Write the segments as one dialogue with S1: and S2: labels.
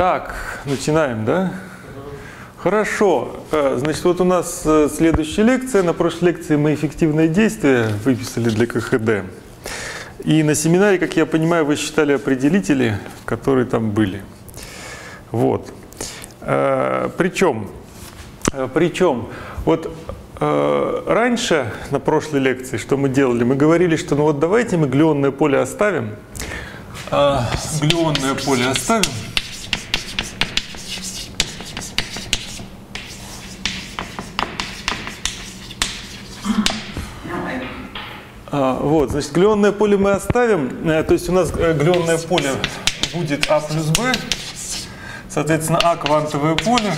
S1: Так, начинаем, да? Хорошо. Э, значит, вот у нас э, следующая лекция. На прошлой лекции мы эффективные действия выписали для КХД. И на семинаре, как я понимаю, вы считали определители, которые там были. Вот. Причем, э, причем, вот раньше, на прошлой лекции, что мы делали? Мы говорили, что ну вот давайте мы глионное поле оставим. Глионное поле оставим. А, вот, значит, глионное поле мы оставим. Э, то есть у нас э, глионное поле будет А плюс Б. Соответственно, А квантовое поле.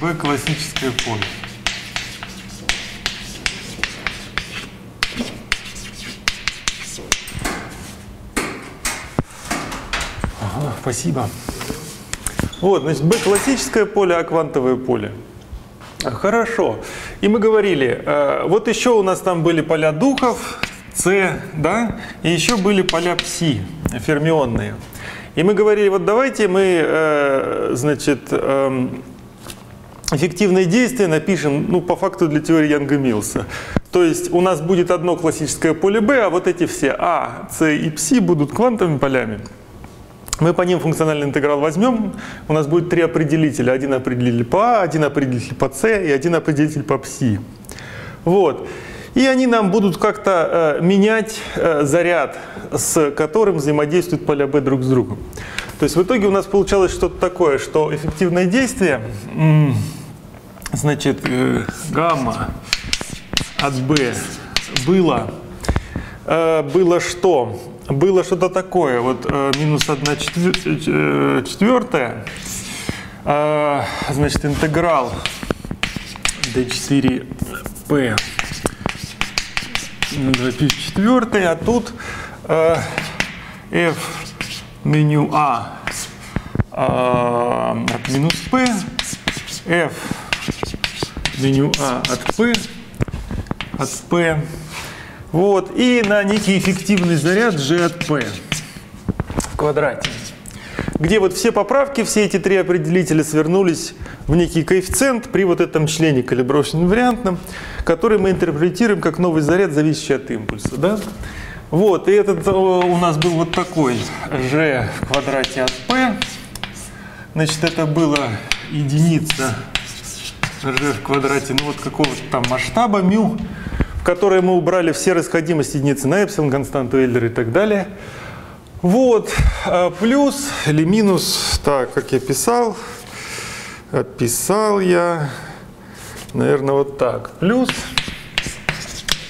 S1: Б классическое поле. Ага, спасибо. Вот, значит, B классическое поле, А квантовое поле. Хорошо. И мы говорили, э, вот еще у нас там были поля духов, С, да, и еще были поля пси, фермионные. И мы говорили, вот давайте мы, э, значит, эм, эффективные действия напишем, ну, по факту для теории Янга Милса. То есть у нас будет одно классическое поле B, а вот эти все А, С и пси будут квантовыми полями. Мы по ним функциональный интеграл возьмем, у нас будет три определителя. Один определитель по А, один определитель по С и один определитель по ПСИ. Вот. И они нам будут как-то э, менять э, заряд, с которым взаимодействуют поля B друг с другом. То есть в итоге у нас получалось что-то такое, что эффективное действие, значит, э, гамма от B было, э, было что? Было что-то такое, вот э, минус 1 э, четвертая, э, значит, интеграл d4p 2 четвертый, а тут f меню а от минус p, f меню а от p, от p вот, и на некий эффективный заряд G от P в квадрате. Где вот все поправки, все эти три определителя свернулись в некий коэффициент при вот этом члене калибровочном вариантном, который мы интерпретируем как новый заряд, зависящий от импульса. Да? Вот, и этот у нас был вот такой g в квадрате от p. Значит, это было единица g в квадрате, ну вот какого-то там масштаба μ которой мы убрали все расходимости единицы на эпсилон, константу Эйлера и так далее. Вот, а плюс или минус, так, как я писал, описал я, наверное, вот так. Плюс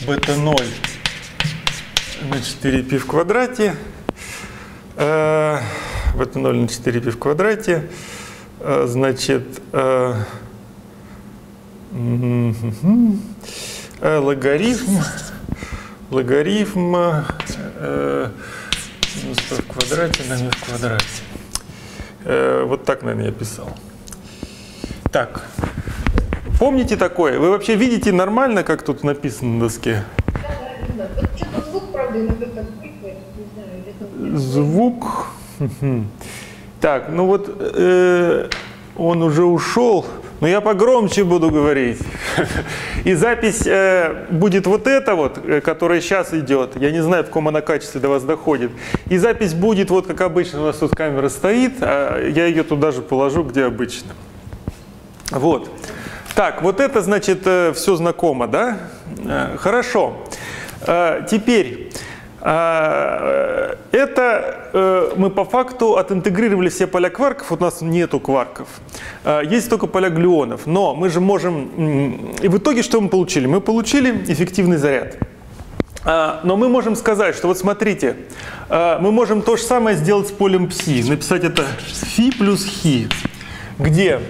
S1: бета-0 на 4π в квадрате, э, бета-0 на 4π в квадрате, э, значит, логарифм, логарифм э, минус в квадрате на m в квадрате. Э, вот так, наверное, я писал. Так, помните такое? Вы вообще видите нормально, как тут написано на доске? Звук. Так, ну вот э, он уже ушел. Но я погромче буду говорить. И запись э, будет вот эта вот, э, которая сейчас идет. Я не знаю, в каком она качестве до вас доходит. И запись будет вот как обычно. У нас тут камера стоит, а я ее туда же положу, где обычно. Вот. Так, вот это значит э, все знакомо, да? Э, хорошо. Э, теперь а, это э, мы по факту отинтегрировали все поля кварков, у нас нету кварков. А, есть только поля глюонов, но мы же можем... И в итоге что мы получили? Мы получили эффективный заряд. А, но мы можем сказать, что вот смотрите, мы можем то же самое сделать с полем пси, написать это фи плюс хи, где,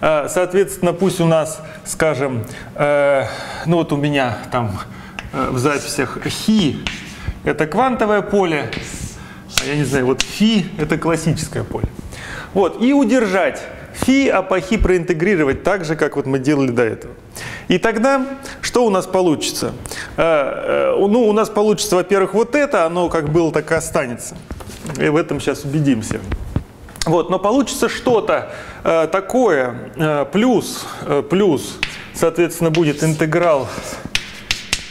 S1: соответственно, пусть у нас, скажем, э, ну вот у меня там э, в записях хи это квантовое поле, а я не знаю, вот φ это классическое поле. Вот, и удержать фи апохи проинтегрировать так же, как вот мы делали до этого. И тогда что у нас получится? Э, э, ну, у нас получится, во-первых, вот это, оно как было, так и останется. И в этом сейчас убедимся. Вот, но получится что-то э, такое, э, плюс, э, плюс, соответственно, будет интеграл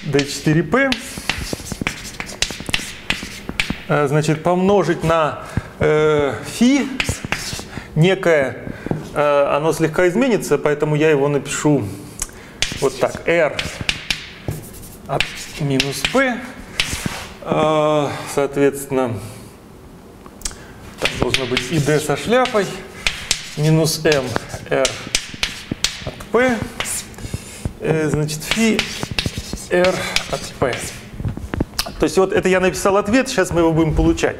S1: d4p, э, значит, помножить на э, фи некое, э, оно слегка изменится, поэтому я его напишу вот так, r от минус p, э, соответственно, там должно быть и d со шляпой, минус m r от p, э, значит, фи r от p. То есть вот это я написал ответ, сейчас мы его будем получать.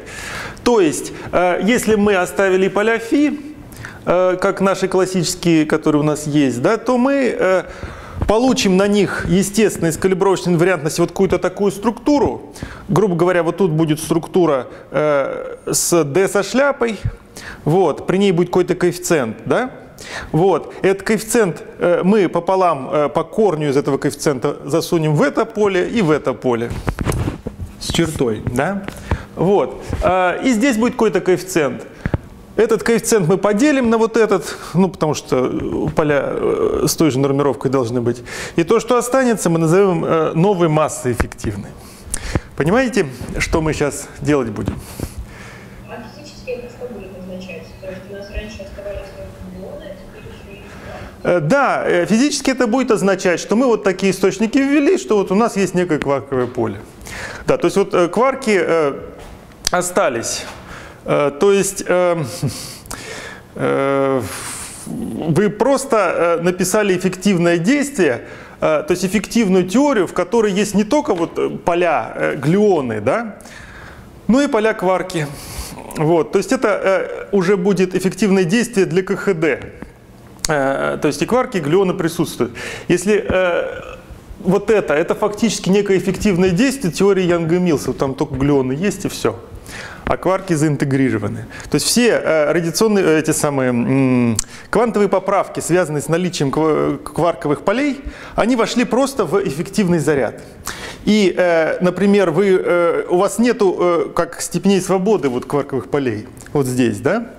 S1: То есть, э, если мы оставили поля фи, э, как наши классические, которые у нас есть, да, то мы э, получим на них естественной скалибровочной инвариантности вот какую-то такую структуру. Грубо говоря, вот тут будет структура с d со шляпой, вот, при ней будет какой-то коэффициент, да? Вот, этот коэффициент мы пополам по корню из этого коэффициента засунем в это поле и в это поле с чертой, да? Вот. А, и здесь будет какой-то коэффициент. Этот коэффициент мы поделим на вот этот, ну, потому что поля э, с той же нормировкой должны быть. И то, что останется, мы назовем э, новой массой эффективной. Понимаете, что мы сейчас делать будем?
S2: А физически это что будет означать? То есть у нас раньше оставались миллионы, а теперь еще и
S1: Э, Да, физически это будет означать, что мы вот такие источники ввели, что вот у нас есть некое кварковое поле. Да, то есть вот э, кварки э, остались. Э, то есть э, э, вы просто э, написали эффективное действие, то есть эффективную теорию, в которой есть не только вот поля глюоны, да, но и поля кварки. Вот, то есть это уже будет эффективное действие для КХД. То есть и кварки, и глюоны присутствуют. Если вот это, это фактически некое эффективное действие теории Янга Милса, там только глюоны есть и все. А кварки заинтегрированы. То есть все э, радиационные, э, эти самые м, квантовые поправки, связанные с наличием ква- кварковых полей, они вошли просто в эффективный заряд. И, э, например, вы, э, у вас нету э, как степеней свободы вот кварковых полей, вот здесь, да?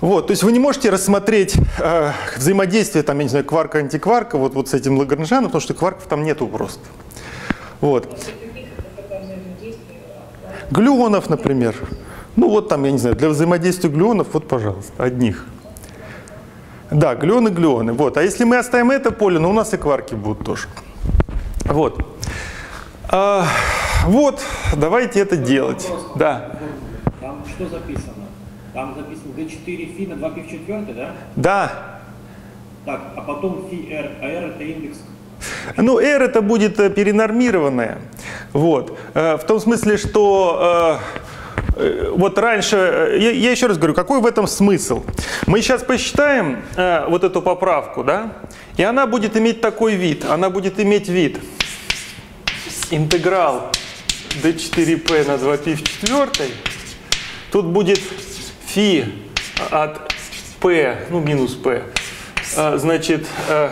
S1: Вот, то есть вы не можете рассмотреть э, взаимодействие, там, я не знаю, кварка-антикварка вот, вот с этим Лагранжаном, потому что кварков там нету просто. Вот. Глюонов, например. Ну вот там, я не знаю, для взаимодействия глюонов, вот, пожалуйста, одних. Да, глюоны, глюоны. Вот. А если мы оставим это поле, ну у нас и кварки будут тоже. Вот. А, вот, давайте это делать. Да.
S3: Там что записано? Там записано D4 фи на 2 пи в четвертой, да?
S1: Да.
S3: Так, а потом фи r, а r это индекс.
S1: Ну, R это будет э, перенормированное. Вот. Э, В том смысле, что э, вот раньше, я, я еще раз говорю, какой в этом смысл? Мы сейчас посчитаем э, вот эту поправку, да, и она будет иметь такой вид. Она будет иметь вид интеграл d4p на 2p в четвертой. Тут будет фи от p, ну минус p, э, значит, э,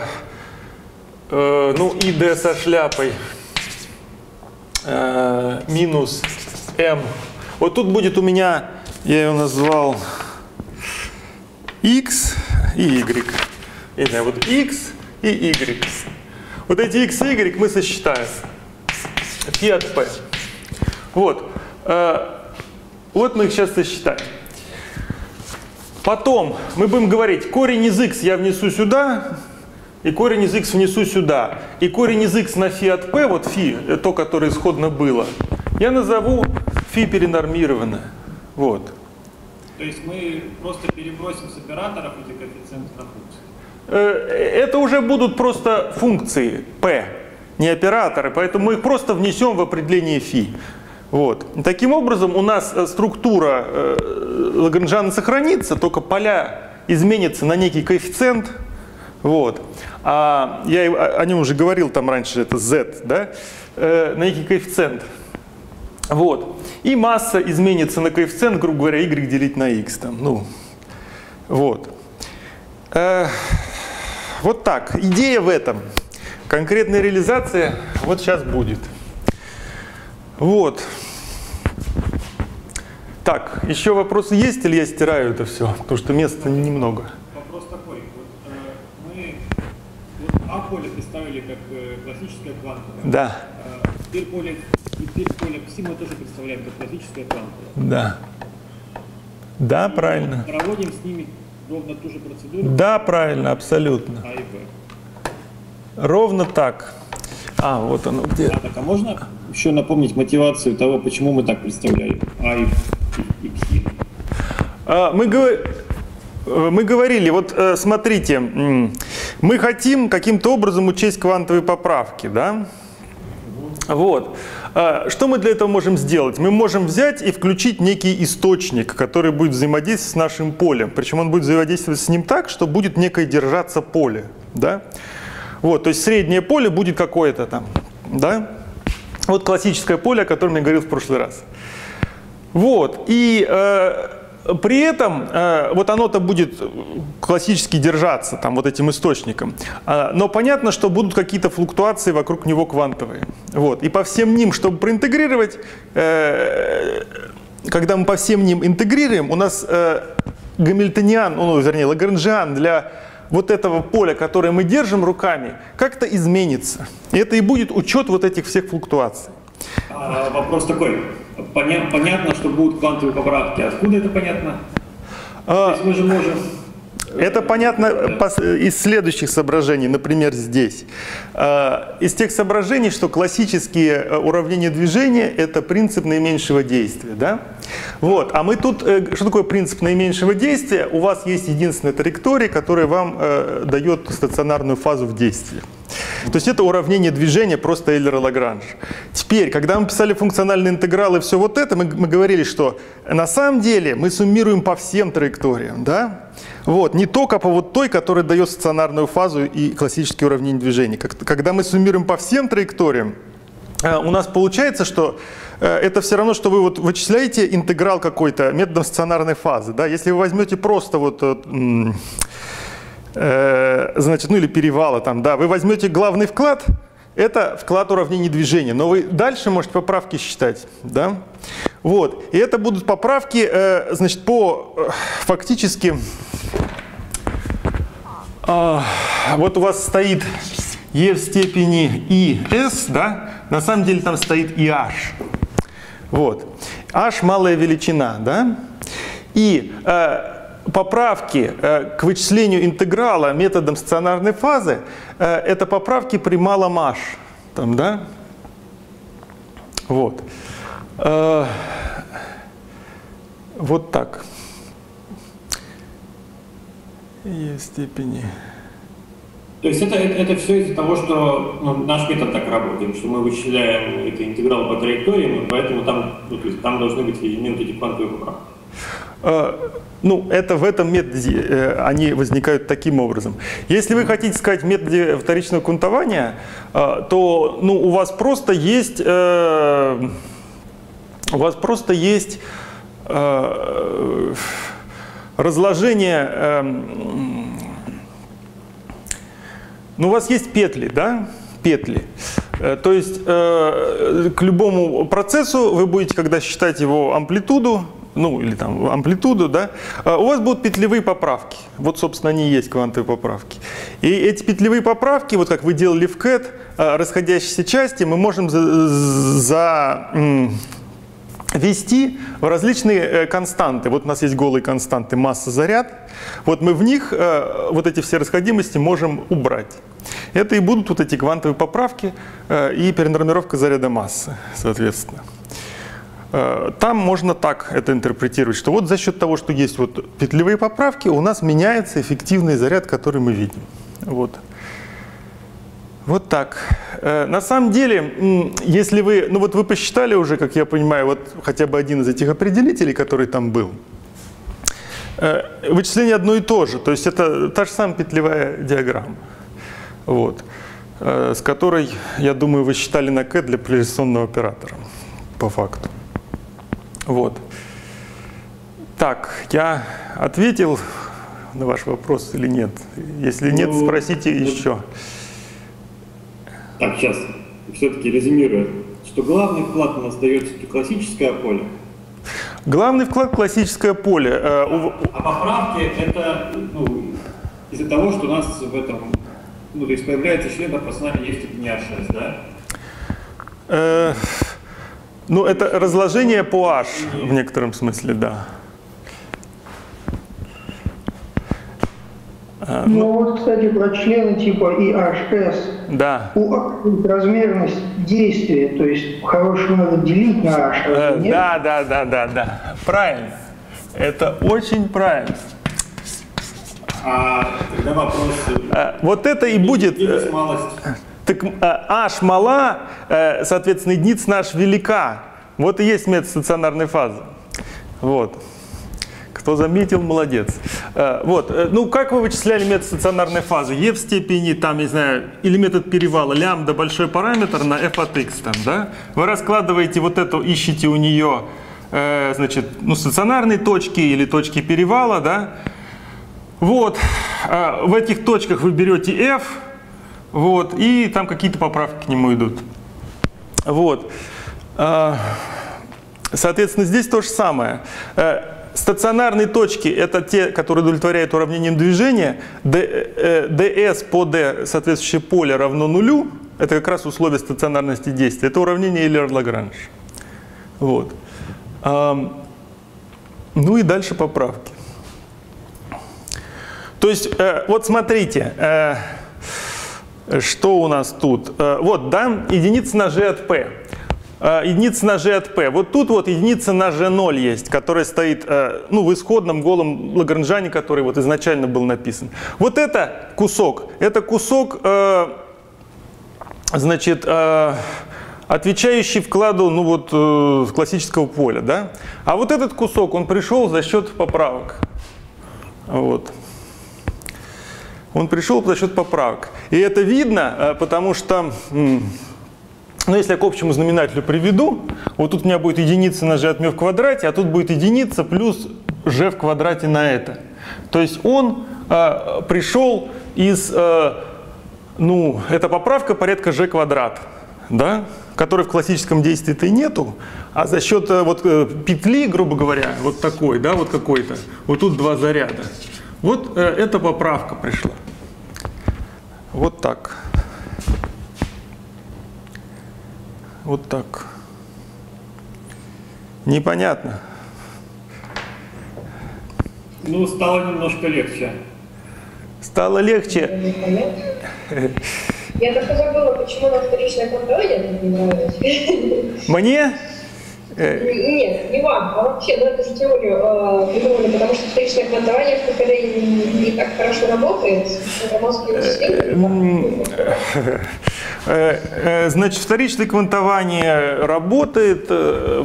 S1: Э, ну и d со шляпой э, минус m. Вот тут будет у меня, я ее назвал x и y. Я не знаю, вот x и y. Вот эти x и y мы сосчитаем. Фи от p. Вот. Вот мы их сейчас сосчитаем. Потом мы будем говорить, корень из x я внесу сюда, и корень из x внесу сюда. И корень из x на фи от p, вот фи, э, то, которое исходно было, я назову фи перенормированное. Вот.
S3: То есть мы просто перебросим с операторов эти коэффициенты на функции.
S1: Э, Это уже будут просто функции p, не операторы, поэтому мы их просто внесем в определение фи. Вот. Таким образом, у нас э, структура э, Лагранжана сохранится, только поля изменятся на некий коэффициент. Вот. А я о нем уже говорил там раньше, это z, да? Э, на некий коэффициент. Вот. И масса изменится на коэффициент, грубо говоря, y делить на x. Там, ну, вот. Э, вот так. Идея в этом. Конкретная реализация вот сейчас будет. Вот. Так, еще вопросы есть или я стираю это все? Потому что места немного.
S3: Вопрос такой. Вот, э, мы вот А-поле представили как э, классическое квантовое.
S1: Да,
S3: Э, теперь поле, теперь поле Кси мы тоже представляем как классическое квантовое.
S1: да. Да, правильно.
S3: Проводим с ними ровно ту же процедуру
S1: Да, правильно, абсолютно.
S3: А и Б.
S1: Ровно так. А, вот оно где.
S3: А, так, а можно еще напомнить мотивацию того, почему мы так представляем А и, и, и Кси?
S1: А, Мы, говор- э, мы говорили, вот э, смотрите, мы хотим каким-то образом учесть квантовые поправки, да? Вот. А, Что мы для этого можем сделать? Мы можем взять и включить некий источник, который будет взаимодействовать с нашим полем. Причем он будет взаимодействовать с ним так, что будет некое держаться поле. Да? Вот, то есть среднее поле будет какое-то там. Да? Вот классическое поле, о котором я говорил в прошлый раз. Вот. И э, при этом э, вот оно-то будет классически держаться там вот этим источником. А, но понятно, что будут какие-то флуктуации вокруг него квантовые. Вот. И по всем ним, чтобы проинтегрировать, э, когда мы по всем ним интегрируем, у нас э, гамильтониан, ну, вернее, лагранжиан для вот этого поля, которое мы держим руками, как-то изменится. И это и будет учет вот этих всех флуктуаций.
S3: А, вопрос такой. Поня- понятно, что будут квантовые поправки. Откуда это понятно? То есть мы же можем...
S1: Это понятно из следующих соображений, например, здесь. Э, Из тех соображений, что классические э, уравнения движения – это принцип наименьшего действия. Да? Вот. А мы тут, э, что такое принцип наименьшего действия? У вас есть единственная траектория, которая вам э, дает стационарную фазу в действии. То есть это уравнение движения просто Эйлера-Лагранж. Теперь, когда мы писали функциональный интеграл и все вот это, мы, мы говорили, что на самом деле мы суммируем по всем траекториям, да? Вот, не только по вот той, которая дает стационарную фазу и классические уравнения движения. Когда мы суммируем по всем траекториям, э, у нас получается, что э, это все равно, что вы вот вычисляете интеграл какой-то методом стационарной фазы. Да? Если вы возьмете просто вот э, значит, ну или перевала там, да, вы возьмете главный вклад, это вклад уравнений движения, но вы дальше можете поправки считать, да, вот, и это будут поправки, э, значит, по э, фактически, а, вот у вас стоит e в степени и s, да, на самом деле там стоит и h, вот, h малая величина, да, и поправки э, к вычислению интеграла методом стационарной фазы э, это поправки при малом h. Там, да? Вот. Э, вот так. В степени.
S3: То есть это, это, все из-за того, что ну, наш метод так работает, что мы вычисляем это интеграл по траекториям, и поэтому там, ну, то есть там должны быть вот эти квантовые поправки.
S1: Э, Ну, это в этом методе э, они возникают таким образом. Если вы хотите сказать в методе вторичного квантования, э, то ну, у вас просто есть, у вас просто есть разложение, э, м, ну, у вас есть петли, да? Петли. То есть к любому процессу вы будете, когда считать его амплитуду, ну или там амплитуду, да, э, у вас будут петлевые поправки. Вот, собственно, они и есть квантовые поправки. И эти петлевые поправки, вот как вы делали в CAT, э, расходящиеся части, мы можем за, за ввести в различные э, константы. Вот у нас есть голые константы масса, заряд. Вот мы в них э, вот эти все расходимости можем убрать. Это и будут вот эти квантовые поправки э, и перенормировка заряда массы, соответственно. Э, Там можно так это интерпретировать, что вот за счет того, что есть вот петлевые поправки, у нас меняется эффективный заряд, который мы видим. Вот. Вот так. Э, На самом деле, если вы, ну вот вы посчитали уже, как я понимаю, вот хотя бы один из этих определителей, который там был, э, вычисление одно и то же, то есть это та же самая петлевая диаграмма, вот, с которой, я думаю, вы считали на К для поляризационного оператора, по факту. Вот. Так, я ответил на ваш вопрос или нет. Если нет,
S3: Ну,
S1: спросите
S3: ну,
S1: еще.
S3: Так, сейчас, все-таки резюмируя, что главный вклад у нас дает все-таки классическое поле,
S1: Главный вклад – классическое поле. Э, у-
S3: а поправки это ну, из-за того, что у нас в этом, ну, то есть появляется член опознания есть не А6, да?
S1: Э, ну, это разложение по H в некотором смысле, да.
S4: Ну вот, кстати, про члены типа IHS.
S1: Да.
S4: У А размерность действия, то есть по-хорошему надо делить на H,
S1: Э,
S4: разве нет?
S1: Да, да, да, да, да. Правильно. Это очень правильно.
S3: А тогда вопрос,
S1: Э, Вот это и будет... э,
S3: малость,
S1: Так э, H мала, э, соответственно, единица наш велика. Вот и есть метод стационарной фазы. Вот. Кто заметил, молодец. Э, Вот. э, Ну, как вы вычисляли метод стационарной фазы? E в степени, там, не знаю, или метод перевала, лямбда большой параметр на f от x, там, да? Вы раскладываете вот эту, ищете у нее, э, значит, ну, стационарные точки или точки перевала, да? Вот. В этих точках вы берете f, вот, и там какие-то поправки к нему идут. Вот. А, Соответственно, здесь то же самое. Э, Стационарные точки – это те, которые удовлетворяют уравнением движения. Д- э, ds по d, соответствующее поле, равно нулю. Это как раз условие стационарности действия. Это уравнение Эйлер-Лагранж. Вот. Ам, Ну и дальше поправки. То есть, э, вот смотрите, э, что у нас тут? Э, вот, да, единица на g от p. Э, единица на g от p. Вот тут вот единица на g0 есть, которая стоит э, ну, в исходном голом Лагранжане, который вот изначально был написан. Вот это кусок, это кусок, значит, отвечающий вкладу ну, вот, классического поля. Да? А вот этот кусок, он пришел за счет поправок. Вот. Он пришел за счет поправок. И это видно, э, потому что, ну, если я к общему знаменателю приведу, вот тут у меня будет единица на g от в квадрате, а тут будет единица плюс g в квадрате на это. То есть он э, пришел из, э, ну, это поправка порядка g квадрат, да, которой в классическом действии-то и нету, а за счет э, вот э, петли, грубо говоря, вот такой, да, вот какой-то, вот тут два заряда. Вот э, эта поправка пришла. Вот так. Вот так. Непонятно.
S3: ну, стало немножко легче.
S1: Стало легче.
S2: Я только забыла, почему нам вторичное контроле это не нравится.
S1: Мне?
S2: Нет, не вам, а вообще, ну эту же теорию э, придумали, потому что вторичное квантование в КПД не, не так хорошо работает.
S1: Э, э, Значит, вторичное квантование работает,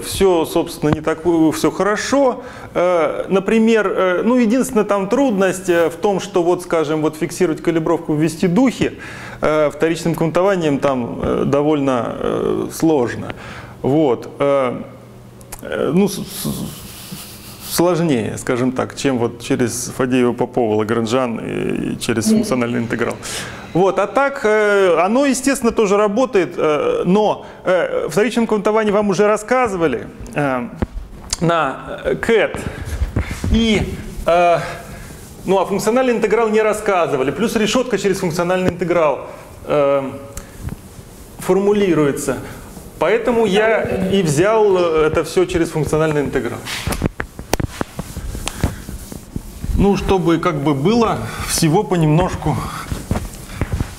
S1: все, собственно, не так, все хорошо. Например, ну, единственная там трудность в том, что, вот, скажем, вот фиксировать калибровку, ввести духи вторичным квантованием там довольно сложно. Вот. Э, Ну, сложнее, скажем так, чем вот через Фадеева Попова, Лагранжан и через функциональный интеграл. Вот, а так, э, оно, естественно, тоже работает, э, но в вторичном квантовании вам уже рассказывали на CAT и ну, а функциональный интеграл не рассказывали. Плюс решетка через функциональный интеграл формулируется. Поэтому я и взял э, это все через функциональный интеграл. Ну, чтобы как бы было всего понемножку.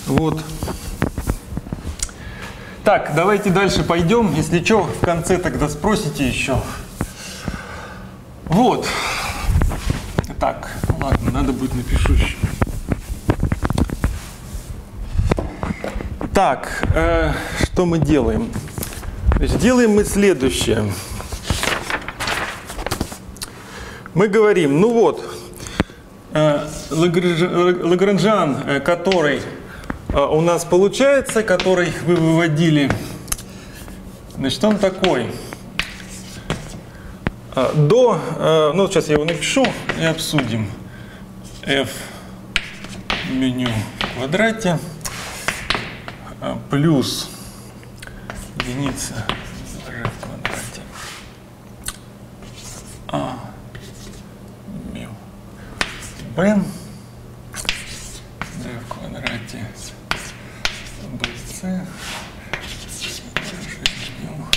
S1: Вот. Так, давайте дальше пойдем. Если что, в конце тогда спросите еще. Вот. Так, ладно, надо будет напишу еще. Так, э, что мы делаем? Значит, делаем мы следующее. Мы говорим, ну вот, э, Лагранж- Лагранжан, э, который э, у нас получается, который вы выводили, значит, он такой. До, ну сейчас я его напишу и обсудим. f меню в квадрате плюс единица. Квадрате а мю b d в квадрате bc мю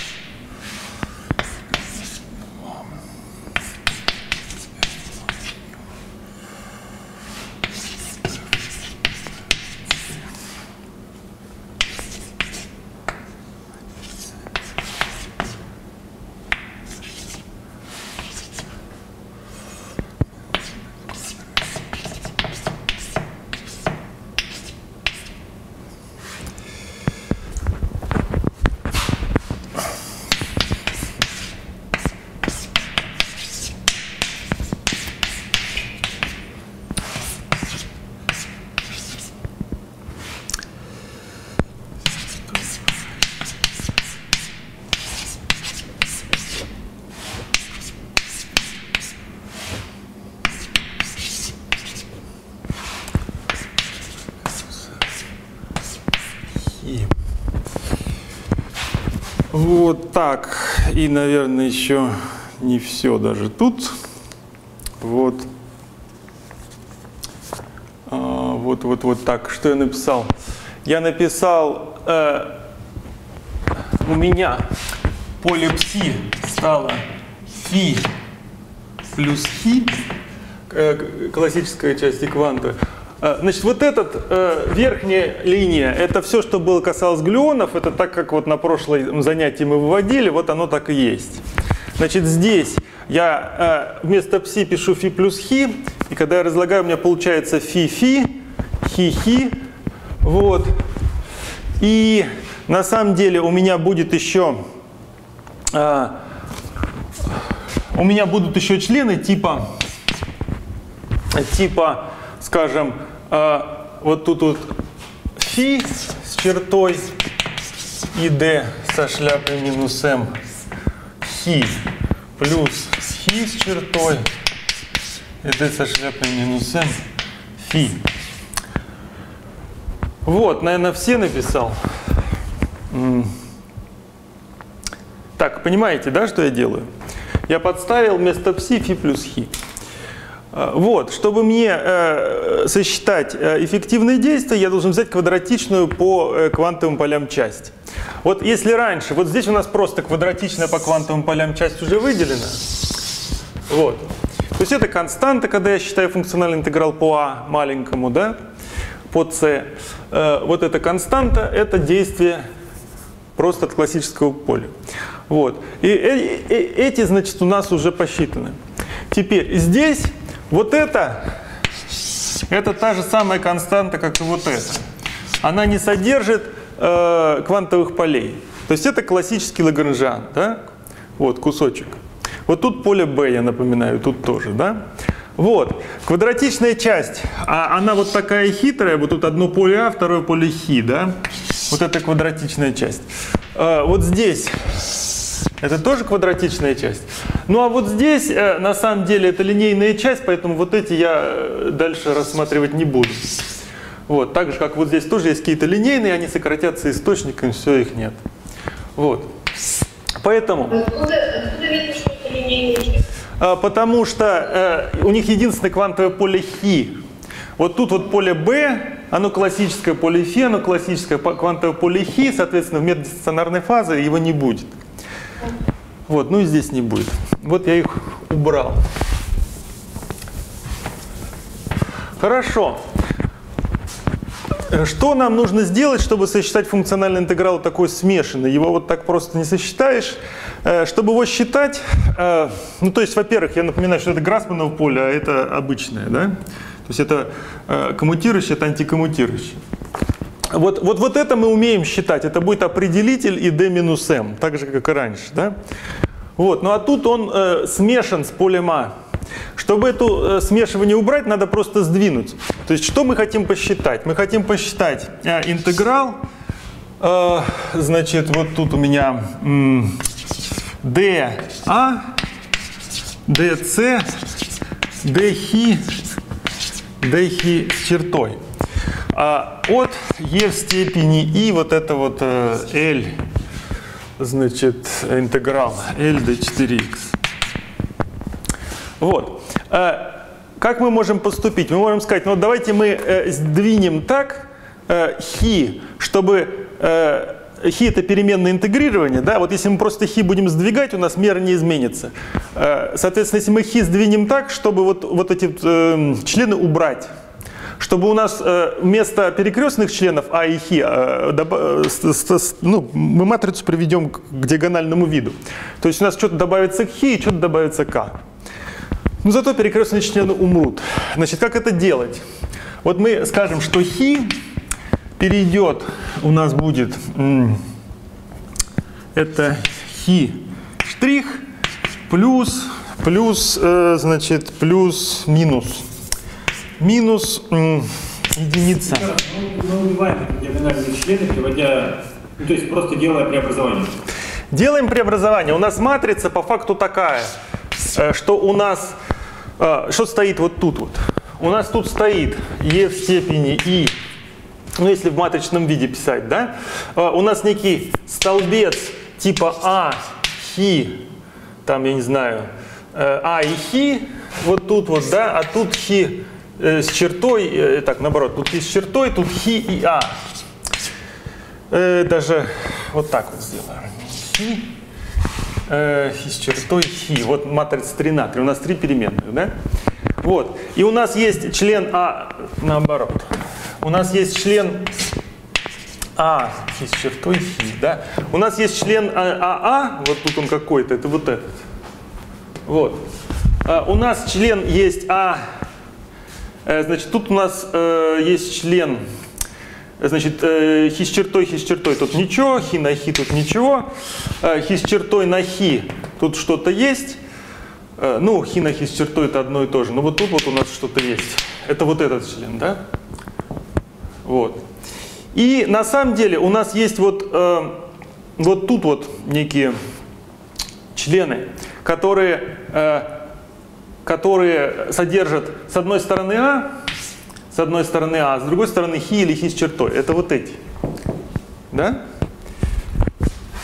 S1: И вот так. И, наверное, еще не все даже тут. Вот. А, вот, вот, вот так. Что я написал? Я написал, э, у меня поле пси стало фи плюс хи, э, классическая часть кванта. Э, Значит, вот эта э, верхняя линия, это все, что было касалось глюонов, это так, как вот на прошлом занятии мы выводили, вот оно так и есть. Значит, здесь я э, вместо пси пишу фи плюс хи, и когда я разлагаю, у меня получается фи-фи, хи-хи, вот. И на самом деле у меня будет еще, э, у меня будут еще члены типа, типа, скажем, э, вот тут вот фи с чертой и d со шляпой минус m, хи плюс хи с чертой и d со шляпой минус m, фи. Вот, наверное, все написал. Так, понимаете, да, что я делаю? Я подставил вместо пси фи плюс хи. А, Вот, чтобы мне э, сосчитать э, эффективные действия, я должен взять квадратичную по э, квантовым полям часть. Вот если раньше, вот здесь у нас просто квадратичная по квантовым полям часть уже выделена. Вот. То есть это константа, когда я считаю функциональный интеграл по А маленькому, да, по С. Э, вот эта константа, это действие просто от классического поля. Вот. И э- э- эти, значит, у нас уже посчитаны. Теперь здесь вот это, это та же самая константа, как и вот это. Она не содержит э, квантовых полей. То есть это классический лагранжан, да? Вот кусочек. Вот тут поле B, я напоминаю, тут тоже, да? Вот, квадратичная часть, а она вот такая хитрая, вот тут одно поле А, второе поле Хи, да? Вот это квадратичная часть. Э, вот здесь это тоже квадратичная часть. Ну а вот здесь э, на самом деле это линейная часть, поэтому вот эти я э, дальше рассматривать не буду. Вот, так же как вот здесь тоже есть какие-то линейные, они сократятся источником, все их нет. Вот. Поэтому,
S2: Откуда, откуда видно, что это линейная часть?
S1: э, потому что э, у них единственное квантовое поле хи. Вот тут вот поле B, оно классическое поле фи, оно классическое квантовое поле хи, соответственно, в методе стационарной фазы его не будет. Вот, ну и здесь не будет. Вот я их убрал. Хорошо. Э, Что нам нужно сделать, чтобы сосчитать функциональный интеграл такой смешанный? Его вот так просто не сосчитаешь. Э, Чтобы его считать, э, ну то есть, во-первых, я напоминаю, что это Грассманово поле, а это обычное, да? То есть это коммутирующее, это антикоммутирующее. Вот, вот, вот это мы умеем считать. Это будет определитель и d минус m, так же, как и раньше. Да? Вот. Ну а тут он э, смешан с полем А. Чтобы это э, смешивание убрать, надо просто сдвинуть. То есть что мы хотим посчитать? Мы хотим посчитать э, интеграл. э, значит, вот тут у меня м, dA, dC, dхи, d хи с чертой. А от e в степени и вот это вот э, L, значит, интеграл L до 4x. Вот. Э, как мы можем поступить? Мы можем сказать, ну вот давайте мы э, сдвинем так э, хи, чтобы э, хи это переменное интегрирование, да, вот если мы просто хи будем сдвигать, у нас мера не изменится. Э, соответственно, если мы хи сдвинем так, чтобы вот, вот эти э, члены убрать, чтобы у нас э, вместо перекрестных членов А и Хи э, э, ну, мы матрицу приведем к диагональному виду. То есть у нас что-то добавится к Хи и что-то добавится к А. Но зато перекрестные члены умрут. Значит, как это делать? Вот мы скажем, что Хи перейдет, у нас будет, это Хи штрих плюс, плюс, значит, плюс минус. Минус единица.
S3: Мы, мы убиваем эти диагональные члены, приводя, ну, то есть просто делая преобразование.
S1: Делаем преобразование. У нас матрица по факту такая, э, что у нас, э, что стоит вот тут вот. У нас тут стоит e в степени i, ну если в матричном виде писать, да, Э, у нас некий столбец типа а, хи, там я не знаю, а и хи, вот тут вот, да, а тут хи с чертой, э, так, наоборот, тут хи с чертой, тут хи и а. Э, даже вот так вот сделаем. Хи, э, с чертой хи. Вот матрица 3 на 3. У нас три переменных, да? Вот. И у нас есть член А, наоборот. У нас есть член А, хи с чертой хи, да? У нас есть член А, АА, вот тут он какой-то, это вот этот. Вот. А, у нас член есть А, э, значит, тут у нас э, есть член Значит, э, хи с чертой, хи с чертой тут ничего, хи на хи тут ничего, э, хи с чертой на хи тут что-то есть. Э, ну, хи на хи с чертой это одно и то же. Но вот тут вот у нас что-то есть. Это вот этот член, да? Вот. И на самом деле у нас есть вот, э, вот тут вот некие члены, которые, э, которые содержат с одной стороны А, с одной стороны А, с другой стороны хи или хи с чертой. Это вот эти. Да?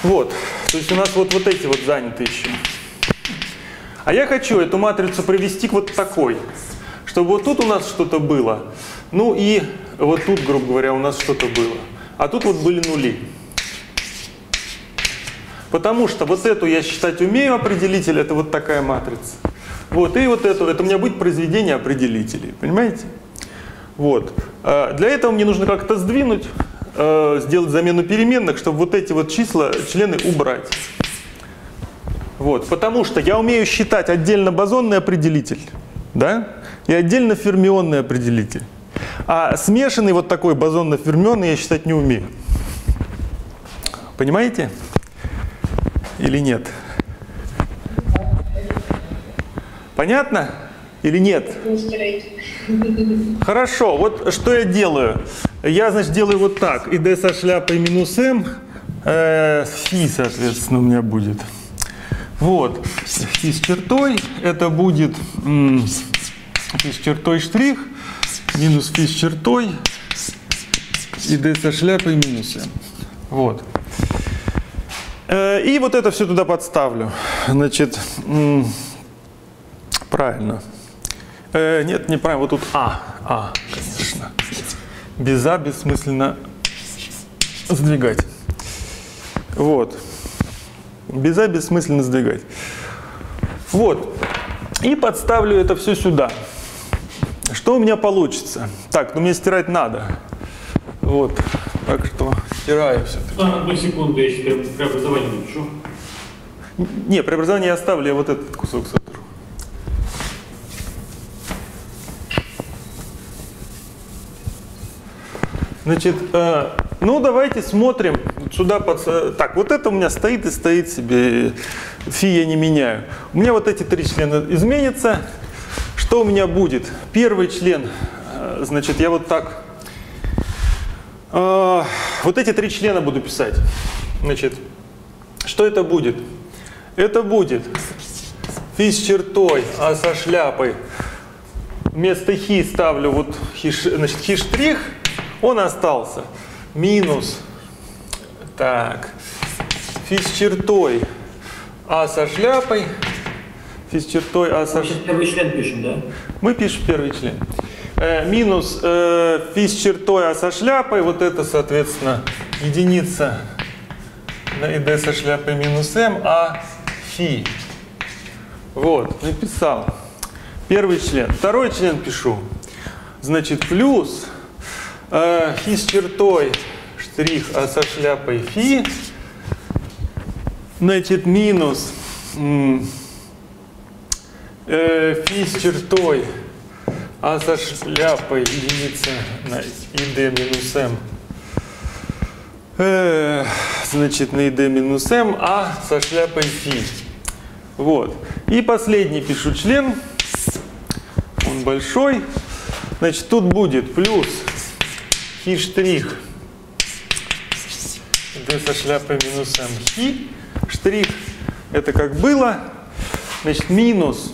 S1: Вот. То есть у нас вот, вот эти вот заняты еще. А я хочу эту матрицу привести к вот такой. Чтобы вот тут у нас что-то было. Ну и вот тут, грубо говоря, у нас что-то было. А тут вот были нули. Потому что вот эту я считать умею определитель, это вот такая матрица. Вот, и вот эту, это у меня будет произведение определителей. Понимаете? Вот. А Для этого мне нужно как-то сдвинуть, э, сделать замену переменных, чтобы вот эти вот числа, члены убрать. Вот. Потому что я умею считать отдельно бозонный определитель, да, и отдельно фермионный определитель. А смешанный вот такой бозонно-фермионный я считать не умею. Понимаете? Или нет? Понятно? Или нет? Хорошо, вот что я делаю. Я, значит, делаю вот так. И d со шляпой минус m, э, фи, соответственно, у меня будет. Вот. Фи с чертой, это будет фи с чертой штрих, минус фи с чертой, и d со шляпой минус m. Вот. Э, И вот это все туда подставлю. Значит, правильно. Э, нет, неправильно. Вот тут А. А, конечно. Без А бессмысленно сдвигать. Вот. Без А бессмысленно сдвигать. Вот. И подставлю это все сюда. Что у меня получится? Так, ну мне стирать надо. Вот. Так что стираю все.
S3: А, Одну секунду, я еще пре- преобразование напишу.
S1: Не, преобразование я оставлю, я вот этот кусок сотру. Значит, э, ну давайте смотрим сюда. Под, э, так, вот это у меня стоит и стоит себе. Фи я не меняю. У меня вот эти три члена изменятся. Что у меня будет? Первый член, э, значит, я вот так. э, вот эти три члена буду писать. Значит, что это будет? Это будет фи с чертой, а со шляпой вместо хи ставлю вот хиш, значит, хи он остался. Минус, так, фи с чертой, а со шляпой, фи с чертой, а со
S3: сейчас первый член пишем, да?
S1: Мы пишем первый член. Э, минус э, фи с чертой, а со шляпой, вот это, соответственно, единица на id со шляпой минус m, а фи. Вот, написал. Первый член. Второй член пишу. Значит, плюс фи с чертой, штрих, а со шляпой фи. Значит, минус м, э, фи с чертой, а со шляпой единица на id минус m. Э, значит, на id минус m, а со шляпой фи. Вот. И последний пишу член. Он большой. Значит, тут будет плюс хи штрих d со шляпой минус m хи. Штрих это как было. Значит, минус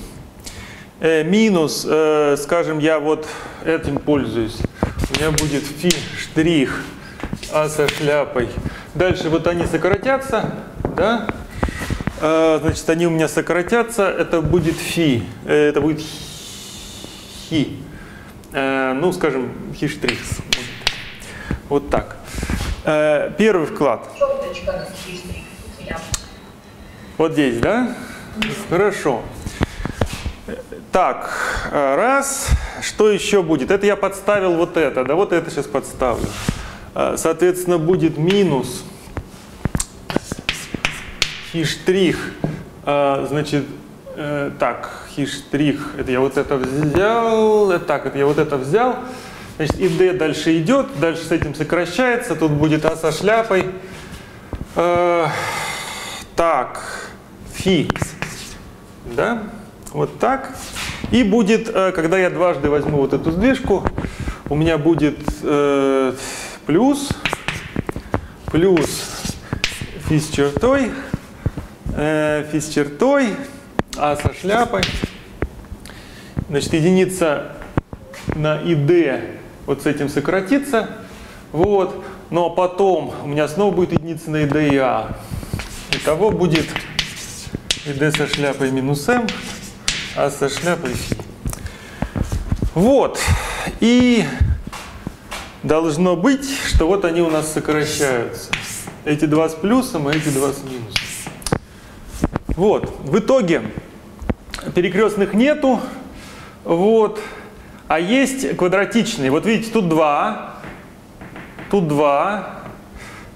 S1: э, минус, э, скажем, я вот этим пользуюсь. У меня будет фи штрих а со шляпой. Дальше вот они сократятся, да? Э, значит, они у меня сократятся. Это будет фи. Э, это будет хи. Э, ну, скажем, хи штрих. Вот так. Э, первый вклад. Вот здесь, да? Хорошо. Так, э, раз. Что еще будет? Это я подставил вот это, да, вот это сейчас подставлю. Э, Соответственно, будет минус хи-штрих, значит, так, хи-штрих, это я вот это взял, так, это я вот это взял, значит, и d дальше идет, дальше с этим сокращается, тут будет а со шляпой, Э, так, фи, да, вот так. И будет, э, когда я дважды возьму вот эту сдвижку, у меня будет э, плюс, плюс фи с чертой, э, фи с чертой, а со шляпой. Значит, единица на id вот с этим сократится. Вот. Но потом у меня снова будет единица на id и а. Итого будет id со шляпой минус m, а со шляпой фи. Вот. И должно быть, что вот они у нас сокращаются. Эти два с плюсом, а эти два с минусом. Вот. В итоге перекрестных нету. Вот. А есть квадратичные. Вот видите, тут 2, тут 2,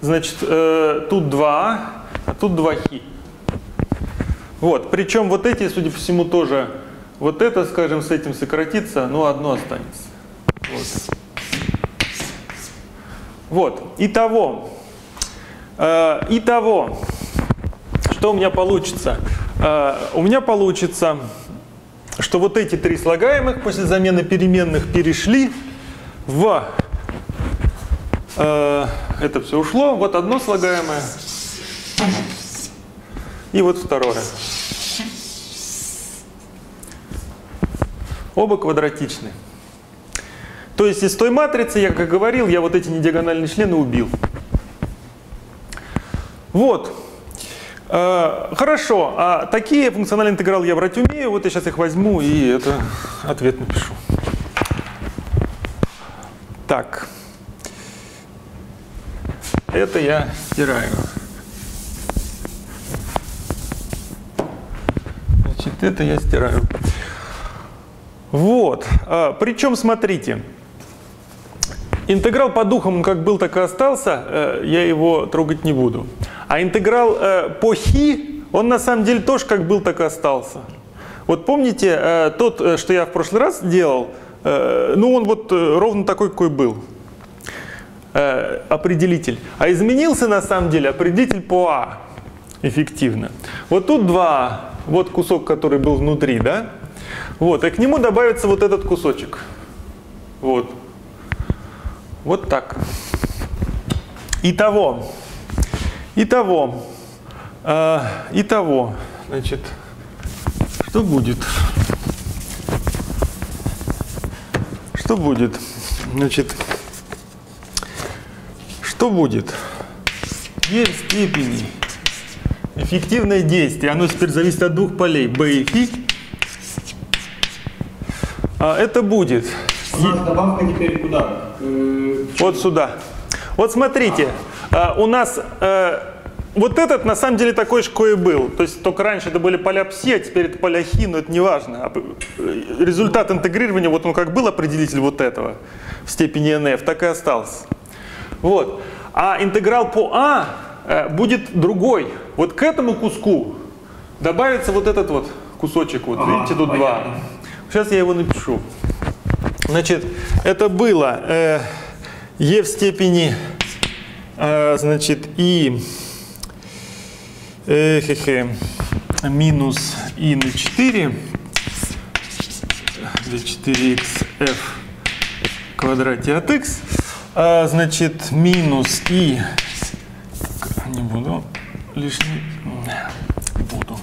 S1: значит, э, тут 2, а тут 2 хи. Вот. Причем вот эти, судя по всему, тоже, вот это, скажем, с этим сократится, но одно останется. Вот. Вот. Итого, э, итого, что у меня получится? Э, у меня получится, что вот эти три слагаемых после замены переменных перешли в... э, это все ушло. Вот одно слагаемое. И вот второе. Оба квадратичны. То есть из той матрицы, я как говорил, я вот эти недиагональные члены убил. Вот. Э, Хорошо, а такие функциональные интегралы я брать умею. Вот я сейчас их возьму и это ответ напишу. Так. Это я стираю. Значит, это я стираю. Вот. А, Причем, смотрите, интеграл по духам, он как был, так и остался, э, я его трогать не буду. А интеграл э, по хи, он на самом деле тоже как был, так и остался. Вот помните, э, тот, что я в прошлый раз делал, ну он вот ровно такой, какой был. Определитель. А изменился на самом деле определитель по А эффективно. Вот тут 2, вот кусок, который был внутри, да? Вот, и к нему добавится вот этот кусочек. Вот. Вот так. Итого. Итого. Э, итого. Значит, что будет? что будет? Значит, что будет? Е в степени эффективное действие, оно теперь зависит от двух полей, b и φ. А, это будет
S3: У нас добавка теперь куда? Э,
S1: вот сюда. Вот смотрите, а, у нас э, вот этот на самом деле такой же, и был. То есть только раньше это были поля пси, а теперь это поля хи, но это не важно. А, Результат интегрирования, вот он как был определитель вот этого в степени nf, так и остался. Вот. А интеграл по а будет другой. Вот к этому куску добавится вот этот вот кусочек, вот
S3: Ага,
S1: видите, тут
S3: понятно.
S1: два. Сейчас я его напишу. Значит, это было э, e в степени, э, значит, и. Э, хе-хе, минус и на 4 для 4xf в квадрате от x, а, значит, минус и, не буду, лишний, буду,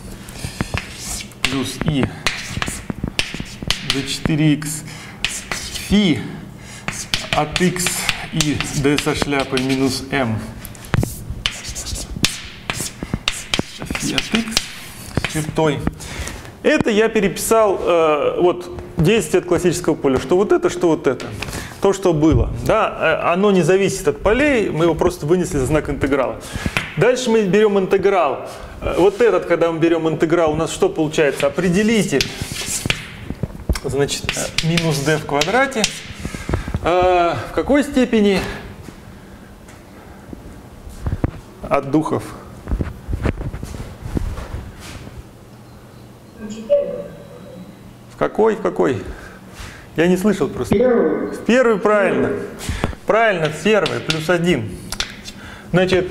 S1: плюс и. До 4х фи от x и d со шляпой минус m фи от x чертой. Это я переписал, э, вот, действие от классического поля, что вот это, что вот это. То, что было. Да, э, оно не зависит от полей, мы его просто вынесли за знак интеграла. Дальше мы берем интеграл. Э, Вот этот, когда мы берем интеграл, у нас что получается? Определитель значит, минус d в квадрате. Э, В какой степени от духов? В какой? В какой? Я не слышал просто.
S4: Первый.
S1: В первый правильно. Правильно, в первый, плюс один. Значит,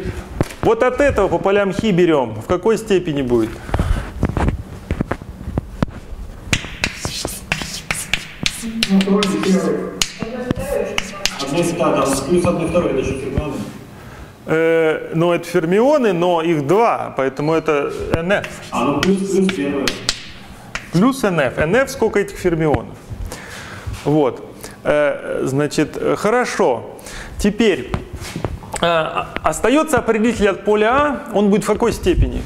S1: вот от этого по полям хи берем. В какой степени будет?
S4: Ну, вроде первый.
S3: Одно и там, плюс одно и второе, это же фермионы.
S1: Э, ну, это фермионы, но их два, поэтому это NF.
S3: А, ну плюс, плюс первое.
S1: Плюс NF. NF сколько этих фермионов? Вот. Э, значит, хорошо. Теперь э, остается определитель от поля А. Он будет в какой степени?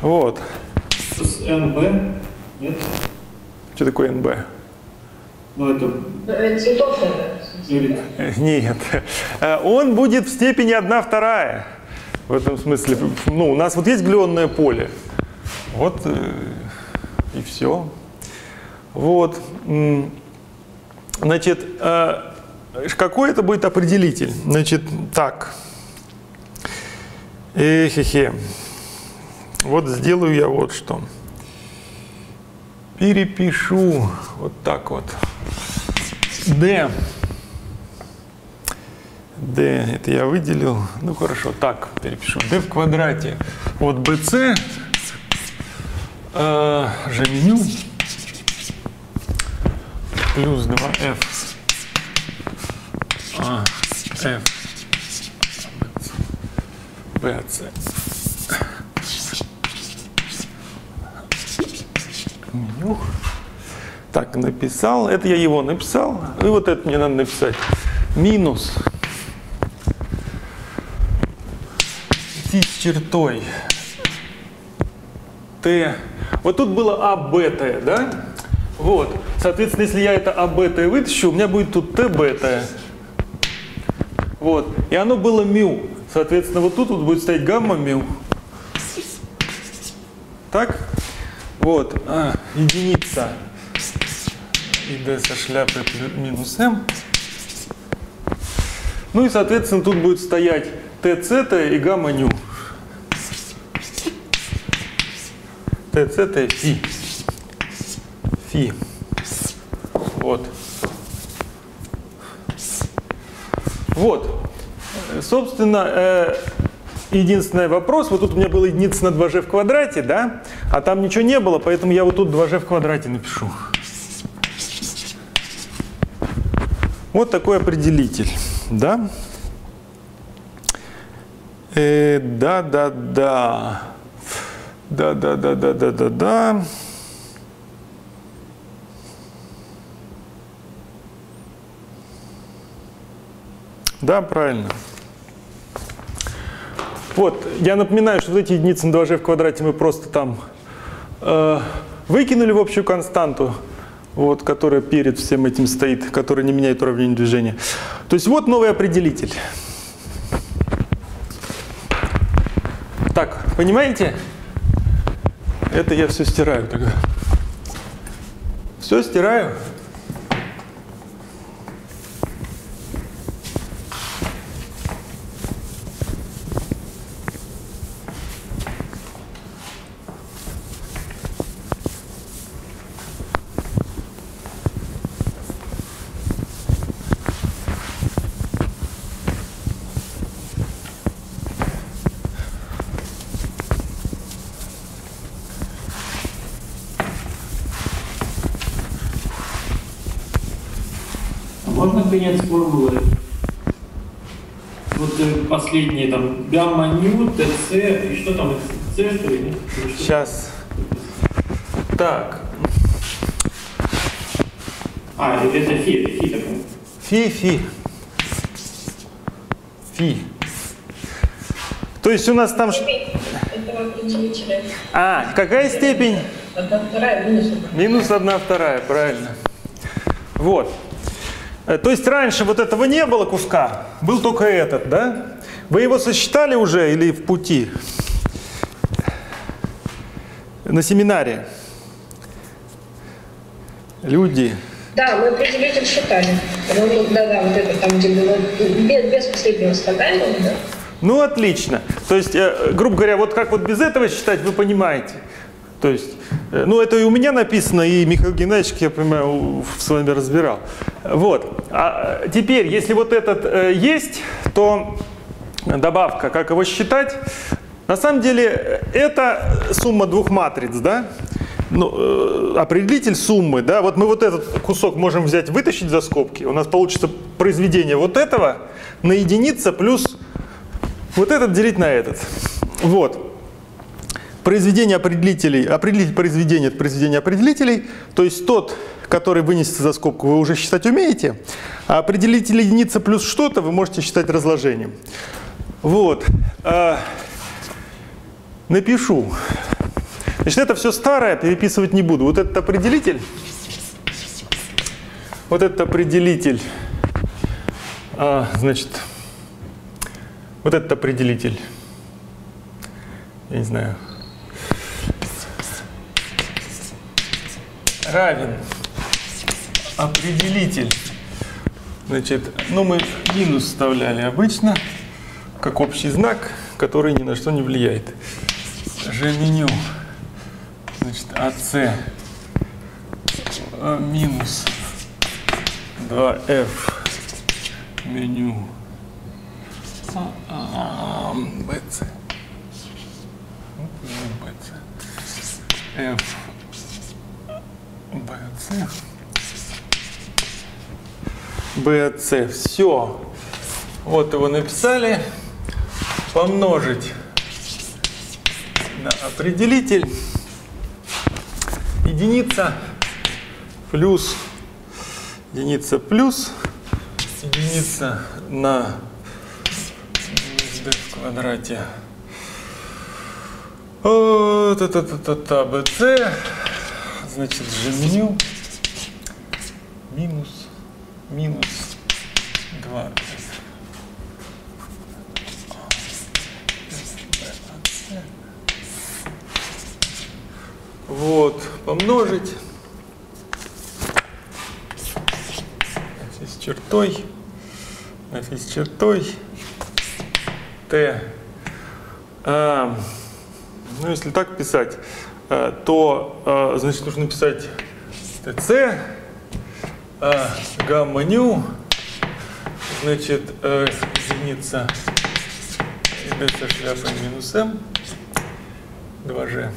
S1: Вот.
S3: Плюс НБ. Нет?
S1: Что такое НБ?
S3: Ну это...
S2: Цветов.
S3: Или...
S1: Нет. Э, Он будет в степени 1 вторая. В этом смысле. Ну, у нас вот есть глионное поле. Вот э, и все. Вот. Значит, э, какой это будет определитель? Значит, так. Эхе-хе. Вот сделаю я вот что. Перепишу вот так вот. D. D, это я выделил. Ну хорошо, так перепишу. D в квадрате от BC э, же меню плюс 2F А, F BC. Меню. Так, написал. Это я его написал. И вот это мне надо написать. Минус. С чертой. Т. Вот тут было А, Б, Т, да? Вот. Соответственно, если я это А, Б, Т вытащу, у меня будет тут Т, Б, Т. Вот. И оно было мю. Соответственно, вот тут вот будет стоять гамма мю. Так? Вот. А, единица. И d со шляпой минус m. Ну и, соответственно, тут будет стоять ТЦ и гамма ню. ТЦ фи. Фи. Вот. Вот. Собственно, э, единственный вопрос, вот тут у меня было единица на 2g в квадрате, да? А там ничего не было, поэтому я вот тут 2g в квадрате напишу. Вот такой определитель, да? Э, да, да, да. Да, да, да, да, да, да, да. Да, правильно. Вот, я напоминаю, что вот эти единицы на 2g в квадрате мы просто там выкинули в общую константу, вот, которая перед всем этим стоит, которая не меняет уравнение движения. То есть вот новый определитель. Так, понимаете? Это я все стираю тогда. Все стираю.
S3: А Конец формулы? Вот э, последние там гамма ню, ТЦ, и что там, С что ли? нет?
S1: Сейчас. Так,
S3: А, это фи, это фи такой.
S1: фи, фи. Фи. То есть у нас там... А, какая степень?
S2: Одна вторая минус одна.
S1: Минус одна вторая, правильно. Вот. Э, То есть раньше вот этого не было куска, был только этот, да? Вы его сосчитали уже или в пути? На семинаре? Люди.
S2: Да, мы определитель считали. Ну, ну, да-да, вот это там, где было без, без последнего стакана, да?
S1: Ну, отлично. То есть, э, грубо говоря, вот как вот без этого считать, вы понимаете. То есть, ну, это и у меня написано, и Михаил Геннадьевич, я понимаю, с вами разбирал. Вот. А теперь, если вот этот э, есть, то добавка, как его считать? На самом деле, это сумма двух матриц, да? Ну, э, определитель суммы, да, вот мы вот этот кусок можем взять, вытащить за скобки, у нас получится произведение вот этого на единица плюс вот этот делить на этот. Вот. Произведение определителей, определитель произведения – это произведение определителей, то есть тот, который вынесется за скобку, вы уже считать умеете, а определитель единица плюс что-то вы можете считать разложением. Вот. А, напишу. Значит, это все старое, переписывать не буду. Вот этот определитель, вот этот определитель, а, значит, вот этот определитель. Я не знаю. Равен. Определитель. Значит, ну мы минус вставляли обычно, как общий знак, который ни на что не влияет. Ж меню. Значит, АС э, минус 2F меню а, БЦ. БЦ. F. БЦ. БЦ. Все. Вот его написали. Помножить на определитель. Единица плюс единица плюс единица на d в квадрате. О, Та-та-та-та-та, bc, значит, же меню минус, минус 2 Вот, помножить. С чертой. С чертой. Т. А, ну, если так писать, то, а, значит, нужно писать ТЦ, а, гамма ню, значит, э, единица со шляпой минус m, 2g.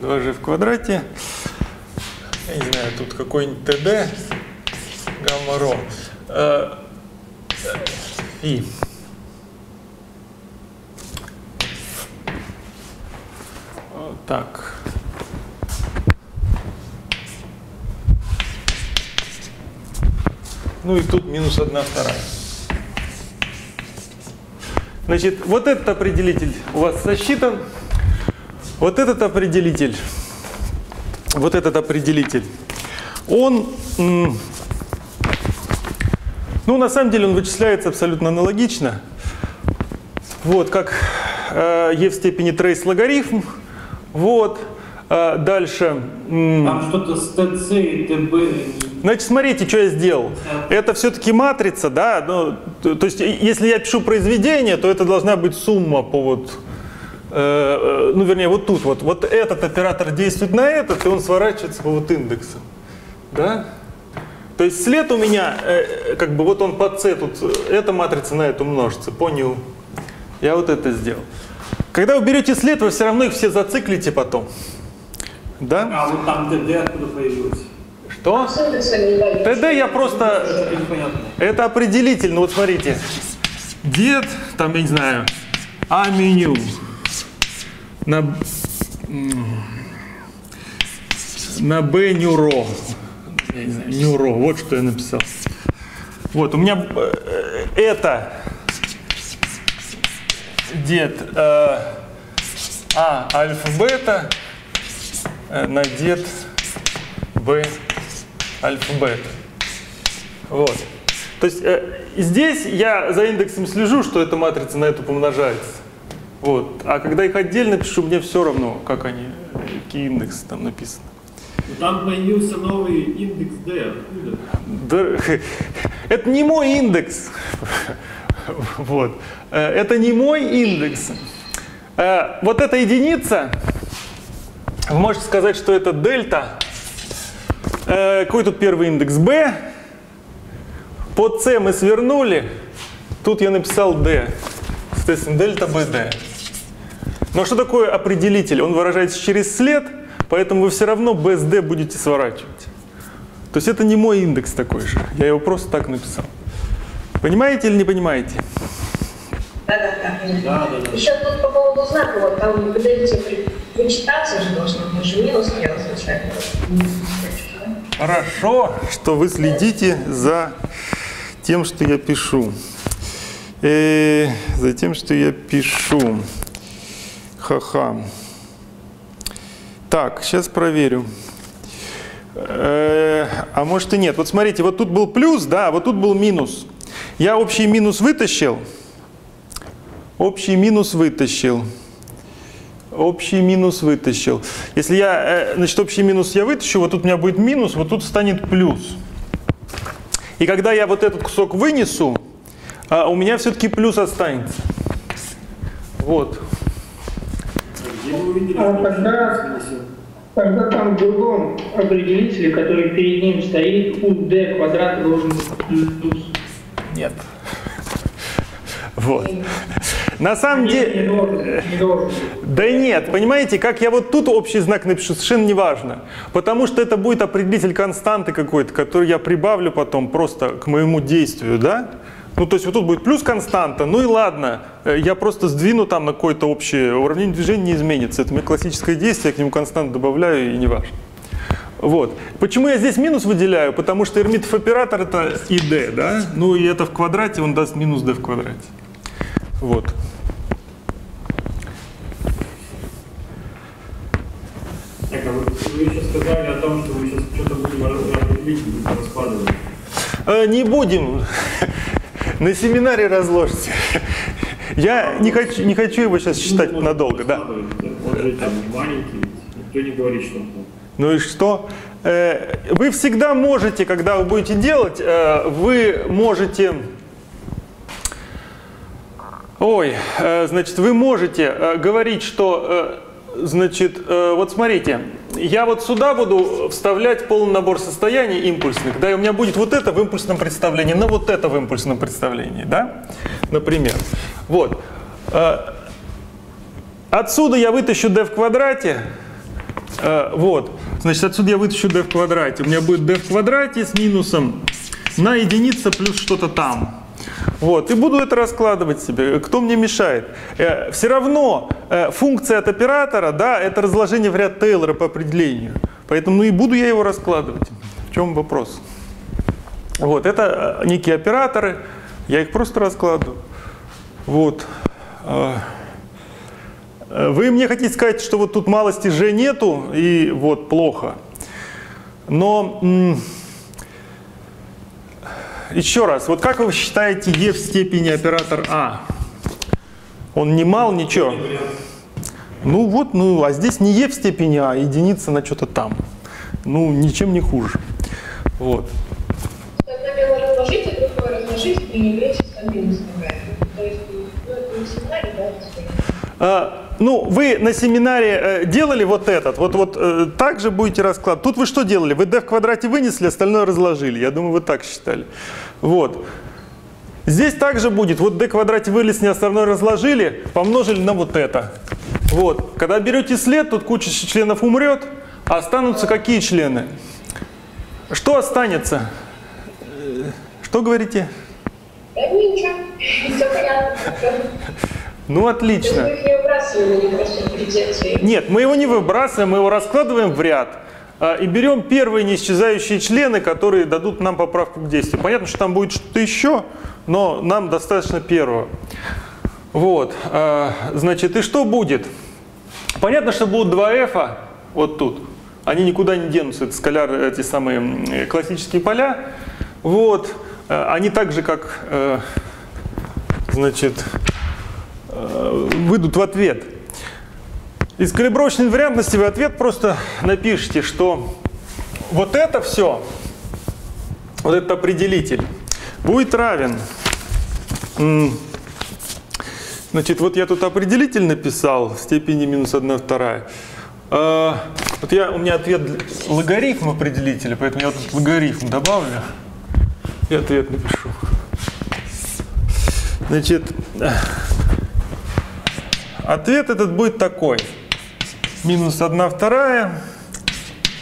S1: 2g в квадрате. Я не знаю, тут какой-нибудь ТД, гамма ро. Э, Фи. Так. Ну и тут минус 1 вторая. Значит, вот этот определитель у вас засчитан. Вот этот определитель, вот этот определитель, он, ну, на самом деле он вычисляется абсолютно аналогично. Вот, как e в степени трейс логарифм. Вот. Э, дальше.
S3: Там что-то с ТЦ и ТБ.
S1: Значит, смотрите, что я сделал. Это все-таки матрица, да? Ну, то, то есть, если я пишу произведение, то это должна быть сумма по вот, э, э, ну, вернее, вот тут вот. Вот этот оператор действует на этот, и он сворачивается по вот индексу, да? То есть след у меня, э, как бы вот он по c тут, э, эта матрица на эту множится, понял? Я вот это сделал. Когда вы берете след, вы все равно их все зациклите потом. Да?
S3: А вот там ТД откуда появилось?
S1: Что? ТД я просто
S3: Это непонятно.
S1: Это определитель, ну вот смотрите. Дед, там, я не знаю, А меню. На, на Б нюро. Нюро, вот что я написал. Вот, у меня э, это дед э, А альфа-бета э, на дед Б альфа-бета. Вот. То есть э, здесь я за индексом слежу, что эта матрица на эту помножается. Вот. А когда их отдельно пишу, мне все равно, как они, какие индексы там написаны.
S3: Ну, Там появился новый индекс D. Откуда?
S1: Да, это не мой индекс. Вот. Э, Это не мой индекс. Э, Вот эта единица, вы можете сказать, что это дельта. Э, Какой тут первый индекс? B. Под C мы свернули. Тут я написал D. Соответственно, дельта BD. Но что такое определитель? Он выражается через след, поэтому вы все равно B с D будете сворачивать. То есть это не мой индекс такой же. Я его просто так написал. Понимаете или не понимаете?
S2: Да-да-да.
S3: Да, да, да.
S2: Еще тут по поводу знака, вот там, эти при- вычитаться же должно, мы же минус делать сначала.
S1: Хорошо, что вы следите за тем, что я пишу. Э, за тем, что я пишу. Ха-ха. Так, сейчас проверю. Э, а может и нет. Вот смотрите, вот тут был плюс, да, а вот тут был минус. Я общий минус вытащил. Общий минус вытащил. Общий минус вытащил. Если я, э, значит, общий минус я вытащу, вот тут у меня будет минус, вот тут станет плюс. И когда я вот этот кусок вынесу, а, у меня все-таки плюс останется. Вот.
S4: А тогда-? Тогда там в другом определителе, который перед ним стоит, у d квадрат должен быть плюс.
S1: Нет. Вот. На самом деле... Да нет, понимаете, как я вот тут общий знак напишу, совершенно не важно. Потому что это будет определитель константы какой-то, который я прибавлю потом просто к моему действию, да? Ну, то есть вот тут будет плюс константа, ну и ладно, э, я просто сдвину там на какое-то общее уравнение движения, не изменится. Это меня классическое действие, я к нему константу добавляю и не важно. Вот. Почему я здесь минус выделяю? Потому что Эрмитов оператор это и d, да? Ну и это в квадрате, он даст минус d в квадрате. Вот.
S3: Так, а вы, вы еще сказали о том, что вы сейчас что-то будем раскладывать.
S1: Э, Не будем. На семинаре разложите. Я не хочу, не хочу его сейчас считать
S3: Ну,
S1: надолго, да.
S3: Он же там маленький, никто не говорит, что он
S1: Ну и что? Э, Вы всегда можете, когда вы будете делать, э, вы можете... Ой, э, значит, вы можете говорить, что, значит, вот смотрите, я вот сюда буду вставлять полный набор состояний импульсных, да, и у меня будет вот это в импульсном представлении, на вот это в импульсном представлении, да, например. Вот. Отсюда я вытащу d в квадрате, вот, значит, отсюда я вытащу d в квадрате. У меня будет d в квадрате с минусом на единица плюс что-то там. Вот, и буду это раскладывать себе. Кто мне мешает? Э, все равно э, функция от оператора, да, это разложение в ряд Тейлора по определению. Поэтому ну и буду я его раскладывать. В чем вопрос? Вот, это э, некие операторы, я их просто раскладываю. Вот. Э, Вы мне хотите сказать, что вот тут малости G нету, и вот плохо. Но еще раз, вот как вы считаете e в степени оператор А? Он не мал, ничего. Ну вот, ну, а здесь не e в степени А, единица на что-то там. Ну, ничем не хуже. Вот.
S2: Тогда бело разложить, а другое разложить, пренебречь стабильностью. То есть, ну, это не семинаре, да, это всё.
S1: А, ну, вы на семинаре э, делали вот этот, вот, вот э, так же будете раскладывать. Тут вы что делали? Вы d в квадрате вынесли, остальное разложили. Я думаю, вы так считали. Вот. Здесь также будет, вот d квадрате вынесли, остальное разложили, помножили на вот это. Вот. Когда берете след, тут куча членов умрет, а останутся какие члены? Что останется? Что говорите?
S2: Да ничего, все понятно.
S1: Ну, отлично. Нет, мы его не выбрасываем, мы его раскладываем в ряд а, и берем первые неисчезающие члены, которые дадут нам поправку к действию. Понятно, что там будет что-то еще, но нам достаточно первого. Вот, а, значит, и что будет? Понятно, что будут два f вот тут. Они никуда не денутся, это скаляр, эти самые м, классические поля. Вот, а, они так же, как, э, значит, э, выйдут в ответ. Из калибровочной инвариантности вы ответ просто напишите, что вот это все, вот этот определитель, будет равен. Значит, вот я тут определитель написал в степени минус 1 вторая. А, Вот я, у меня ответ логарифм определителя, поэтому я вот тут логарифм добавлю и ответ напишу. Значит, ответ этот будет такой. Минус 1 вторая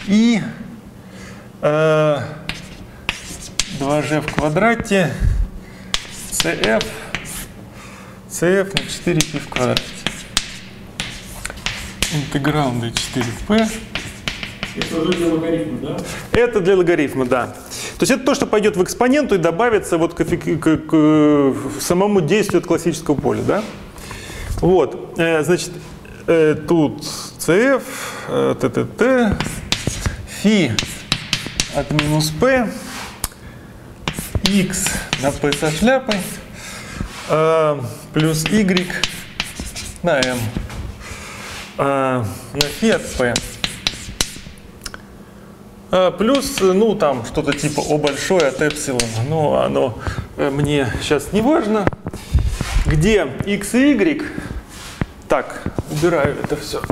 S1: и э, 2g в квадрате cf cf на 4π в квадрате. Интеграл на 4p.
S3: Это уже для логарифма, да?
S1: Это для логарифма, да. То есть это то, что пойдет в экспоненту и добавится вот к, эффек- к- к самому действию от классического поля, да? Вот, э, значит, э, тут CF, э, ТТТ, фи от минус P, x на P со шляпой, плюс y на m, на фи от P. Плюс, ну, там что-то типа О большое от эпсилона. Но оно мне сейчас не важно. Где x и y. Так, убираю это все.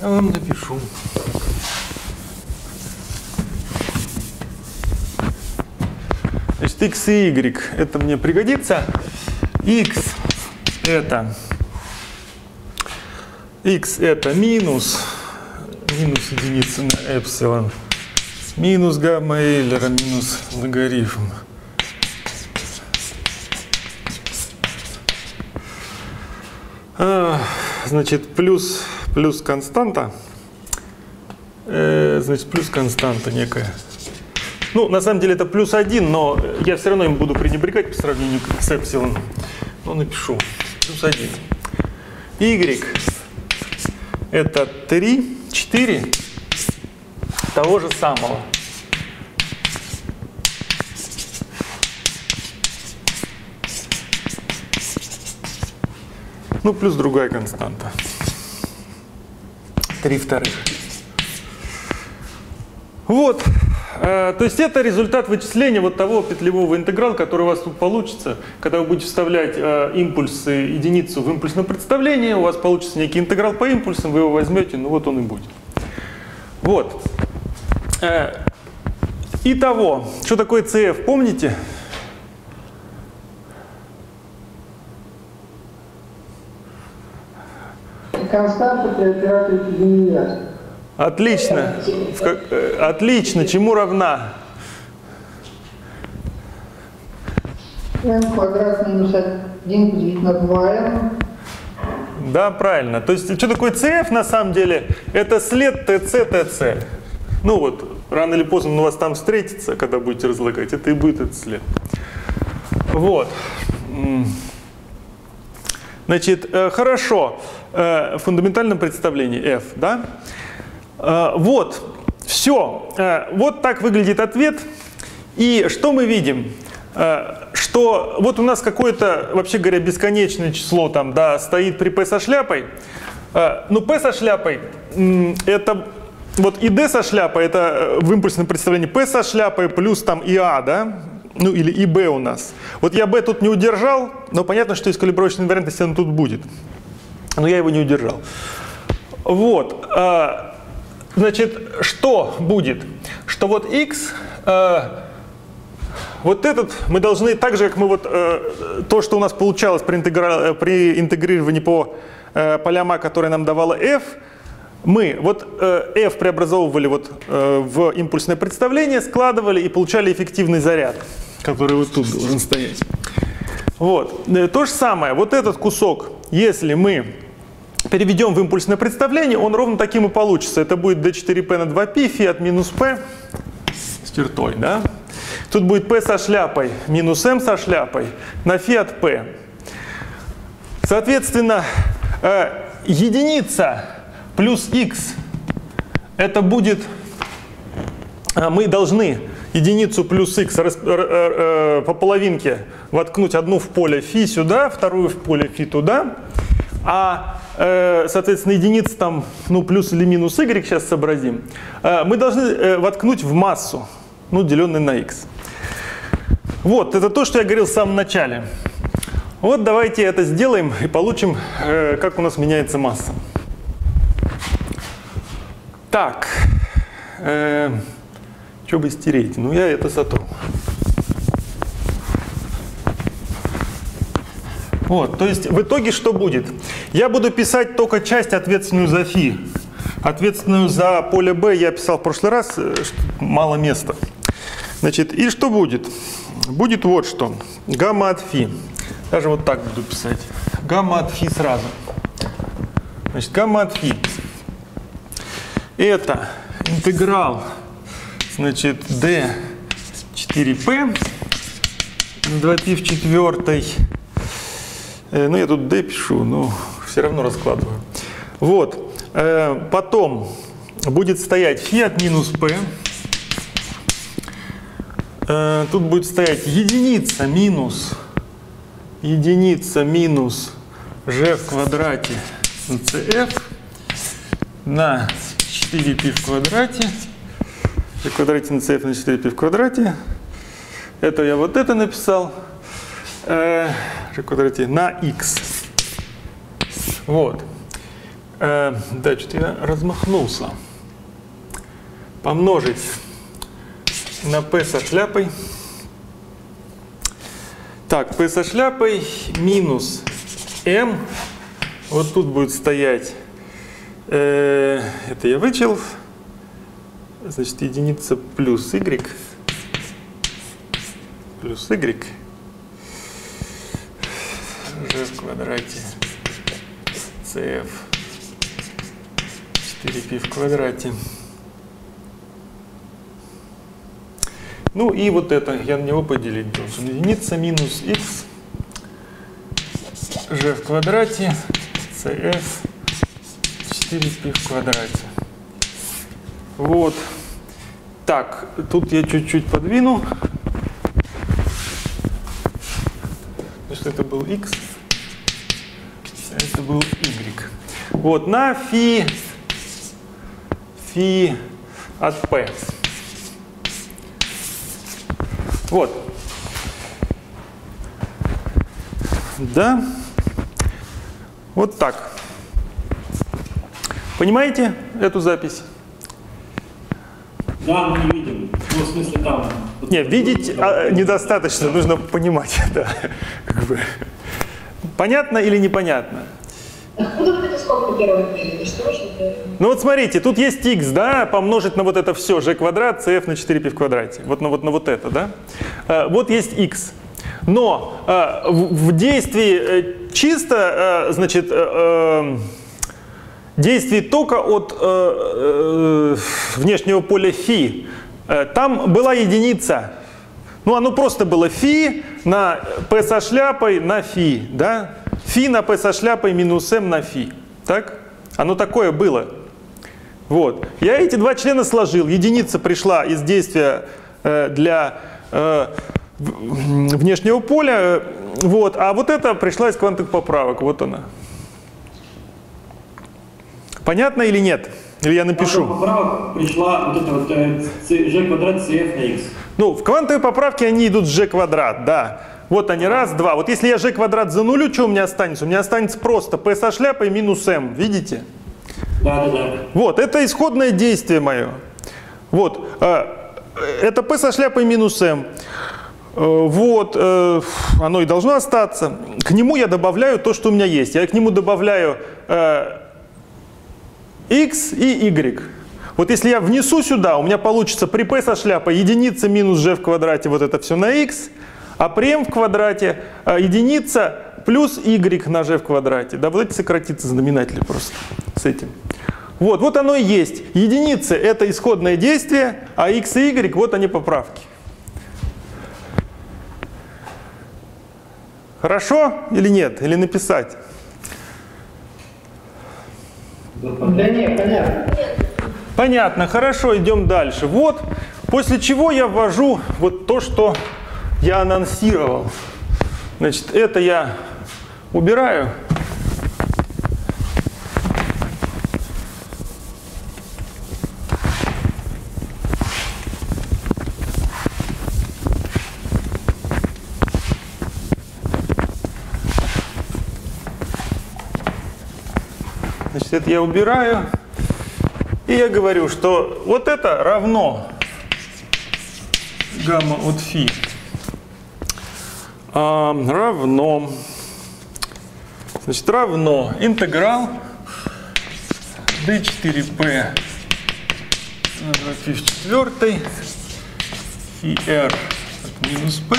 S1: Я вам напишу. Значит, x и y, это мне пригодится. x это x это минус, минус единица на эпсилон, минус гамма Эйлера, минус логарифм. А, Значит, плюс, плюс константа, Э, значит, плюс константа некая. Ну, на самом деле это плюс один, но я все равно им буду пренебрегать по сравнению с эпсилон. Ну, напишу. Плюс один. Y это 3, 4 того же самого. Ну, плюс другая константа. 3 вторых. Вот. Э, То есть это результат вычисления вот того петлевого интеграла, который у вас тут получится. Когда вы будете вставлять э, импульсы, единицу в импульсное представление, у вас получится некий интеграл по импульсам, вы его возьмете, ну вот он и будет. Вот. Э, Итого, что такое CF, помните?
S4: Константа при операторе генерации.
S1: Отлично. Э, Отлично. Чему равна?
S4: n квадрат минус 1 поделить на 2n
S1: Да, правильно. То есть, что такое CF на самом деле? Это след TC. Ну вот, рано или поздно он у вас там встретится, когда будете разлагать, это и будет этот след. Вот. Значит, э, хорошо. Э, В фундаментальном представлении F, да? Э, Вот, все. Вот так выглядит ответ. И что мы видим? Э, Что вот у нас какое-то, вообще говоря, бесконечное число там, да, стоит при P со шляпой. Э, Ну, P со шляпой это вот и D со шляпой, это э, в импульсном представлении P со шляпой плюс там и А, да? Ну или и B у нас. Вот я B тут не удержал, но понятно, что из калибровочной инвариантности оно тут будет. Но я его не удержал. Вот. э, Значит, что будет? Что вот x, э, вот этот мы должны, так же, как мы вот то, что у нас получалось при, интегрировании по полям А, которые нам давала f, мы вот э, f преобразовывали вот э, в импульсное представление, складывали и получали эффективный заряд, который вот тут должен стоять. Вот. Э, То же самое, вот этот кусок, если мы переведем в импульсное представление, он ровно таким и получится. Это будет d4p на 2p, фи от минус p с чертой, да? Тут будет p со шляпой минус m со шляпой на фи от p. Соответственно, единица плюс x это будет, э, мы должны единицу плюс x э, по половинке воткнуть одну в поле фи сюда, вторую в поле фи туда, а, э, соответственно, единица там, ну, плюс или минус y, сейчас сообразим, э, мы должны э, воткнуть в массу, ну, деленной на x. Вот, это то, что я говорил в самом начале. Вот давайте это сделаем и получим, как у нас меняется масса. Так, э, что бы стереть? Ну, я это сотру. Вот, то есть в итоге что будет? Я буду писать только часть, ответственную за фи. Ответственную за поле b я писал в прошлый раз, э, мало места. Значит, и что будет? Будет вот что. Гамма от фи. Даже вот так буду писать. Гамма от фи сразу. Значит, гамма от фи. Это интеграл, значит, d 4p на 2π в четвертой. Ну, я тут d пишу, но все равно раскладываю. Вот. Э, Потом будет стоять фи от минус p. Э, Тут будет стоять единица минус единица минус g в квадрате cf на 4π в квадрате. квадрате на cf на 4π в квадрате. Это я вот это написал. Э, квадрате на x. Вот. Э, да, что-то я размахнулся. Помножить на p со шляпой. Так, p со шляпой минус m. Вот тут будет стоять. Э, это я вычел. Значит, единица плюс y. Плюс y. g в квадрате cf 4π в квадрате. Ну и вот это, я на него поделить должен. Единица минус x g в квадрате cf 4π в квадрате. Вот. Так, тут я чуть-чуть подвину. Значит, это был x, это был y. Вот, на фи, фи от p. Вот. Да. Вот так. Понимаете эту запись?
S3: Да, мы не видим. Ну, в смысле, там...
S1: Не, видеть а, недостаточно, нужно понимать это. Как бы. Понятно или непонятно? Ну вот смотрите, тут есть x, да, помножить на вот это все, g квадрат, cf на 4π в квадрате. Вот на вот, на вот это, да. Э, Вот есть x. Но э, в, в действии э, чисто, значит, действий тока от э, э, внешнего поля фи, э, там была единица. Ну, оно просто было фи на p со шляпой на фи, да? Фи на p со шляпой минус m на фи. Так? Оно такое было. Вот. Я эти два члена сложил. Единица пришла из действия э, для э, внешнего поля. Вот. А вот это пришла из квантовых поправок. Вот она. Понятно или нет? Или я напишу?
S3: Поправок пришла вот это вот э, g квадрат cf на x.
S1: Ну, в квантовой поправке они идут g квадрат, да. Вот они, раз, два. Вот если я g квадрат занулю, что у меня останется? У меня останется просто p со шляпой минус m. Видите?
S3: Да, да, да.
S1: Вот, это исходное действие мое. Вот, э, это p со шляпой минус m. Э, вот, оно и должно остаться. К нему я добавляю то, что у меня есть. Я к нему добавляю x и y. Вот если я внесу сюда, у меня получится при p со шляпой единица минус g в квадрате, вот это все на x, а при m в квадрате единица плюс y на g в квадрате. Да, вот эти сократится знаменатели просто с этим. Вот, вот оно и есть. Единицы – это исходное действие, а x и y – вот они поправки. Хорошо или нет? Или написать?
S4: Да нет, понятно.
S1: Понятно, хорошо, идем дальше. Вот, после чего я ввожу вот то, что я анонсировал. Значит, это я убираю. Это я убираю. И я говорю, что вот это равно гамма от фи а, равно значит равно интеграл d4p на 2 фи в четвертой фи r от минус p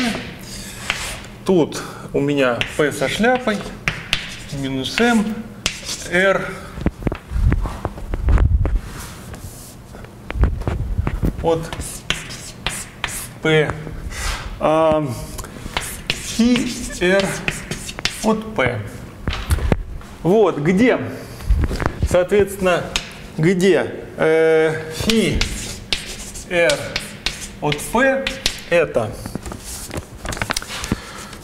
S1: тут у меня p со шляпой минус m r от P а, фи R от P. Вот, где, соответственно, где? Э, R от P это.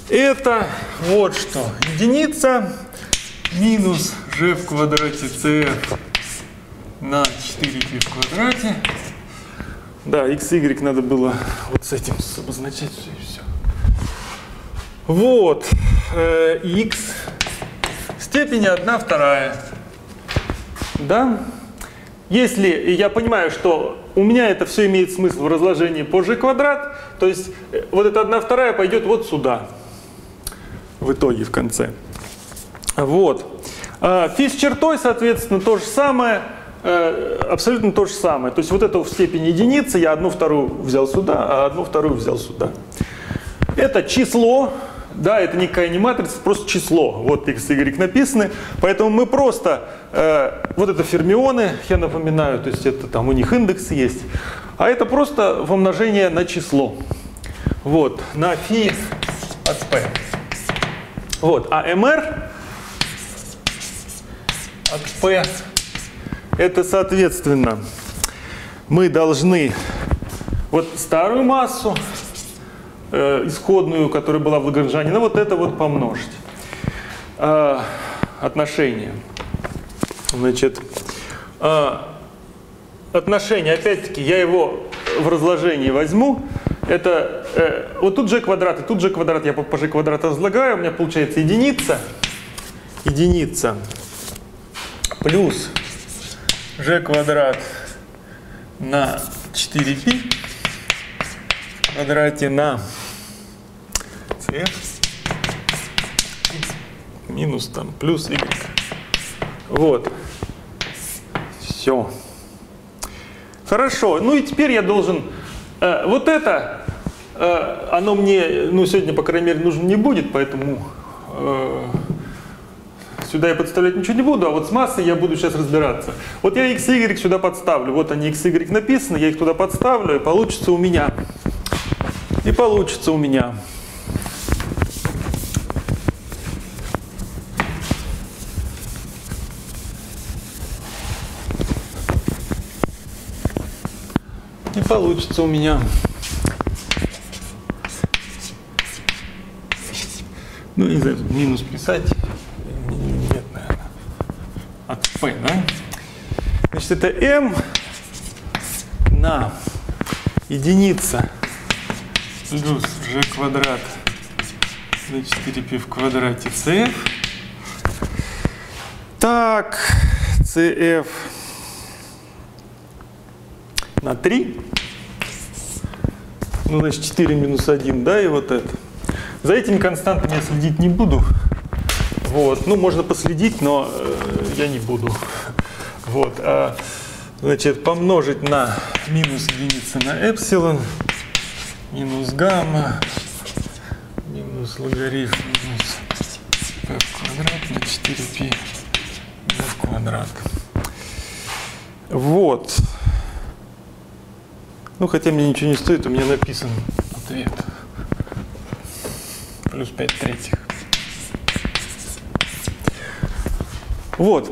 S1: Это вот что. Единица минус g в квадрате cf на 4π в квадрате да, x, y надо было вот с этим обозначать все и все. Вот, э, x степени 1 вторая. Да? Если я понимаю, что у меня это все имеет смысл в разложении по g квадрат, то есть э, вот эта 1 вторая пойдет вот сюда, в итоге, в конце. Вот. А, фи с чертой, соответственно, то же самое – абсолютно то же самое. То есть вот это в степени единицы, я одну вторую взял сюда, а одну вторую взял сюда. Это число, да, это никакая не матрица, просто число. Вот x, y написаны. Поэтому мы просто, э, вот это фермионы, я напоминаю, то есть это там у них индекс есть. А это просто умножение на число. Вот, на фи от p. Вот, а mr от p это соответственно мы должны вот старую массу, э, исходную, которая была в Лагранжане, на вот это вот помножить. Э, отношение. Значит, э, отношение, опять-таки, я его в разложении возьму. Это э, вот тут же квадрат, и тут же квадрат, я по, по g квадрат разлагаю, у меня получается единица, единица плюс g квадрат на 4π в квадрате на cf минус там плюс y. Вот. Все. Хорошо. Ну и теперь я должен э, вот это э, оно мне, ну, сегодня, по крайней мере, нужно не будет, поэтому э, сюда я подставлять ничего не буду, а вот с массой я буду сейчас разбираться. Вот я x, y сюда подставлю, вот они x, y написаны, я их туда подставлю, и получится у меня. И получится у меня. И получится у меня. Ну, не знаю, минус писать. Нет, наверное. От P, да? Значит, это m на единица плюс g квадрат на 4p в квадрате cf. Так, cf на 3. Ну, значит, 4 минус 1, да, и вот это. За этими константами я следить не буду. Вот. Ну, можно последить, но э, я не буду. Вот. А, значит, помножить на минус единица на эпсилон, минус гамма, минус логарифм минус p в квадрат на 4π в квадрат. Вот. Ну, хотя мне ничего не стоит, у меня написан ответ. Плюс 5 третьих. Вот.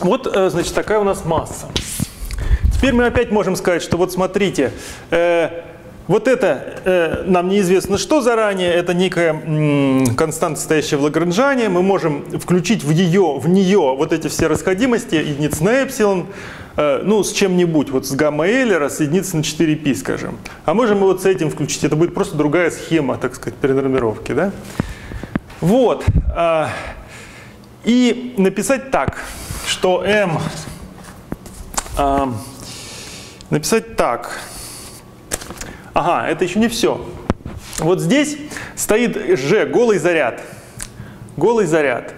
S1: Вот, э, значит, такая у нас масса. Теперь мы опять можем сказать, что вот смотрите, э, вот это э, нам неизвестно что заранее, это некая константа, стоящая в Лагранжане. Мы можем включить в нее, в нее вот эти все расходимости, единицы на эпсилон, э, ну, с чем-нибудь, вот с гамма Эйлера, с единицы на 4π, скажем. А можем мы вот с этим включить, это будет просто другая схема, так сказать, перенормировки, да? Вот. Э, и написать так, что m, э, написать так, Ага, это еще не все. Вот здесь стоит G, голый заряд. Голый заряд.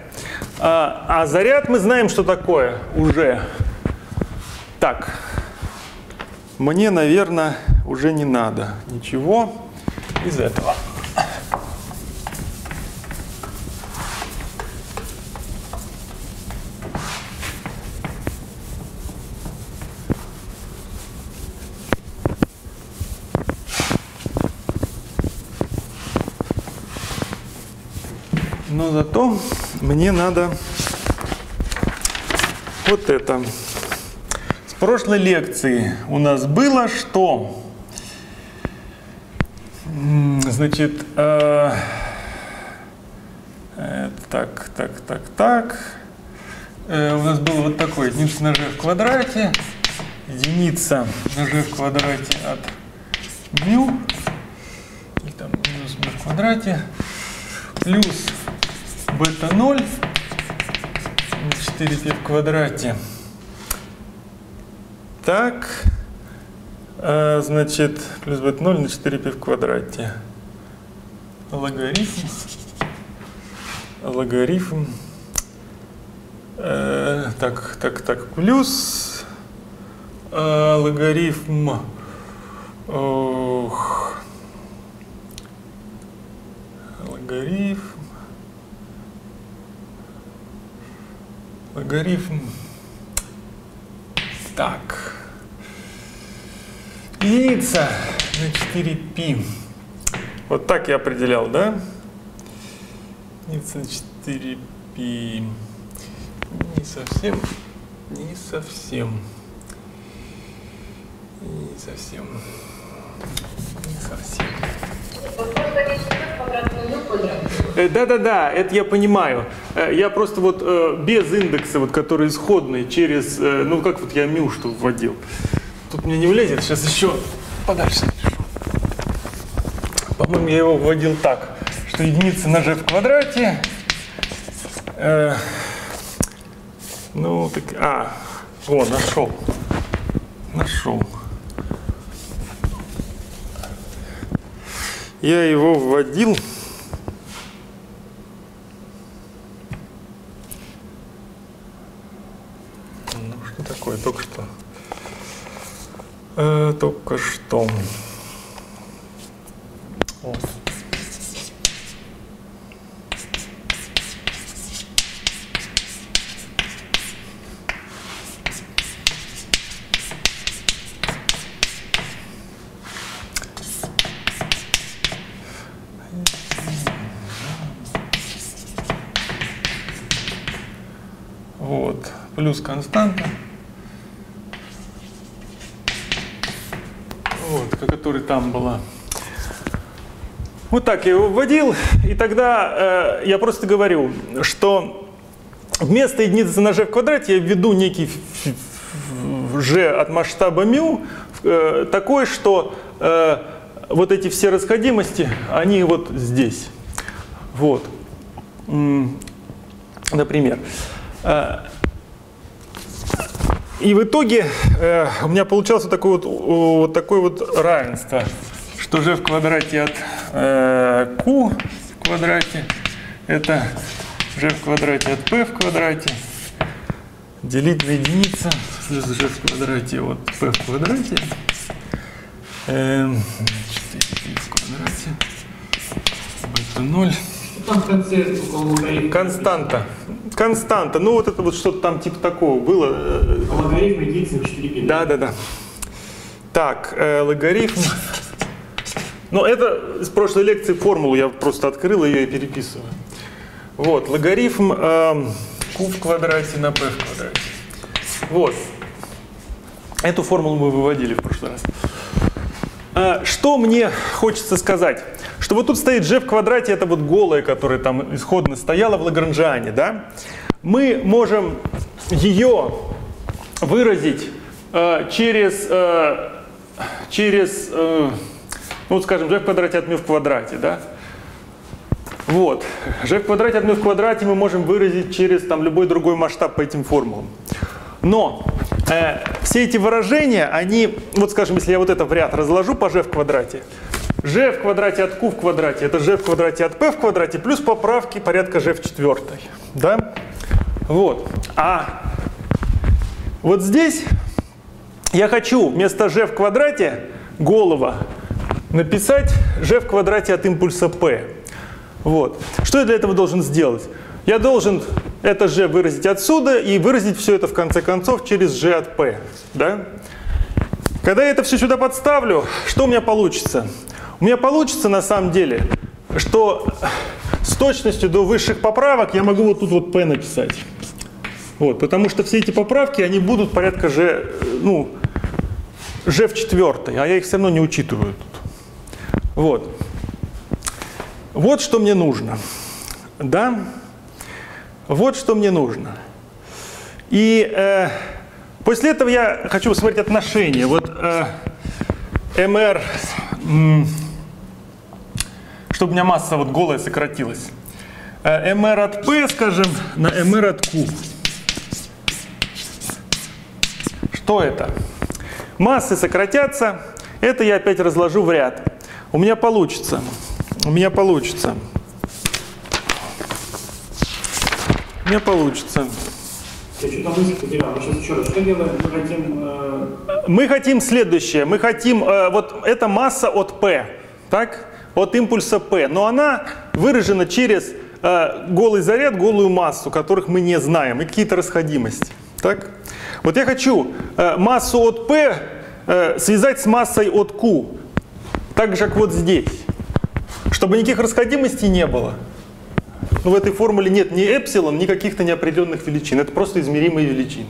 S1: А, а заряд мы знаем, что такое уже. Так, мне, наверное, уже не надо ничего из этого. Зато мне надо вот это. С прошлой лекции у нас было что? Значит, э, э, так, так, так, так. Э, у нас было вот такое единица на g в квадрате, единица на g в квадрате от μ, и там минус b в квадрате, плюс бета 0 на 4π в квадрате. Так, а, значит, плюс бета 0 на 4π в квадрате. Логарифм. Логарифм. Э, так, так, так, плюс э, логарифм. Ох. Логарифм. Логарифм. Так. Единица на 4π. Вот так я определял, да? Единица на 4π. Не совсем. Не совсем. Не совсем. Не совсем. Э, Да-да-да, это я понимаю. Э, Я просто вот э, без индекса, вот, который исходный, через, ну как вот я мю что вводил. Тут мне не влезет, сейчас еще подальше. По-моему, я его вводил так, что единица на g в квадрате. э, ну, так, а, о, нашел. Нашел. Я его вводил. такое только что. Э, только что. Вот. Плюс константа. Вот, которая там была. Вот так я его вводил, и тогда э, я просто говорю, что вместо единицы на g в квадрате я введу некий g от масштаба μ, э, такой, что э, вот эти все расходимости, они вот здесь. Вот. Например. И в итоге э, у меня получалось вот такое вот, вот такое вот равенство, что g в квадрате от э, в квадрате это g в квадрате от p в квадрате. Делить на единицу плюс g в квадрате от p в квадрате? Э, в квадрате. Это 0
S3: там в конце
S1: Константа. Константа. Ну, вот это вот что-то там типа такого было.
S3: Логарифм единицы на 4
S1: Да, да, да. Так, э, логарифм. Но это с прошлой лекции формулу я просто открыл ее и переписываю. Вот, логарифм э, q в квадрате на p в квадрате. Вот. Эту формулу мы выводили в прошлый раз. Э, что мне хочется сказать? Что вот тут стоит g в квадрате, это вот голая, которая там исходно стояла в Лагранжане, да? Мы можем ее выразить э, через, э, через э, ну скажем, g в квадрате от μ в квадрате, да? Вот. g в квадрате от μ в квадрате мы можем выразить через там, любой другой масштаб по этим формулам. Но э, все эти выражения, они, вот скажем, если я вот это в ряд разложу по g в квадрате, g в квадрате от q в квадрате, это g в квадрате от p в квадрате, плюс поправки порядка g в четвертой. Да? Вот. А вот здесь я хочу вместо g в квадрате голова написать g в квадрате от импульса p. Вот. Что я для этого должен сделать? Я должен это g выразить отсюда и выразить все это в конце концов через g от p. Да? Когда я это все сюда подставлю, что у меня получится? У меня получится на самом деле, что с точностью до высших поправок я могу вот тут вот P написать. Вот, потому что все эти поправки, они будут порядка G, ну, G в четвертой, а я их все равно не учитываю тут. Вот. Вот что мне нужно. Да? Вот что мне нужно. И э, после этого я хочу посмотреть отношения. Вот э, MR чтобы у меня масса вот голая сократилась. э, от p, скажем, на mr от q. Что это? Массы сократятся. Это я опять разложу в ряд. У меня получится. У меня получится. У меня получится. Мы хотим следующее. Мы хотим, э, вот эта масса от P, так? От импульса P, но она выражена через э, голый заряд, голую массу, которых мы не знаем, и какие-то расходимости. Так? Вот я хочу э, массу от P э, связать с массой от Q, так же, как вот здесь, чтобы никаких расходимостей не было. Но в этой формуле нет ни эпсилон, ни каких-то неопределенных величин. Это просто измеримые величины.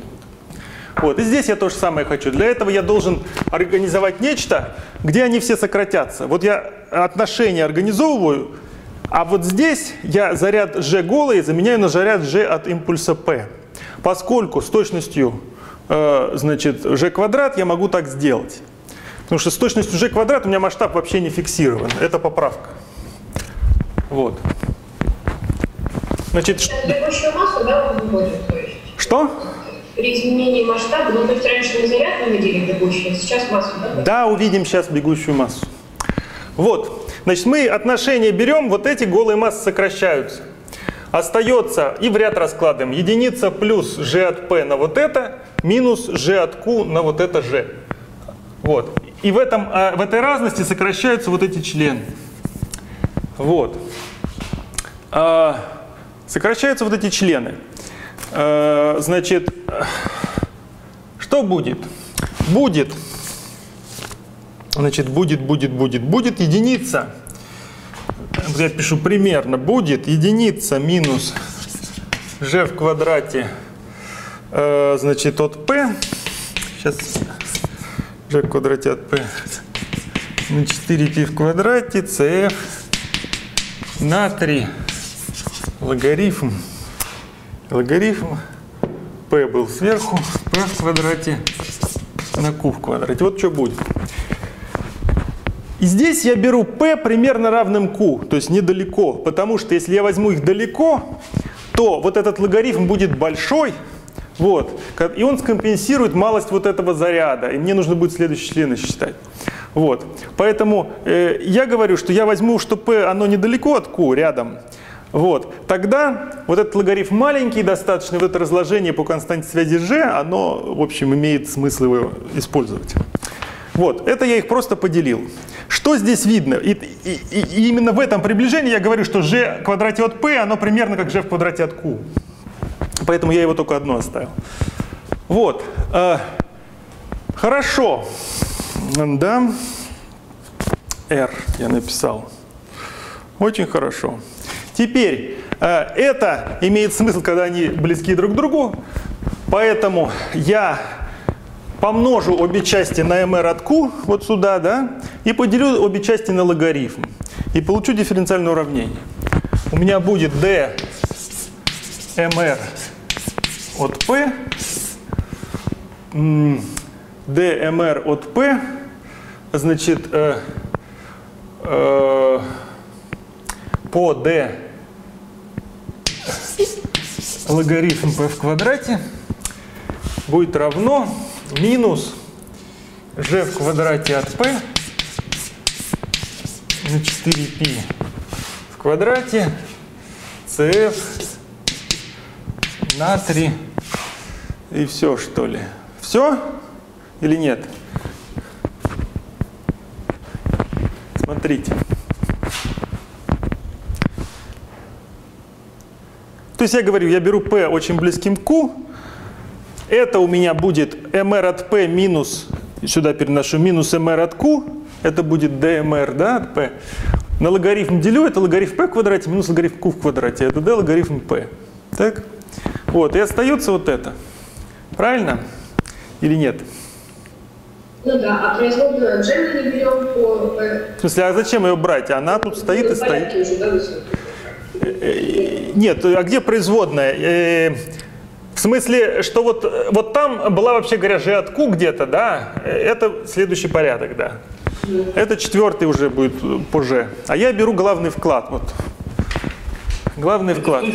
S1: Вот. И здесь я то же самое хочу. Для этого я должен организовать нечто, где они все сократятся. Вот я отношения организовываю, а вот здесь я заряд G голый заменяю на заряд G от импульса P. Поскольку с точностью э, значит, G квадрат я могу так сделать. Потому что с точностью G квадрат у меня масштаб вообще не фиксирован. Это поправка. Вот.
S2: Значит, Бегущую массу, да, он выводит, то есть?
S1: Что?
S2: При изменении масштаба, ну то есть раньше мы заряд выводили бегущий, а сейчас массу, да?
S1: Да, увидим сейчас бегущую массу. Вот, значит, мы отношения берем, вот эти голые массы сокращаются. Остается, и в ряд раскладываем, единица плюс g от p на вот это, минус g от q на вот это g. Вот. И в, этом, а, в этой разности сокращаются вот эти члены. Вот. А, сокращаются вот эти члены. А, значит, что будет? Будет Значит, будет, будет, будет, будет единица. Я пишу примерно. Будет единица минус g в квадрате э, значит, от p, сейчас g в квадрате от p, на 4π в квадрате cf на 3 логарифм, логарифм p был сверху, p в квадрате на q в квадрате. Вот что будет. И здесь я беру p примерно равным q, то есть недалеко, потому что если я возьму их далеко, то вот этот логарифм будет большой, вот, и он скомпенсирует малость вот этого заряда, и мне нужно будет следующие члены считать. Вот. Поэтому э, я говорю, что я возьму, что p оно недалеко от q, рядом. Вот. Тогда вот этот логарифм маленький достаточно, вот это разложение по константе связи g, оно, в общем, имеет смысл его использовать. Вот, это я их просто поделил. Что здесь видно? И, и, и именно в этом приближении я говорю, что g в квадрате от p, оно примерно как g в квадрате от q. Поэтому я его только одно оставил. Вот. Э, хорошо. Да. R я написал. Очень хорошо. Теперь, э, это имеет смысл, когда они близки друг к другу. Поэтому я помножу обе части на mr от q, вот сюда, да, и поделю обе части на логарифм. И получу дифференциальное уравнение. У меня будет d mr от p, dmr от p, значит, э, э, по d логарифм p в квадрате будет равно минус g в квадрате от p на 4π в квадрате cf на 3 и все что ли. Все или нет? Смотрите. То есть я говорю, я беру p очень близким к q, это у меня будет mr от p минус, сюда переношу, минус mr от q, это будет dmr да, от p. На логарифм делю, это логарифм p в квадрате минус логарифм q в квадрате, это d логарифм p. Так? Вот, и остается вот это. Правильно? Или нет?
S2: Ну да, а производную мы не берем по...
S1: В смысле, а зачем ее брать? Она тут стоит и стоит.
S2: Уже, да,
S1: Нет, а где производная? Э, в смысле, что вот, вот там была, вообще говоря, q где-то, да? Это следующий порядок, да. Это четвертый уже будет по g. А я беру главный вклад. Вот. Главный вклад.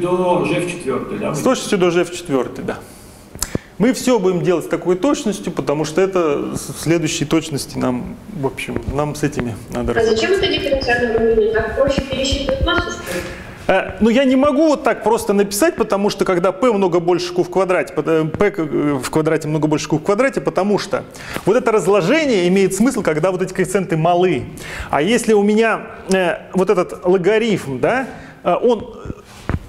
S3: До g в четвертой, да?
S1: С точностью до g в четвертой, да. Мы все будем делать с такой точностью, потому что это в следующей точности нам, в общем, нам с этими надо
S2: А зачем это дифференциальное уравнение? Так проще пересчитывать массу, что ли?
S1: Э, Ну, я не могу вот так просто написать, потому что когда p много больше q в квадрате, э, p в квадрате много больше q в квадрате, потому что вот это разложение имеет смысл, когда вот эти коэффициенты малы. А если у меня э, вот этот логарифм, да, э, он э,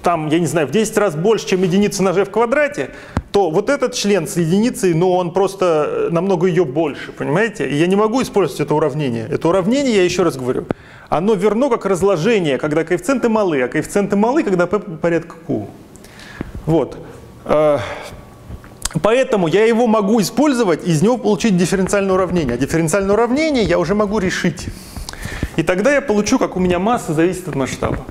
S1: там, я не знаю, в 10 раз больше, чем единица на g в квадрате, то вот этот член с единицей, ну, он просто э, намного ее больше, понимаете? И я не могу использовать это уравнение. Это уравнение, я еще раз говорю, оно верно как разложение, когда коэффициенты малы, а коэффициенты малы, когда p порядка q. Вот. Э, Поэтому я его могу использовать, из него получить дифференциальное уравнение. А дифференциальное уравнение я уже могу решить. И тогда я получу, как у меня масса зависит от масштаба.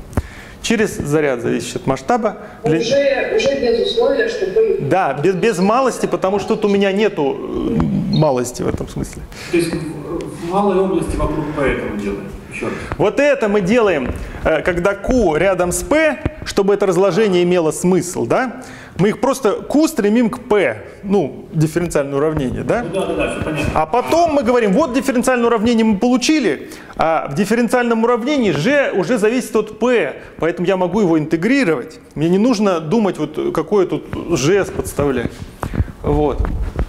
S1: Через заряд зависит от масштаба. Для-
S2: Уже, уже без условия, чтобы...
S1: Да, без, без малости, потому что тут у меня нету э, малости в этом смысле.
S3: То есть в малой области вокруг p это мы делаем. Еще раз.
S1: Вот это мы делаем, э, когда Q рядом с P, чтобы это разложение имело смысл, да? Мы их просто Q стремим к P, ну, дифференциальное уравнение, да?
S3: Ну да, да, да, все понятно.
S1: А потом мы говорим, вот дифференциальное уравнение мы получили, а в дифференциальном уравнении g уже зависит от p, поэтому я могу его интегрировать. Мне не нужно думать, вот какое тут g подставлять. Вот.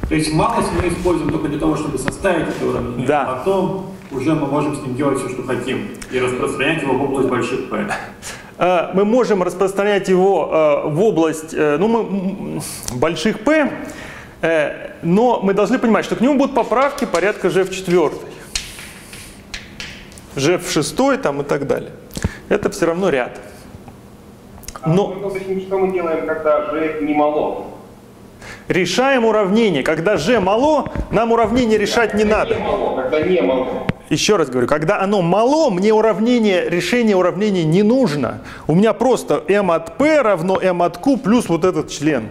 S3: То есть малость мы используем только для того, чтобы составить это уравнение,
S1: Да.
S3: а потом уже мы можем с ним делать все, что хотим, и распространять его в область больших p.
S1: Э, Мы можем распространять его э, в область э, ну, мы, больших p, но мы должны понимать, что к нему будут поправки порядка g в четвертой, g в шестой там, и так далее. Это все равно ряд.
S5: А
S1: Но-
S5: уточнить, что мы делаем, когда g не мало?
S1: Решаем уравнение. Когда g мало, нам уравнение решать не надо. Еще раз говорю, когда оно мало, мне уравнение, решение уравнения не нужно. У меня просто m от p равно m от q плюс вот этот член.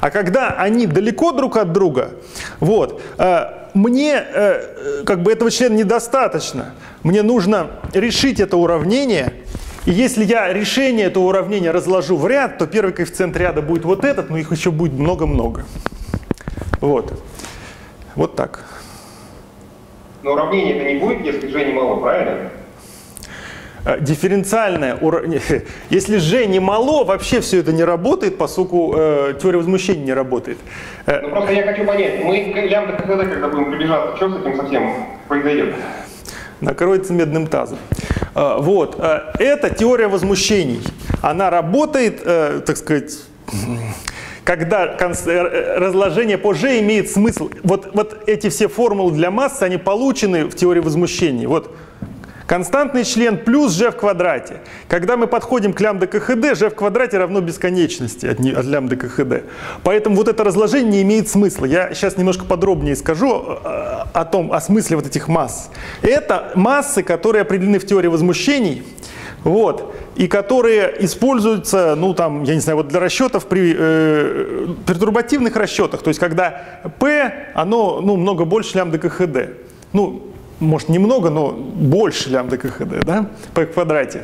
S1: А когда они далеко друг от друга, вот, э, мне э, как бы этого члена недостаточно. Мне нужно решить это уравнение. И если я решение этого уравнения разложу в ряд, то первый коэффициент ряда будет вот этот, но их еще будет много-много. Вот. Вот так.
S5: Но уравнение это не будет, если g не мало, правильно?
S1: Э, дифференциальное уравнение. Если g не мало, вообще все это не работает, поскольку э, теория возмущения не работает. Э,
S5: Ну просто я хочу понять, мы лямбда КХД, когда будем приближаться, что с этим совсем произойдет?
S1: накроется медным тазом. Э, Вот. э, Это теория возмущений. Она работает, э, так сказать, когда э, разложение по G имеет смысл. Вот, вот эти все формулы для массы, они получены в теории возмущений. Вот константный член плюс g в квадрате. Когда мы подходим к лямбда КХД, g в квадрате равно бесконечности от, от лямбда КХД. Поэтому вот это разложение не имеет смысла. Я сейчас немножко подробнее скажу э, о том, о смысле вот этих масс. Это массы, которые определены в теории возмущений, вот, и которые используются, ну там, я не знаю, вот для расчетов при э, пертурбативных расчетах, то есть когда P, оно ну, много больше лямбда КХД. Ну, может немного, но больше лямбда КХД, да, P в квадрате.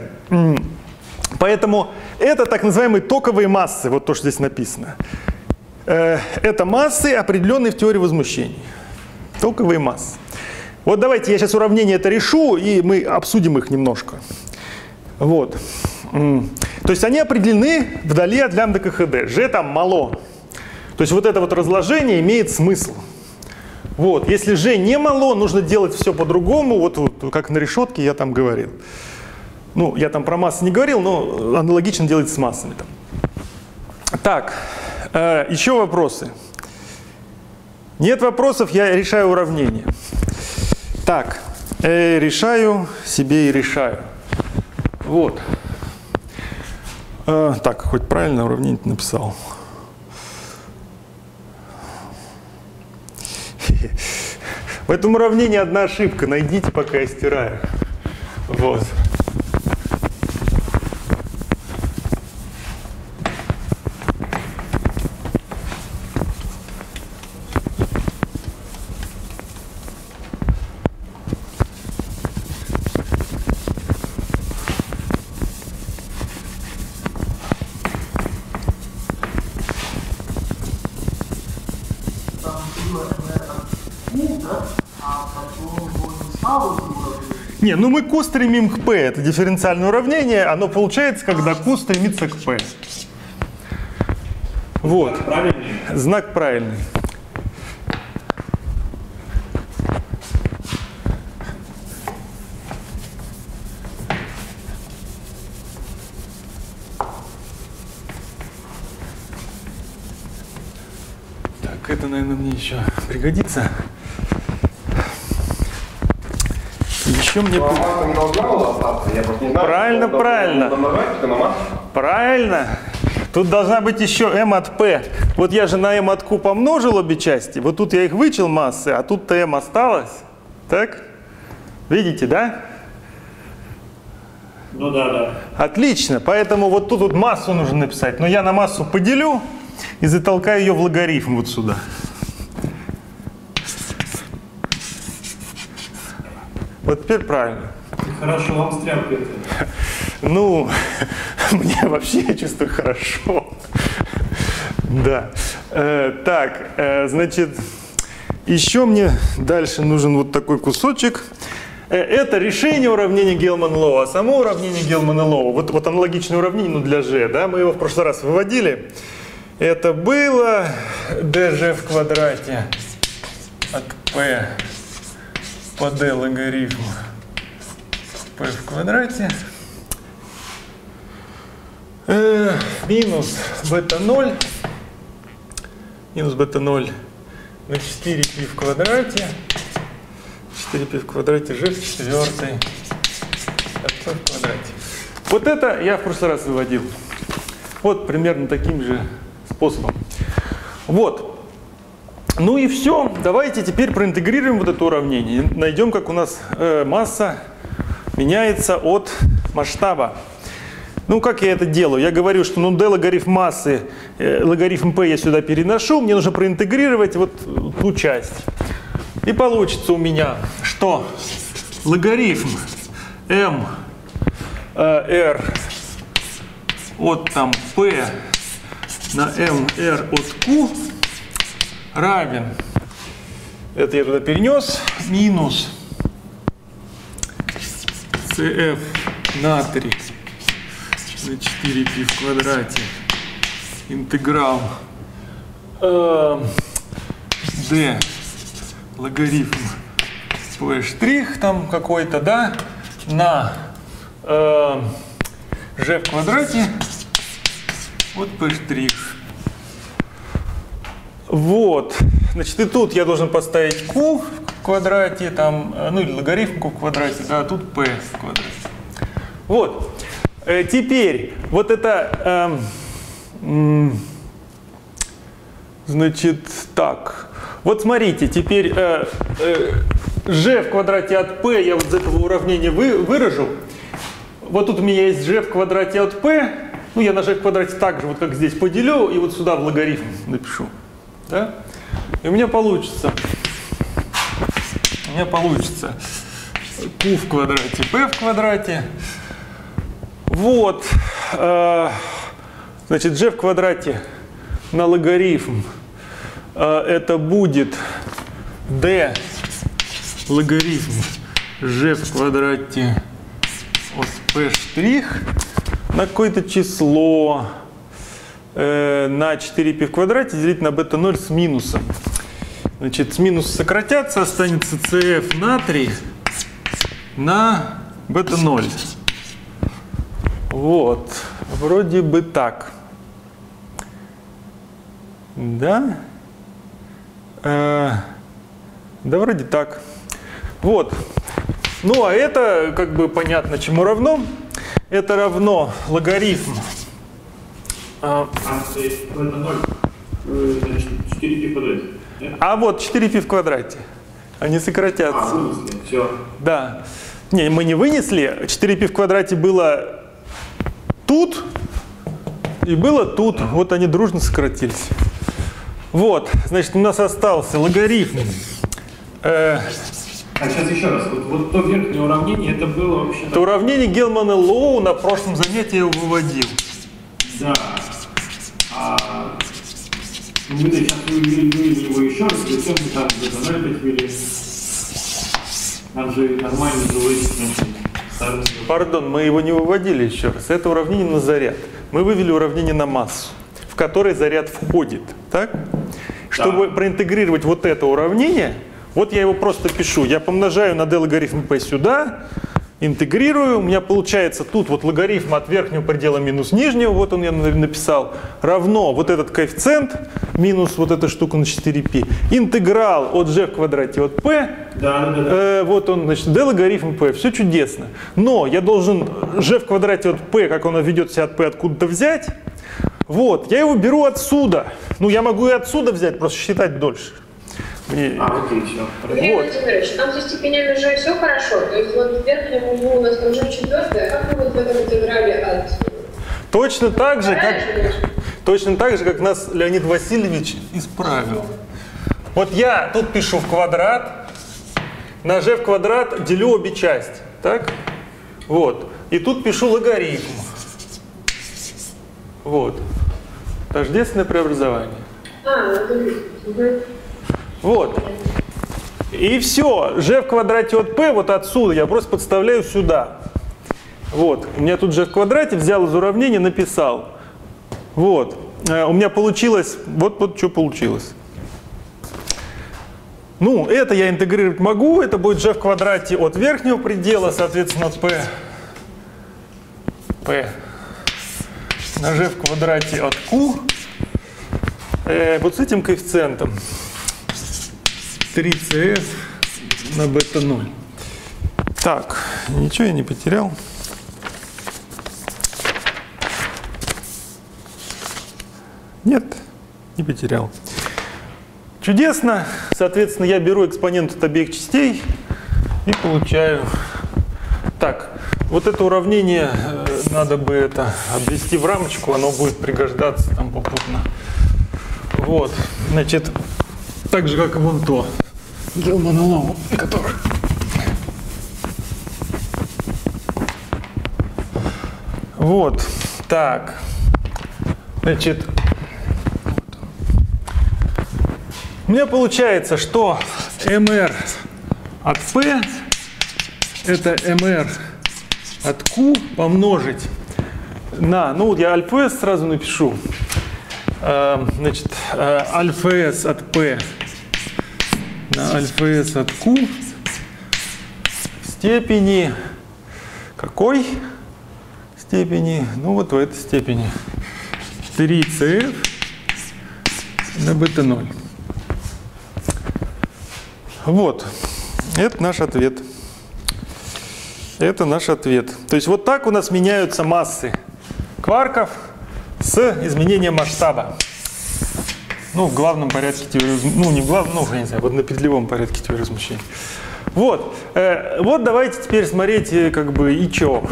S1: Поэтому это так называемые токовые массы, вот то, что здесь написано. Э, Это массы, определенные в теории возмущений. Токовые массы. Вот давайте я сейчас уравнение это решу, и мы обсудим их немножко. Вот. То есть они определены вдали от лямбда КХД. G там мало. То есть вот это вот разложение имеет смысл. Вот. Если G не мало, нужно делать все по-другому, вот, вот как на решетке я там говорил. Ну, я там про массы не говорил, но аналогично делать с массами. Там. Так, э, еще вопросы? Нет вопросов, я решаю уравнение. Так, э, решаю себе и решаю. Вот. Э, так, хоть правильно уравнение написал. В этом уравнении одна ошибка. Найдите, пока я стираю. Вот. Ну мы Q стремим к P. Это дифференциальное уравнение. Оно получается, когда Q стремится к P. Вот.
S3: Правильно?
S1: Знак правильный. Так, это, наверное, мне еще пригодится. Еще мне...
S5: Ну, а масса не должна была остаться, я просто не знаю.
S1: Правильно,
S5: Должна-
S1: правильно. Правильно. Тут должна быть еще m от p. Вот я же на m от q помножил обе части. Вот тут я их вычел массы, а тут-то m осталось. Так? Видите, да?
S3: Ну да, да.
S1: Отлично. Поэтому вот тут вот массу нужно написать. Но я на массу поделю и затолкаю ее в логарифм вот сюда. Вот теперь правильно.
S3: Хорошо, вам стряпка.
S1: Ну, мне вообще я чувствую хорошо. Да. Э, так, э, значит, еще мне дальше нужен вот такой кусочек. Э, Это решение уравнения Гелман-Лоу, а само уравнение Гелмана-Лоу, вот, вот аналогичное уравнение, но для g, да, мы его в прошлый раз выводили. Это было dg в квадрате от p по d логарифм p в квадрате Э, минус бета 0 минус бета 0 на 4 пи в квадрате 4 пи в квадрате g в от p в квадрате. Вот это я в прошлый раз выводил. Вот примерно таким же способом. Вот. Ну и все. Давайте теперь проинтегрируем вот это уравнение. Найдем, как у нас э, масса меняется от масштаба. Ну, как я это делаю? Я говорю, что ну, d логарифм массы, э, логарифм p я сюда переношу, мне нужно проинтегрировать вот ту часть. И получится у меня, что логарифм m э, r от там p на m r от q равен, это я туда перенес, минус cf на 3 на 4π в квадрате. Интеграл. Э, d логарифм. P штрих там какой-то, да, на э, g в квадрате. Вот p штрих. Вот, значит, и тут я должен поставить q в квадрате, там, э, ну или логарифм q в квадрате, да, а тут p в квадрате. Вот. Э, теперь, вот это, э, значит, так. Вот смотрите, теперь э, э, g в квадрате от p я вот из этого уравнения вы, выражу. Вот тут у меня есть g в квадрате от p. Ну, я на g в квадрате так же, вот как здесь, поделю, и вот сюда в логарифм напишу. Да? И у меня получится, у меня получится. Q в квадрате p в квадрате. Вот, э, значит, g в квадрате на логарифм э, это будет d логарифм g в квадрате от p на какое-то число на 4π в квадрате делить на бета 0 с минусом. Значит, с минуса сократятся, останется cf на 3 на бета 0. Вот, вроде бы так. Да? Э, да, вроде так. Вот. Ну, а это, как бы понятно, чему равно. Это равно логарифм. А,
S3: а, э,
S1: а, вот 4 пи в квадрате. Они сократятся.
S3: А, вынесли, все.
S1: Да. Не, мы не вынесли. 4 пи в квадрате было тут и было тут. Вот они дружно сократились. Вот, значит, у нас остался логарифм. Э,
S3: а сейчас еще раз, вот, вот то верхнее уравнение, это было вообще...
S1: Это уравнение Гелмана-Лоу на прошлом занятии я его выводил.
S3: Да. А мы-то сейчас вывели, его еще раз, зачем мы там где-то 0 опять ввели? Нам же нормально жилось.
S1: Пардон, мы его не выводили еще раз. Это уравнение на заряд. Мы вывели уравнение на массу, в которой заряд входит. Так? Чтобы проинтегрировать вот это уравнение, вот я его просто пишу. Я помножаю на d логарифм p сюда, интегрирую. У меня получается тут вот логарифм от верхнего предела минус нижнего, вот он я на- написал, равно вот этот коэффициент минус вот эта штука на 4π. Интеграл от g в квадрате от p
S3: да, да. да.
S1: Э, вот он, значит, d логарифм p, все чудесно. Но я должен g в квадрате от p, как он ведет себя от p, откуда-то взять. Вот, я его беру отсюда. Ну, я могу и отсюда взять, просто считать дольше. Мне-
S3: А, окей, все.
S2: Андрей
S1: Вот.
S2: Владимирович, там со степенями же все хорошо. То есть вот в верхнем углу у нас там же четвертое, как вы вот в этом интеграле от...
S1: Точно так же, как, точно так же, как нас Леонид Васильевич исправил. Вот я тут пишу в квадрат, на g в квадрат делю обе части, так? Вот. И тут пишу логарифм. Вот. Тождественное преобразование.
S2: А.
S1: Вот. И все. g в квадрате от p вот отсюда я просто подставляю сюда. Вот. У меня тут g в квадрате, взял из уравнения, написал. Вот. Э, У меня получилось, вот, вот что получилось. Ну, это я интегрировать могу, это будет g в квадрате от верхнего предела, соответственно, p, p на g в квадрате от q, э, вот с этим коэффициентом. 3CF на бета 0. Так, ничего я не потерял. Нет, не потерял. Чудесно. Соответственно, я беру экспонент от обеих частей и получаю. Так, вот это уравнение э, надо бы это обвести в рамочку, оно будет пригождаться там попутно. Вот, значит, так же, как и вон то. Геомонолог, который... Вот, так, значит, у меня получается, что mr от p это mr от q помножить на, ну вот я альфа сразу напишу, Э, значит, э, альфа s от p альфа s от q степени какой степени? Ну вот в этой степени 3cf на бета 0. Вот, это наш ответ. Это наш ответ. То есть вот так у нас меняются массы кварков с изменением масштаба. Ну, в главном порядке теории, ну, не в главном, ну, я не знаю, вот на петлевом порядке теории возмущения. Вот, э, вот давайте теперь смотреть, э, как бы, и чё.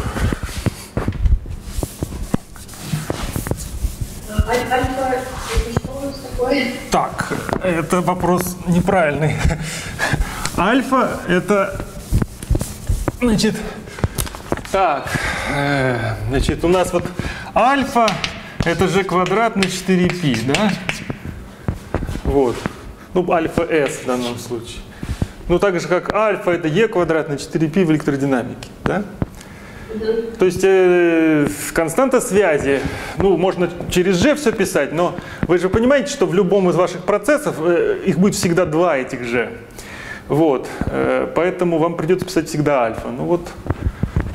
S1: Так, это вопрос неправильный. Альфа это, значит, так, э, значит, у нас вот альфа это же квадрат на 4π, да? Вот. Ну, альфа s в данном случае. Ну, так же, как альфа это e квадрат на 4π в электродинамике, да? То есть э, константа связи, ну, можно через g все писать, но вы же понимаете, что в любом из ваших процессов э, их будет всегда два этих g. Вот, э, поэтому вам придется писать всегда альфа. Ну вот,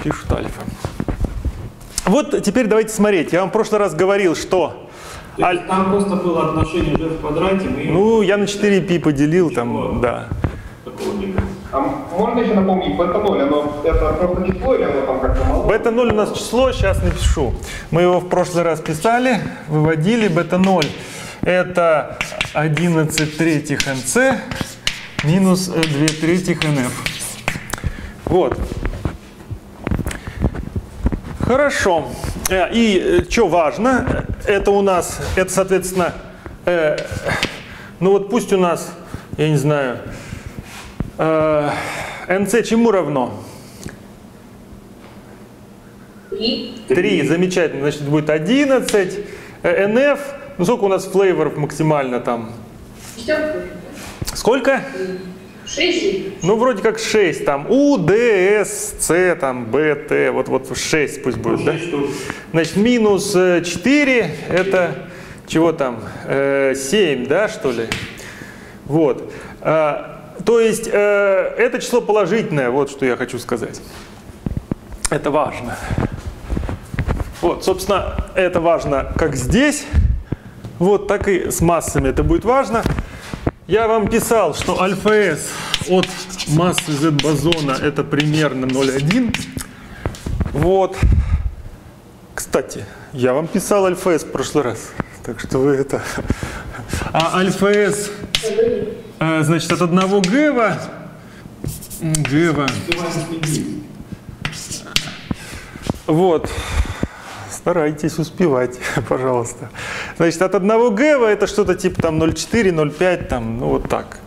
S1: пишут альфа. Вот теперь давайте смотреть. Я вам в прошлый раз говорил, что...
S3: То есть Там просто было отношение g в квадрате, мы
S1: Ну, я на 4π поделил там, да.
S5: А можно еще напомнить, бета-0, оно это просто число или оно там как-то мало?
S1: Бета-0 у нас число, сейчас напишу. Мы его в прошлый раз писали, выводили. Бета-0 это 11 третьих НЦ минус 2 третьих НФ. Вот. Хорошо. Э, И что важно, это у нас, это, соответственно, э, ну вот пусть у нас, я не знаю, э, НЦ чему равно?
S2: И
S1: 3, замечательно, значит будет 11, э, НФ, ну сколько у нас флейворов максимально там? Сколько?
S2: Шесть.
S1: Ну вроде как 6, там У, Д, С, С, там Б, Т, вот, вот 6 пусть будет, да? Значит, минус э, 4, это чего там, Э, 7, да, что ли? Вот. А, То есть э, это число положительное, вот что я хочу сказать. Это важно. Вот, собственно, это важно как здесь, вот так и с массами это будет важно. Я вам писал, что альфа s от массы z бозона это примерно 0,1. Вот. Кстати, я вам писал альфа s в прошлый раз, так что вы это... А альфа s, э, значит, от одного гэва, гэва, вот, старайтесь успевать, пожалуйста. Значит, от одного гэва это что-то типа там 0,4, 0,5, там, ну вот так.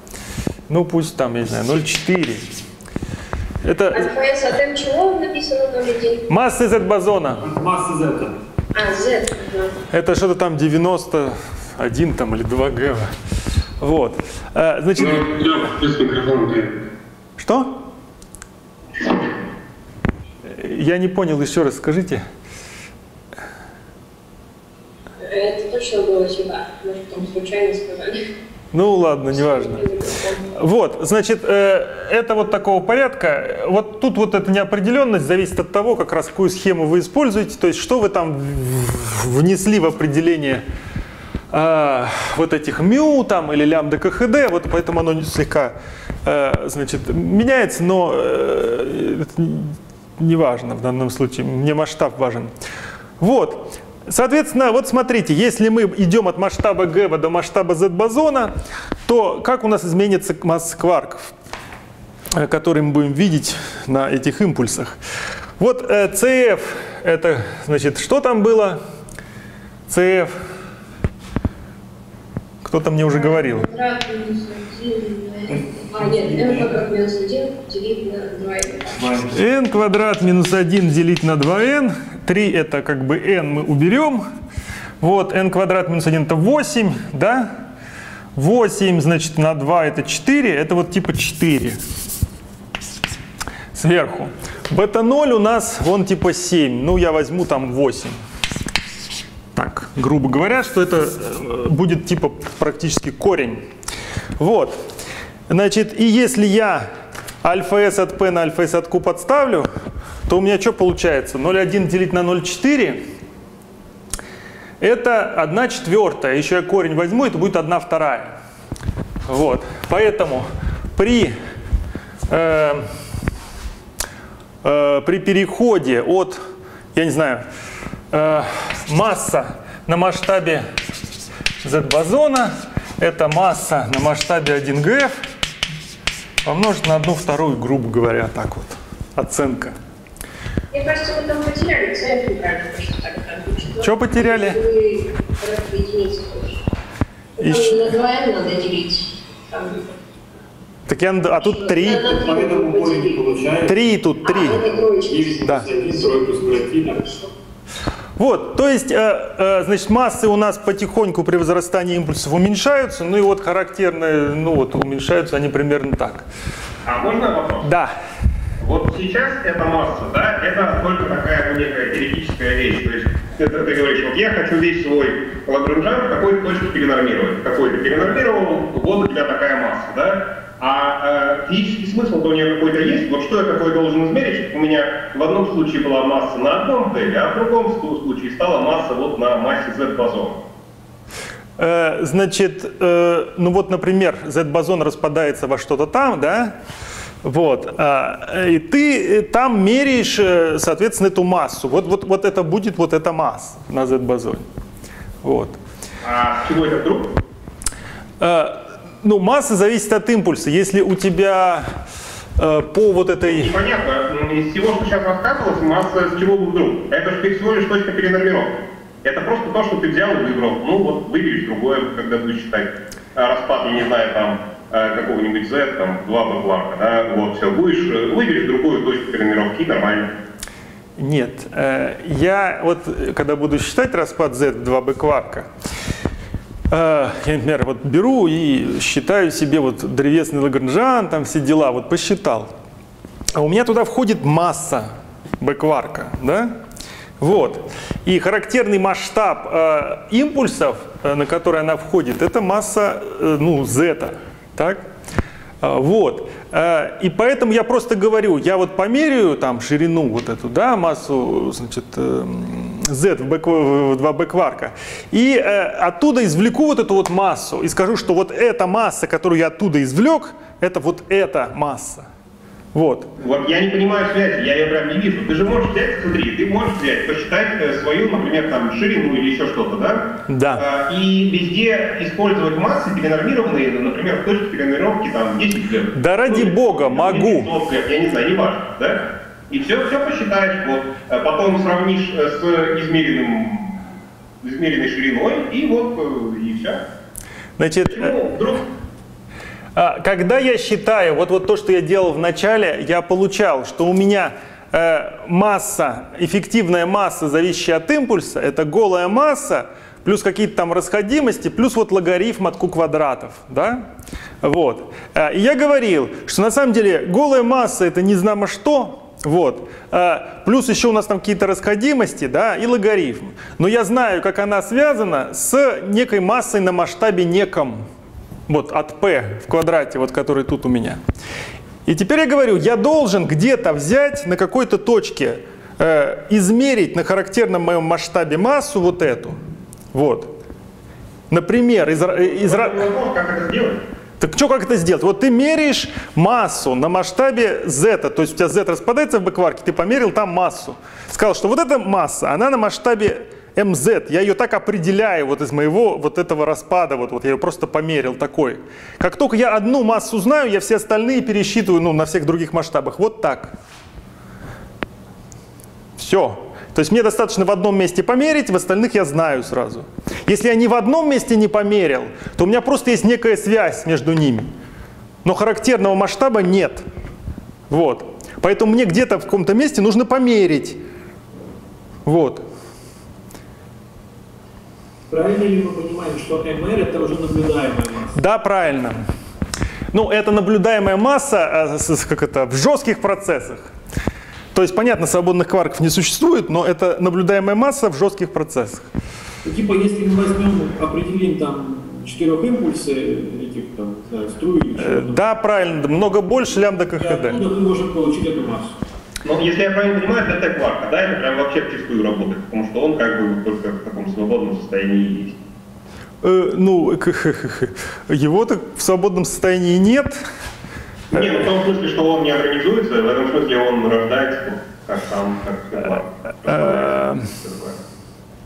S1: Ну пусть там, я не знаю, 0,4. Это
S2: АФС от М чего написано 0,1?
S1: масса Z-бозона.
S3: Масса z.
S2: А, Z.
S1: Это что-то там 91 там, или 2 гэва. Вот. Э, Значит,
S5: микрофона
S1: что? Я не понял, еще раз скажите.
S2: Это точно было сюда. Может, там случайно сказали.
S1: Ну ладно, неважно. Вот, значит, э, это вот такого порядка. Вот тут вот эта неопределенность зависит от того, как раз какую схему вы используете, то есть что вы там внесли в определение а, вот этих мю там или лямбда КХД, вот поэтому оно слегка, э, значит, меняется, но э, это не в данном случае, мне масштаб важен. Вот, соответственно, вот смотрите, если мы идем от масштаба Гэва до масштаба Z-бозона, то как у нас изменится масса кварков, э, которые мы будем видеть на этих импульсах? Вот э, CF, это, значит, что там было? CF, кто-то мне уже говорил.
S2: Квадрат минус 1, нет, n квадрат минус 1 делить на 2n.
S1: n квадрат минус 1 делить на 2n. 3 это как бы n мы уберем. Вот, n квадрат минус 1 это 8, да? 8, значит, на 2 это 4, это вот типа 4 сверху. Бета-0 у нас вон типа 7, ну я возьму там 8. Так, грубо говоря, что это э, будет типа практически корень. Вот. Значит, и если я альфа s от p на альфа s от q подставлю, то у меня что получается? 0,1 делить на 0,4 это 1 четвертая. Еще я корень возьму, это будет 1 вторая. Вот. Поэтому при, э, э, при переходе от, я не знаю, э, масса на масштабе z-бозона, это масса на масштабе 1gf помножить на одну вторую, грубо говоря, так вот, оценка.
S2: Мне кажется, вы там потеряли цепь, кажется, что
S1: потеряли?
S2: Вы единицы
S1: Ещё-
S2: на 2n надо делить. Там,
S1: Так я, а тут 3.
S2: на- на три.
S1: 3 тут 3.
S2: А.
S3: 9
S1: Да. Вот, то есть, э, э, значит, массы у нас потихоньку при возрастании импульсов уменьшаются, ну и вот характерные, ну вот уменьшаются они примерно так.
S5: А можно вопрос?
S1: Да,
S5: Вот сейчас эта масса, да, это только такая ну, некая теоретическая вещь. То есть это ты говоришь, вот я хочу весь свой лагранжан в какой-то точке перенормировать. Какой-то перенормировал, вот у тебя такая масса, да? А э, физический смысл-то у нее какой-то есть. Вот что я такое должен измерить, чтобы у меня в одном случае была масса на одном теле, а в другом слу- случае стала масса вот на массе Z-бозона.
S1: Э, значит, э, ну вот, например, Z-бозон распадается во что-то там, да, вот, а, и ты э, там меряешь, э, соответственно, эту массу. Вот, вот, вот это будет вот эта масса на Z-бозоне. Вот.
S5: А с чего это вдруг?
S1: Э, Ну, масса зависит от импульса. Если у тебя э, по вот этой...
S5: Непонятно, из всего, что сейчас рассказывалось, масса с чего вдруг? Это же всего лишь точка перенормировки. Это просто то, что ты взял и выбрал. Ну вот выберешь другое, когда будешь считать а, распад, я не знаю, там э, какого-нибудь Z, там 2 бэкларка, да, вот, все, будешь, э, выберешь другую точку перенормировки, нормально.
S1: Нет, э, я вот, э, когда буду считать распад Z в 2 кварка, э, я, например, вот беру и считаю себе вот древесный лагранжан, там все дела, вот посчитал. А у меня туда входит масса бэкварка, да? Вот. И характерный масштаб э, импульсов, э, на который она входит, это масса, э, ну, z, так? А, Вот. Э, И поэтому я просто говорю, я вот померяю там ширину вот эту, да, массу, значит, эм, z в, бэк, в 2 бэкварка, и э, оттуда извлеку вот эту вот массу и скажу, что вот эта масса, которую я оттуда извлек, это вот эта масса. Вот.
S5: Вот я не понимаю связи, я ее прям не вижу. Ты же можешь взять, смотри, ты можешь взять, посчитать э, свою, например, там, ширину или еще что-то, да?
S1: Да.
S5: А, и везде использовать массы перенормированные, ну, например, в точке перенормировки там 10 Г.
S1: Да ради
S5: Ну,
S1: бога, могу.
S5: 500 Г, Я не знаю, не важно, да? И все, все посчитаешь, вот. А Потом сравнишь э, с измеренным, измеренной шириной, и вот, э, и все.
S1: Значит, э,
S5: Почему вдруг
S1: А, Когда я считаю, вот, вот то, что я делал в начале, я получал, что у меня э, масса, эффективная масса, зависящая от импульса, это голая масса, плюс какие-то там расходимости, плюс вот логарифм от q квадратов, да? Вот. Э, И я говорил, что на самом деле голая масса это не знамо что, вот. Э, Плюс еще у нас там какие-то расходимости, да, и логарифм. Но я знаю, как она связана с некой массой на масштабе неком вот от p в квадрате, вот который тут у меня. И теперь я говорю, я должен где-то взять на какой-то точке, э, измерить на характерном моем масштабе массу вот эту. Вот. Например, из, из,
S5: вопрос, как это сделать?
S1: Так что, как это сделать? Вот ты меряешь массу на масштабе z, то есть у тебя z распадается в бэкварке, ты померил там массу. Сказал, что вот эта масса, она на масштабе mz, я ее так определяю вот из моего вот этого распада, вот, вот я ее просто померил такой. Как только я одну массу знаю, я все остальные пересчитываю ну, на всех других масштабах. Вот так. Все. То есть мне достаточно в одном месте померить, в остальных я знаю сразу. Если я ни в одном месте не померил, то у меня просто есть некая связь между ними. Но характерного масштаба нет. Вот. Поэтому мне где-то в каком-то месте нужно померить. Вот.
S3: Правильно ли мы понимаем, что МР это уже наблюдаемая масса?
S1: Да, правильно. Ну, это наблюдаемая масса э, как это, в жестких процессах. То есть, понятно, свободных кварков не существует, но это наблюдаемая масса в жестких процессах.
S3: Ну, типа, если мы возьмем, определим там четырех импульсы, этих там, знаю, струй или
S1: Э, Да, правильно, много больше лямбда КХД.
S3: оттуда мы можем получить эту массу.
S5: Ну, если я правильно понимаю, это кварка, да, это прям вообще вчистую работает, потому что он как бы только в таком свободном состоянии есть.
S1: Э, Ну, его-то в свободном состоянии нет.
S5: Не, ну в том смысле, что он не организуется, в этом смысле он рождается, ну, как сам, как кварк.
S1: Э,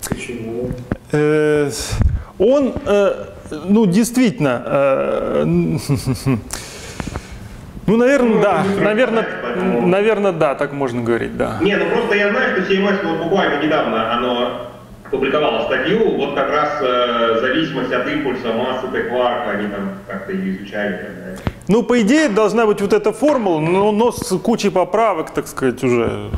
S3: Почему?
S1: Э, Он, э, ну, действительно, ну, наверное, да, наверное, наверное, да, так можно говорить, да.
S5: Не, ну просто я знаю, что CMS вот буквально недавно оно публиковало статью, вот как раз э, зависимость от импульса массы Т-кварка, они там как-то ее изучали. далее.
S1: Ну, по идее, должна быть вот эта формула, но, но с кучей поправок, так сказать, уже.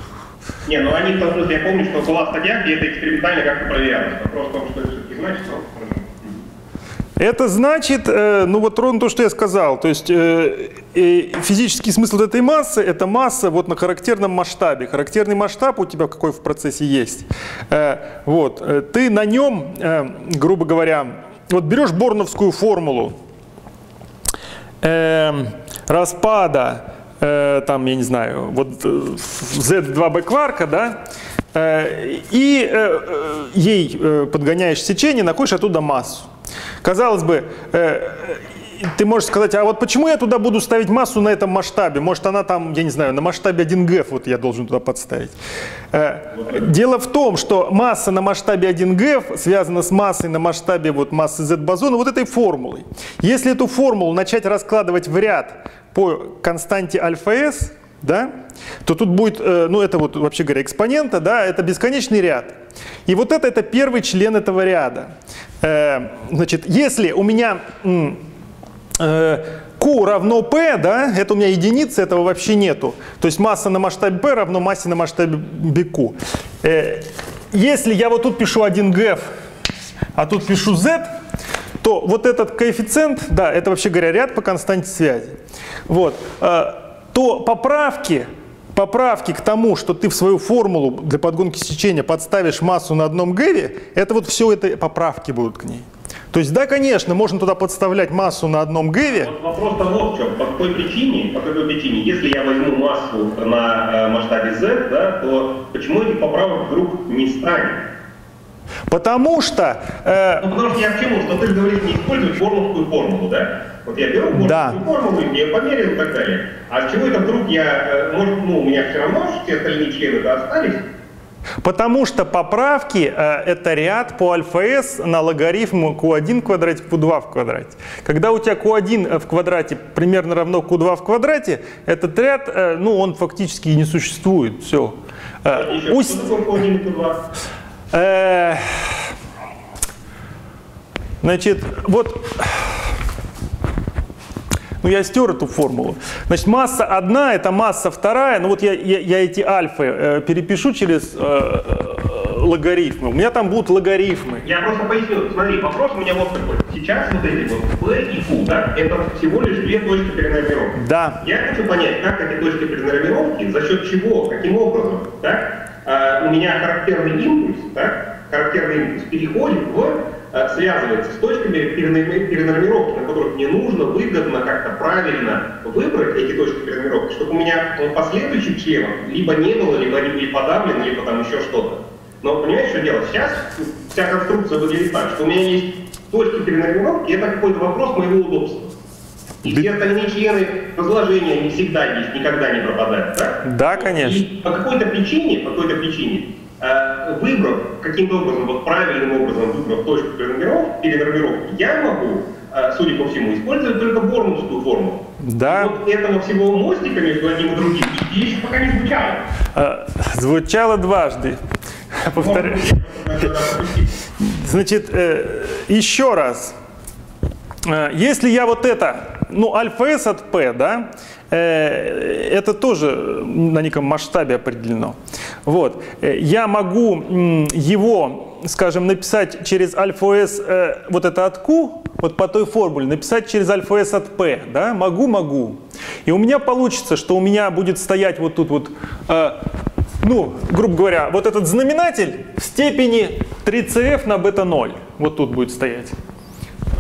S5: Не, ну они в том смысле, я помню, что была статья, где это экспериментально как-то проверялось. Вопрос в том, что это все-таки значит.
S1: Это значит, э, ну вот ровно то, что я сказал, то есть э, э, физический смысл этой массы – это масса вот на характерном масштабе. Характерный масштаб у тебя какой в процессе есть. Вот, ты на нем, грубо говоря, вот берешь борновскую формулу э, распада, э, там, я не знаю, вот э, Z2B кварка, да, э, и э, э, ей э, подгоняешь сечение, находишь оттуда массу. Казалось бы, э, ты можешь сказать, а вот почему я туда буду ставить массу на этом масштабе? Может, она там, я не знаю, на масштабе 1 ГЭФ вот я должен туда подставить. Э, Дело в том, что масса на масштабе 1 ГЭФ связана с массой на масштабе вот массы Z-бозона вот этой формулой. Если эту формулу начать раскладывать в ряд по константе альфа-s, да, то тут будет, э, ну это вот вообще говоря, экспонента, да, это бесконечный ряд. И вот это, это первый член этого ряда. Э, Значит, если у меня Q равно P, да, это у меня единица, этого вообще нету. То есть масса на масштабе P равно массе на масштабе Q. Э, Если я вот тут пишу 1 GF, а тут пишу Z, то вот этот коэффициент, да, это вообще говоря ряд по константе связи. Вот, э, то поправки, поправки к тому, что ты в свою формулу для подгонки сечения подставишь массу на одном гэве, это вот все это поправки будут к ней. То есть, да, конечно, можно туда подставлять массу на одном гэве.
S5: Вот вопрос-то вот в чем. По какой причине, по какой причине, если я возьму массу на э, масштабе Z, да, то почему этих поправок вдруг не станет?
S1: Потому что э,
S5: Ну, потому что я к чему? Что ты говоришь не использовать формулскую формулу, да? Вот я беру формулскую
S1: Да.
S5: формулу, я померил и так далее. А с чего это вдруг я, э, может, ну, у меня все равно все остальные члены-то остались?
S1: Потому что поправки э, это ряд по альфа-s на логарифм q1 в квадрате q2 в квадрате. Когда у тебя q1 в квадрате примерно равно q2 в квадрате, этот ряд, э, ну, он фактически не существует. Все.
S5: Еще,
S1: Усть-
S5: что такое Q1 и Q2?
S1: Э, Значит, вот, ну я стер эту формулу. Значит, масса одна, это масса вторая. Ну вот я, я, я эти альфы э, перепишу через э, э, логарифмы. У меня там будут логарифмы.
S5: Я просто поясню. Смотри, вопрос у меня вот такой. Сейчас вот эти вот P и Q, да, это всего лишь две точки перенормировки.
S1: Да.
S5: Я хочу понять, как эти точки перенормировки, за счет чего, каким образом, да, а, у меня характерный импульс, да, характерный импульс переходит в, а, связывается с точками перенорми- перенормировки, на которых мне нужно выгодно как-то правильно выбрать эти точки перенормировки, чтобы у меня э, последующих членов либо не было, либо они были подавлены, либо там еще что-то. Но понимаешь, что дело? Сейчас вся конструкция выглядит так, что у меня есть точки перенормировки, это какой-то вопрос моего удобства. И все остальные члены разложения не всегда есть, никогда не пропадают, да?
S1: Да, конечно.
S5: И по какой-то причине, по какой-то причине, э, э, выбрав каким-то образом, вот правильным образом выбрав точку перенормировки, перенормировки, я могу, э, судя по всему, использовать только бормовскую форму.
S1: Да.
S5: Вот этого всего мостика между одним и другим еще пока не звучало.
S1: Э, Звучало дважды. Повторяю. Значит, э, еще раз. Э, Если я вот это, ну, альфа-s от p, да, э, это тоже на неком масштабе определено. Вот. Э, Я могу его, скажем, написать через альфа-s э, вот это от q, вот по той формуле, написать через альфа-s от p, да, могу, могу. И у меня получится, что у меня будет стоять вот тут вот ну, грубо говоря, вот этот знаменатель в степени 3cf на бета-0. Вот тут будет стоять.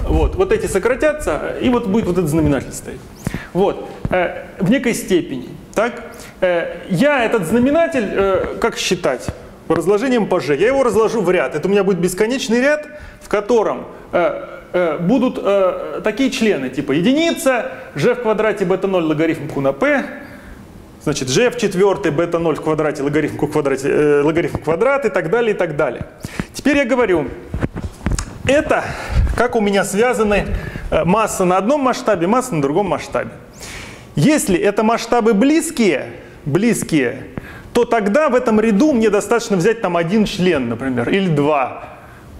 S1: Вот, вот эти сократятся, и вот будет вот этот знаменатель стоять. Вот, э, в некой степени. Так? Э, я этот знаменатель, э, как считать? Разложением по g. Я его разложу в ряд. Это у меня будет бесконечный ряд, в котором э, э, будут э, такие члены, типа единица, g в квадрате бета-0 логарифм q на p, Значит, g в четвертой, бета 0 в квадрате, логарифм q в квадрате, э, логарифм квадрат и так далее, и так далее. Теперь я говорю, это как у меня связаны э, масса на одном масштабе, масса на другом масштабе. Если это масштабы близкие, близкие, то тогда в этом ряду мне достаточно взять там один член, например, или два.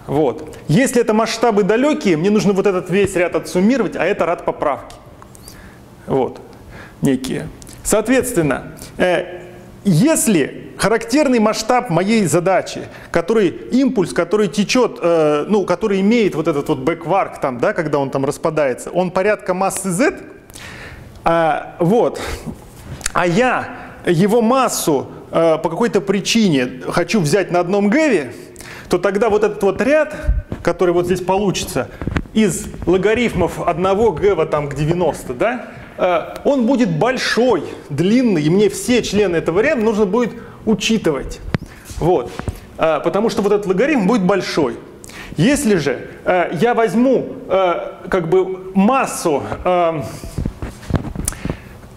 S1: Вот. Если это масштабы далекие, мне нужно вот этот весь ряд отсуммировать, а это ряд поправки. Вот. Некие. Соответственно, э, если характерный масштаб моей задачи, который импульс, который течет, э, ну, который имеет вот этот вот бэкварк там, да, когда он там распадается, он порядка массы z, а, вот, а я его массу э, по какой-то причине хочу взять на одном гэве, то тогда вот этот вот ряд, который вот здесь получится, из логарифмов одного гэва там к 90, да, э, он будет большой, длинный, и мне все члены этого ряда нужно будет учитывать. Вот. Э, Потому что вот этот логарифм будет большой. Если же э, я возьму э, как бы массу,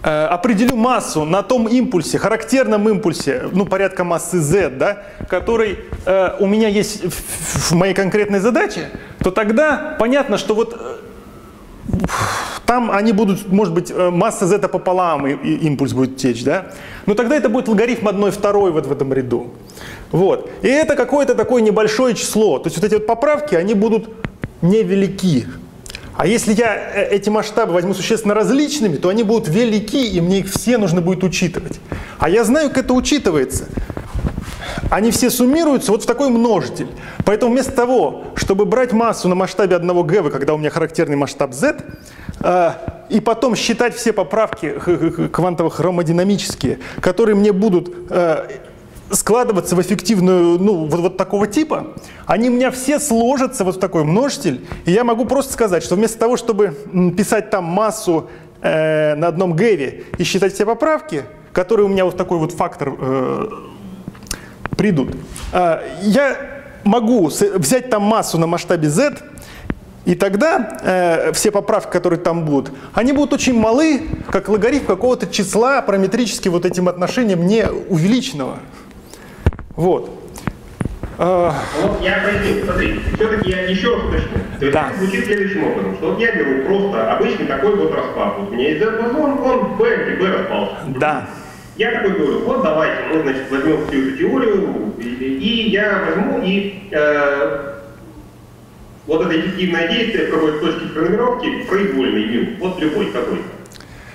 S1: определю массу на том импульсе, характерном импульсе, ну порядка массы z, да, который у меня есть в, в моей конкретной задаче, то тогда понятно, что вот э, там они будут, может быть, э, масса z пополам, и, импульс будет течь, да? Но тогда это будет логарифм 1 второй вот в этом ряду. Вот. И это какое-то такое небольшое число. То есть вот эти вот поправки, они будут невелики. А если я э, эти масштабы возьму существенно различными, то они будут велики, и мне их все нужно будет учитывать. А я знаю, как это учитывается. Они все суммируются вот в такой множитель. Поэтому вместо того, чтобы брать массу на масштабе одного гэва, когда у меня характерный масштаб z, э, и потом считать все поправки квантово-хромодинамические, которые мне будут э, складываться в эффективную, ну, вот, вот такого типа, они у меня все сложатся вот в такой множитель, и я могу просто сказать, что вместо того, чтобы писать там массу э, на одном гэве и считать все поправки, которые у меня вот такой вот фактор э, придут, э, я могу взять там массу на масштабе z, и тогда э, все поправки, которые там будут, они будут очень малы, как логарифм какого-то числа параметрически вот этим отношением не увеличенного. Вот. Э,
S5: Вот я пойду, смотри, все-таки я еще раз уточню. То есть
S1: Да.
S5: это звучит следующим образом, что вот я беру просто обычный такой вот распад. Вот у меня есть Z-бозон, он B и B распался.
S1: да.
S5: Я такой говорю, вот давайте, мы, значит, возьмем всю эту теорию, и, и я возьму и э, вот это эффективное действие в какой-то точке формировки произвольный мю, вот любой какой-то.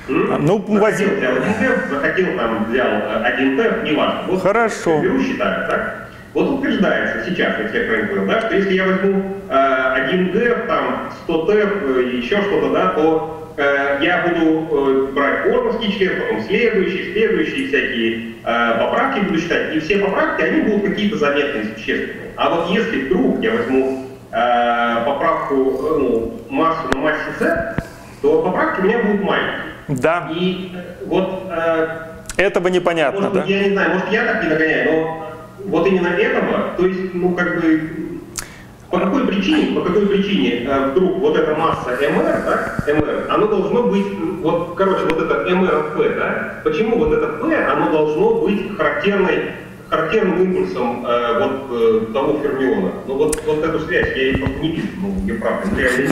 S5: М?
S1: А, ну,
S5: захотел
S1: возьм-
S5: взял один F, захотел там взял э, один F, неважно. Вот
S1: Хорошо.
S5: Беру, считаю, так? Вот утверждается сейчас, если я правильно понял, да, что если я возьму э, 1 G, там 100 T, э, еще что-то, да, то я буду э, брать формовский член, потом следующий, следующие всякие э, поправки буду считать, и все поправки, они будут какие-то заметные, существенные. А вот если вдруг я возьму э, поправку, э, ну, массу на массе Z, то поправки у меня будут маленькие.
S1: Да.
S5: И э, вот э,
S1: Этого непонятно,
S5: может
S1: да?
S5: я не знаю, может, я так не догоняю, но вот именно этого, то есть, ну, как бы, по какой причине, по какой причине э, вдруг вот эта масса МР, да, МР, оно должно быть, вот, короче, вот это МР да, почему вот это P, оно должно быть характерной, характерным импульсом э, вот э, того фермиона. Ну вот, вот эту связь я ей просто не вижу, ну, где правда.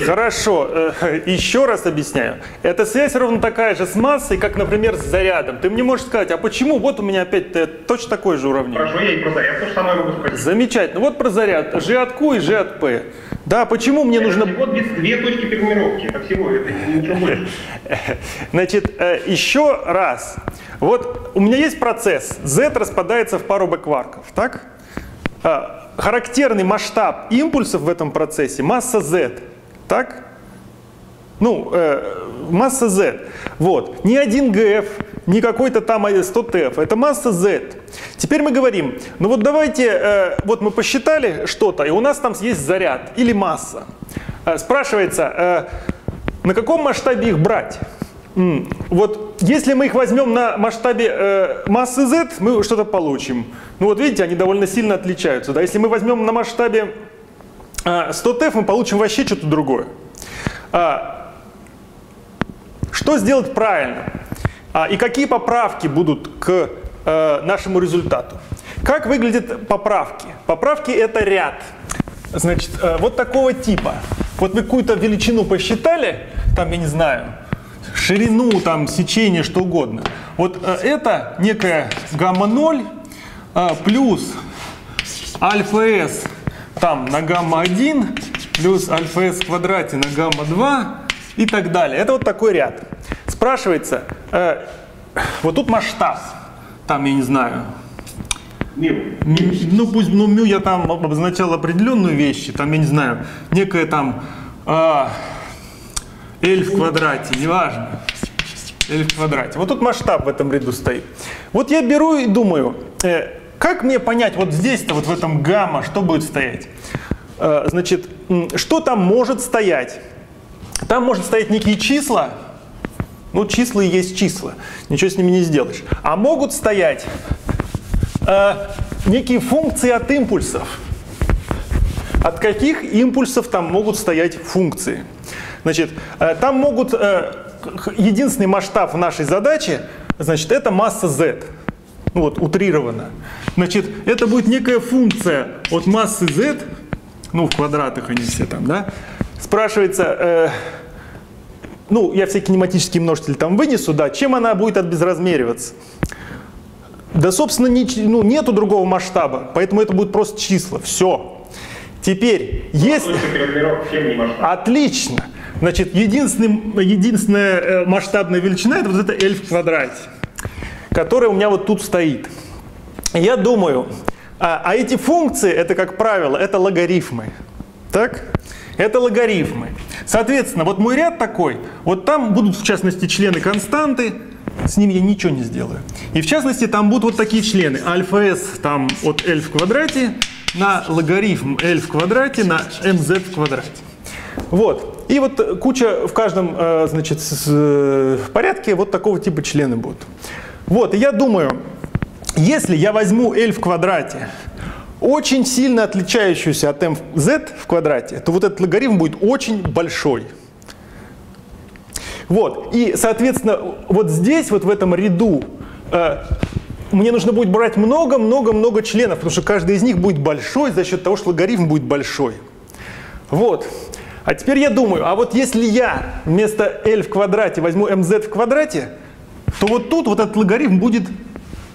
S1: Хорошо, э, еще раз объясняю. Эта связь ровно такая же с массой, как, например, с зарядом. Ты мне можешь сказать, а почему? Вот у меня опять э, точно такое же уравнение.
S5: Хорошо, я и про заряд то же самое могу спросить.
S1: Замечательно. Вот про заряд. G от Q и G от P. Да, почему мне
S5: Это
S1: нужно...
S5: всего две, две точки перемировки, это всего, это ничего больше.
S1: Значит, э, еще раз. Вот у меня есть процесс. Z распадается в пару бэкварков, так? А, Характерный масштаб импульсов в этом процессе масса Z, так? Ну, э, масса Z. Вот. Не 1 GF, не какой-то там 100 TF. Это масса Z. Теперь мы говорим, ну вот давайте, э, вот мы посчитали что-то, и у нас там есть заряд или масса. Э, спрашивается, э, на каком масштабе их брать? Вот если мы их возьмем на масштабе массы Z, мы что-то получим. Ну вот видите, они довольно сильно отличаются. Да? Если мы возьмем на масштабе э, 100 TF, мы получим вообще что-то другое. А, что сделать правильно? А, и какие поправки будут к э, нашему результату? Как выглядят поправки? Поправки это ряд. Значит, э, вот такого типа. Вот вы какую-то величину посчитали, там, я не знаю, ширину, там, сечение, что угодно. Вот э, это некая гамма-0 э, плюс альфа-s там на гамма-1 плюс альфа-s в квадрате на гамма-2 и так далее. Это вот такой ряд. Спрашивается, э, вот тут масштаб, там, я не знаю,
S5: Мил.
S1: М- ну пусть, ну мю я там обозначал определенную вещь, там, я не знаю, некая там а, L в квадрате, неважно. L в квадрате. Вот тут масштаб в этом ряду стоит. Вот я беру и думаю, э, как мне понять вот здесь-то, вот в этом гамма, что будет стоять? Э, значит, что там может стоять? Там может стоять некие числа, ну числа и есть числа, ничего с ними не сделаешь. А могут стоять э, некие функции от импульсов. От каких импульсов там могут стоять функции? Значит, э, там могут, э, единственный масштаб нашей задаче, значит, это масса z. Ну вот, утрированно. Значит, это будет некая функция от массы z, ну в квадратах они все там, да, спрашивается, э, ну, я все кинематические множители там вынесу, да, чем она будет отбезразмериваться? Да, собственно, нич- ну, нету другого масштаба, поэтому это будет просто числа. Все. Теперь, если...
S5: Не масштаб.
S1: Отлично. Значит, единственный, единственная э, масштабная величина это вот это L в квадрате, которая у меня вот тут стоит. Я думаю, а, а эти функции, это, как правило, это логарифмы. Так? Это логарифмы. Соответственно, вот мой ряд такой, вот там будут, в частности, члены константы, с ними я ничего не сделаю. И в частности, там будут вот такие члены. Альфа-s там от L в квадрате на логарифм L в квадрате на mz в квадрате. Вот. И вот куча в каждом, э, значит, с- э, порядке вот такого типа члены будут. Вот, и я думаю, если я возьму L в квадрате, очень сильно отличающуюся от mz в квадрате, то вот этот логарифм будет очень большой. Вот, и, соответственно, вот здесь, вот в этом ряду, э, мне нужно будет брать много-много-много членов, потому что каждый из них будет большой за счет того, что логарифм будет большой. Вот. А теперь я думаю, а вот если я вместо L в квадрате возьму mz в квадрате, то вот тут вот этот логарифм будет,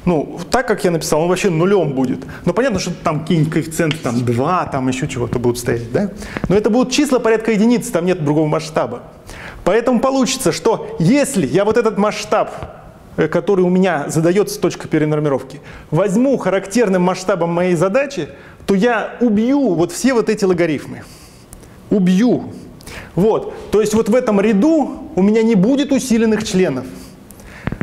S1: ну, так как я написал, он вообще нулем будет. Но понятно, что там какие-нибудь коэффициенты, там 2, там еще чего-то будут стоять, да? Но это будут числа порядка единицы, там нет другого масштаба. Поэтому получится, что если я вот этот масштаб, э, который у меня задается точка перенормировки, возьму характерным масштабом моей задачи, то я убью вот все вот эти логарифмы убью. Вот, то есть вот в этом ряду у меня не будет усиленных членов.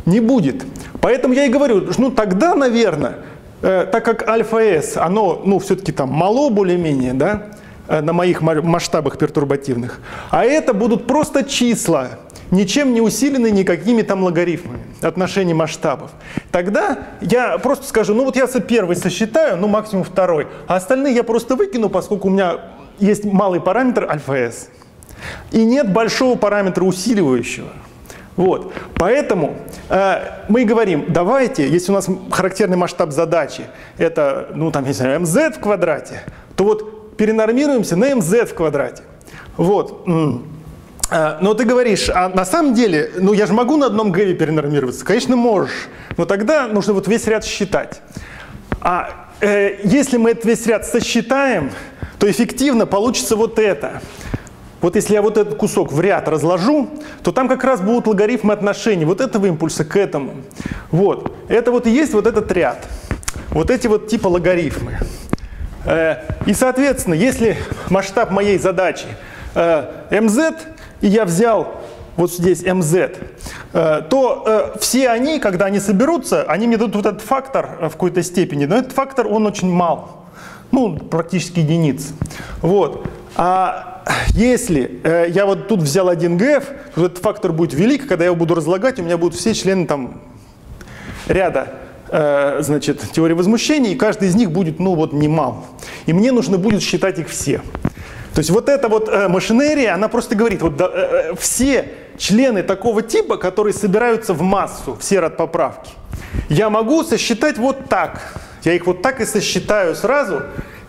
S1: Не будет. Поэтому я и говорю, ну тогда, наверное, э, так как альфа-s, оно, ну, все-таки там мало более-менее, да, э, на моих ма- масштабах пертурбативных, а это будут просто числа, ничем не усилены никакими там логарифмами отношений масштабов. Тогда я просто скажу, ну вот я первый сосчитаю, ну максимум второй, а остальные я просто выкину, поскольку у меня есть малый параметр альфа-s. И нет большого параметра усиливающего. Вот. Поэтому э, мы говорим, давайте, если у нас характерный масштаб задачи, это, ну, там, не знаю, mz в квадрате, то вот перенормируемся на mz в квадрате. Вот. Э, но ты говоришь, а на самом деле, ну я же могу на одном гэве перенормироваться? Конечно, можешь. Но тогда нужно вот весь ряд считать. А э, если мы этот весь ряд сосчитаем, то эффективно получится вот это. Вот если я вот этот кусок в ряд разложу, то там как раз будут логарифмы отношений вот этого импульса к этому. Вот. Это вот и есть вот этот ряд. Вот эти вот типа логарифмы. Э, и, соответственно, если масштаб моей задачи mz, и я взял вот здесь mz, э, то э, все они, когда они соберутся, они мне дадут вот этот фактор в какой-то степени, но этот фактор, он очень мал, ну, практически единиц. Вот. А если э, я вот тут взял один ГФ, то этот фактор будет велик, когда я его буду разлагать, у меня будут все члены там ряда значит, теории возмущений, и каждый из них будет, ну вот, немал. И мне нужно будет считать их все. То есть вот эта вот э, машинерия, она просто говорит, вот да, э, э, все члены такого типа, которые собираются в массу, все рад поправки, я могу сосчитать вот так. Я их вот так и сосчитаю сразу,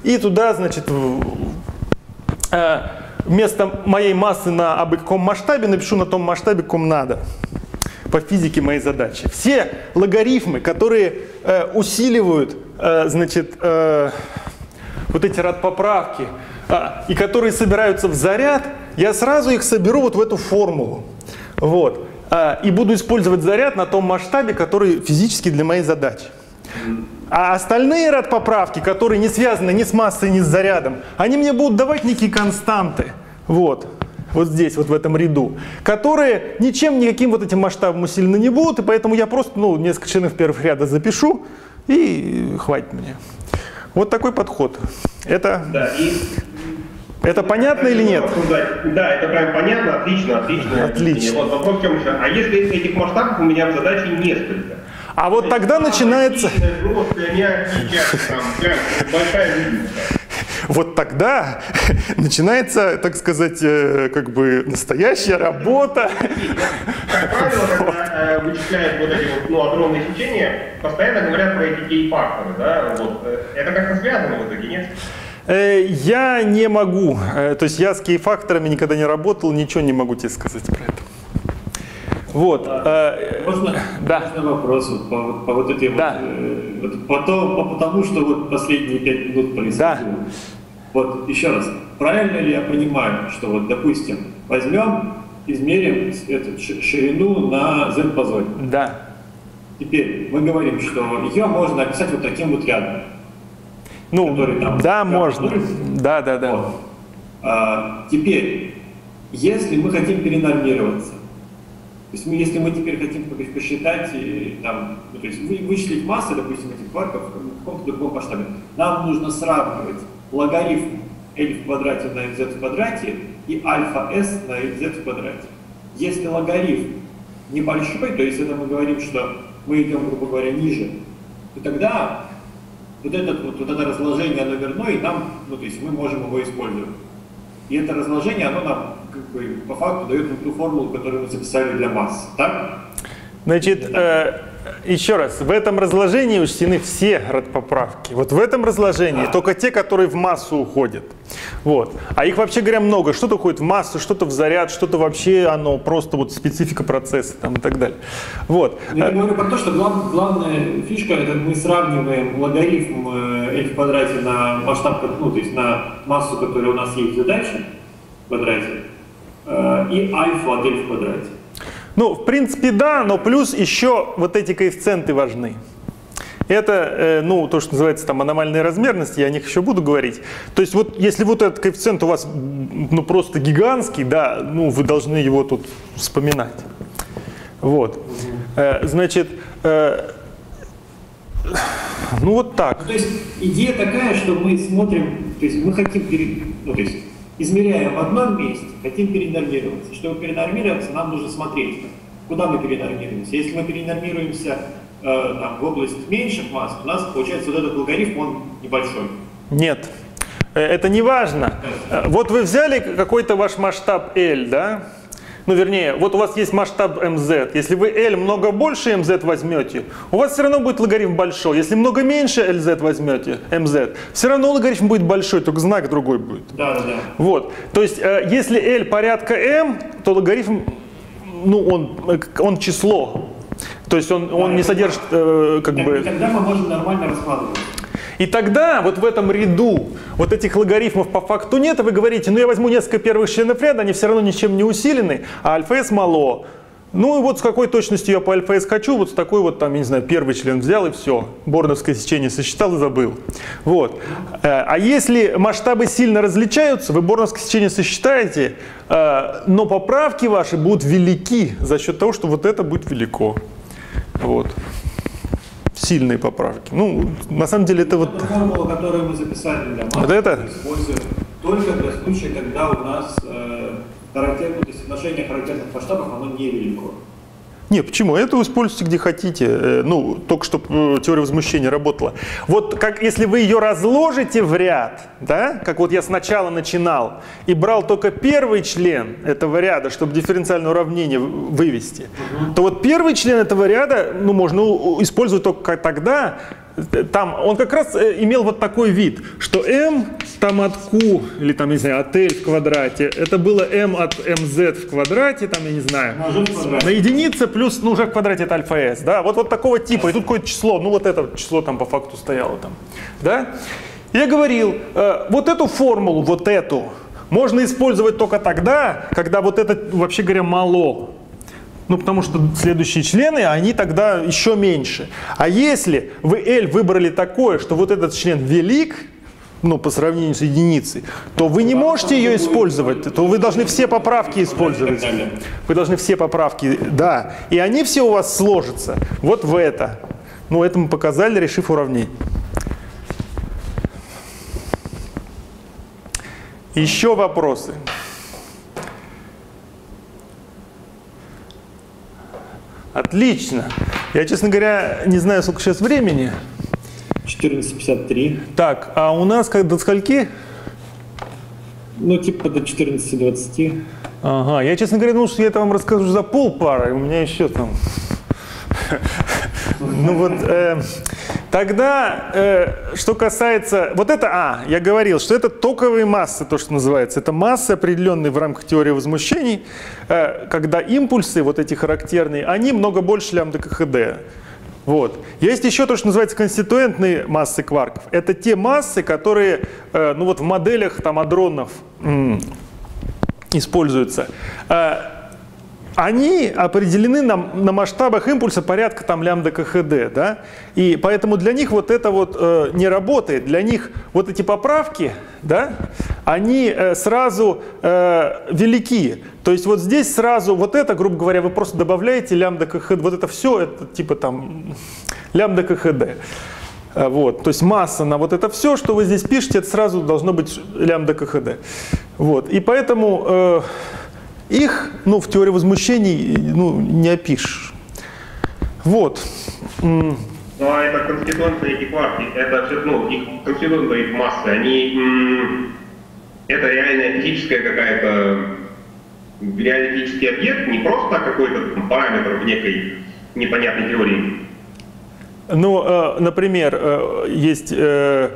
S1: и туда, значит, э, вместо моей массы на абы каком масштабе напишу на том масштабе, каком надо по физике моей задачи. Все логарифмы, которые э, усиливают, э, значит, э, вот эти рад поправки, а, и которые собираются в заряд, я сразу их соберу вот в эту формулу. Вот. А, и буду использовать заряд на том масштабе, который физически для моей задачи. А остальные ряд поправки, которые не связаны ни с массой, ни с зарядом, они мне будут давать некие константы. Вот. Вот здесь, вот в этом ряду, которые ничем, никаким вот этим масштабом усилены не будут, и поэтому я просто ну, несколько членов первых ряда запишу, и хватит мне. Вот такой подход. Это,
S5: да, и...
S1: это понятно или нет?
S5: Да, это прям понятно, отлично, отлично.
S1: Отлично.
S5: Вот вопрос в чем еще. А если этих масштабов у меня в задаче несколько?
S1: А вот тогда начинается... Вот тогда начинается, так сказать, э, как бы настоящая работа.
S5: Как правило, когда э, вычисляют вот эти вот, ну, огромные сечения, постоянно говорят про эти кей-факторы, да? Вот. Э, это как-то связано в итоге, нет?
S1: Я не могу. То есть я с кей-факторами никогда не работал, ничего не могу тебе сказать про это. Вот.
S3: А, можно, да. можно вопрос вот, по, по вот этой да. вот, вот, по, то, по потому, что вот последние пять минут происходило. Да. Вот еще раз, правильно ли я понимаю, что вот, допустим, возьмем, измерим эту ширину на z-позоре?
S1: Да.
S3: Теперь мы говорим, что ее можно описать вот таким вот рядом.
S1: Ну, который там, да, можно. Да, да, да. Вот.
S3: А, теперь, если мы хотим перенормироваться, то есть мы, если мы теперь хотим посчитать, и, там, ну, то есть вычислить массу, допустим, этих кварков в каком-то другом масштабе, нам нужно сравнивать логарифм L в квадрате на z в квадрате и альфа s на z в квадрате. Если логарифм небольшой, то есть это мы говорим, что мы идем, грубо говоря, ниже, то тогда вот, этот, вот, вот это разложение номерное, нам, ну, то есть мы можем его использовать. И это разложение, оно нам как бы, по факту дает нам ту формулу, которую мы записали для массы. Так?
S1: Значит, э, еще раз, в этом разложении учтены все поправки. Вот в этом разложении да. только те, которые в массу уходят. Вот. А их вообще говоря много. Что-то уходит в массу, что-то в заряд, что-то вообще оно просто вот специфика процесса там, и так далее. Вот.
S3: Я говорю про то, что глав, главная фишка это мы сравниваем логарифм э, f в квадрате на масштаб, ну то есть на массу, которая у нас есть в задаче в квадрате, э, и альфа от l в квадрате.
S1: Ну, в принципе, да, но плюс еще вот эти коэффициенты важны. Это, э, ну, то, что называется там аномальные размерности, я о них еще буду говорить. То есть вот если вот этот коэффициент у вас, ну, просто гигантский, да, ну, вы должны его тут вспоминать. Вот. Э, значит, э, ну вот так.
S3: То есть идея такая, что мы смотрим, то есть мы хотим, ну, то есть измеряем в одном месте, хотим перенормироваться. Чтобы перенормироваться, нам нужно смотреть, куда мы перенормируемся. Если мы перенормируемся э, там, в область меньших масс, у нас получается вот этот логарифм, он небольшой.
S1: Нет, э, это не важно. Э, вот вы взяли какой-то ваш масштаб L, да? Ну вернее, вот у вас есть масштаб mz. Если вы L много больше mz возьмете, у вас все равно будет логарифм большой. Если много меньше lz возьмете, mz, все равно логарифм будет большой, только знак другой будет.
S3: Да, да, да.
S1: Вот. То есть, э, если L порядка m, то логарифм, ну, он, э, он число. То есть он, он не содержит э, как
S3: И
S1: бы...
S3: тогда мы можем нормально раскладывать.
S1: И тогда вот в этом ряду вот этих логарифмов по факту нет, и вы говорите, ну я возьму несколько первых членов ряда, они все равно ничем не усилены, а альфа s мало. Ну и вот с какой точностью я по альфа s хочу, вот с такой вот там, я не знаю, первый член взял и все. Борновское сечение сосчитал и забыл. Вот. Э, А если масштабы сильно различаются, вы Борновское сечение сосчитаете, э, но поправки ваши будут велики за счет того, что вот это будет велико. Вот. Сильные поправки. Ну, на самом деле это вот...
S3: Формула, которую мы записали для масс,
S1: Вот это?
S3: используем только для случая, когда у нас э, характер- то есть отношение характерных масштабов, оно невелико.
S1: Не, почему? Это вы используйте где хотите. Э, Ну, только чтобы теория возмущения работала. Вот как если вы ее разложите в ряд, да, как вот я сначала начинал, и брал только первый член этого ряда, чтобы дифференциальное уравнение вывести, то вот первый член этого ряда, ну, можно использовать только тогда, э, там он как раз э, имел вот такой вид, что m там от q, или там, не знаю, от l в квадрате, это было m от mz в квадрате, там, я не знаю, на единице плюс, ну, уже в квадрате это альфа s, да, вот, вот такого типа, и тут какое-то число, ну, вот это число там по факту стояло там, да. Я говорил, э, вот эту формулу, вот эту, можно использовать только тогда, когда вот это, вообще говоря, мало. Ну, потому что следующие члены, они тогда еще меньше. А если вы L выбрали такое, что вот этот член велик, ну, по сравнению с единицей, то вы не можете ее использовать, то вы должны все поправки использовать. Вы должны все поправки, да. И они все у вас сложатся вот в это. Ну, это мы показали, решив уравнение. Еще вопросы? Отлично. Я, честно говоря, не знаю, сколько сейчас времени.
S3: 14.53.
S1: Так, а у нас как до скольки?
S3: Ну, типа до 14.20.
S1: Ага, я, честно говоря, думал, что я это вам расскажу за полпары, у меня еще там... Ну вот, э, тогда, э, что касается... Вот это, а, я говорил, что это токовые массы, то, что называется. Это массы, определенные в рамках теории возмущений, э, когда импульсы, вот эти характерные, они много больше лямбда КХД. Вот. Есть еще то, что называется конституентные массы кварков. Это те массы, которые э, ну вот в моделях там, адронов м, используются. Э, они определены на, на масштабах импульса порядка там лямбда КХД, да, и поэтому для них вот это вот э, не работает. Для них вот эти поправки, да, они э, сразу э, велики. То есть вот здесь сразу вот это, грубо говоря, вы просто добавляете лямбда КХД, вот это все, это типа там лямбда КХД. Э, Вот, то есть масса на вот это все, что вы здесь пишете, это сразу должно быть лямбда КХД. Вот, и поэтому э, их, ну, в теории возмущений, ну, не опишешь. Вот.
S5: Ну а это конституционные эти кварки, это все, ну, их конституционные их массы, они, это реальная физическая какая-то, реальный физический объект, не просто какой-то параметр в некой непонятной теории.
S1: Ну, э, например, э, есть, э,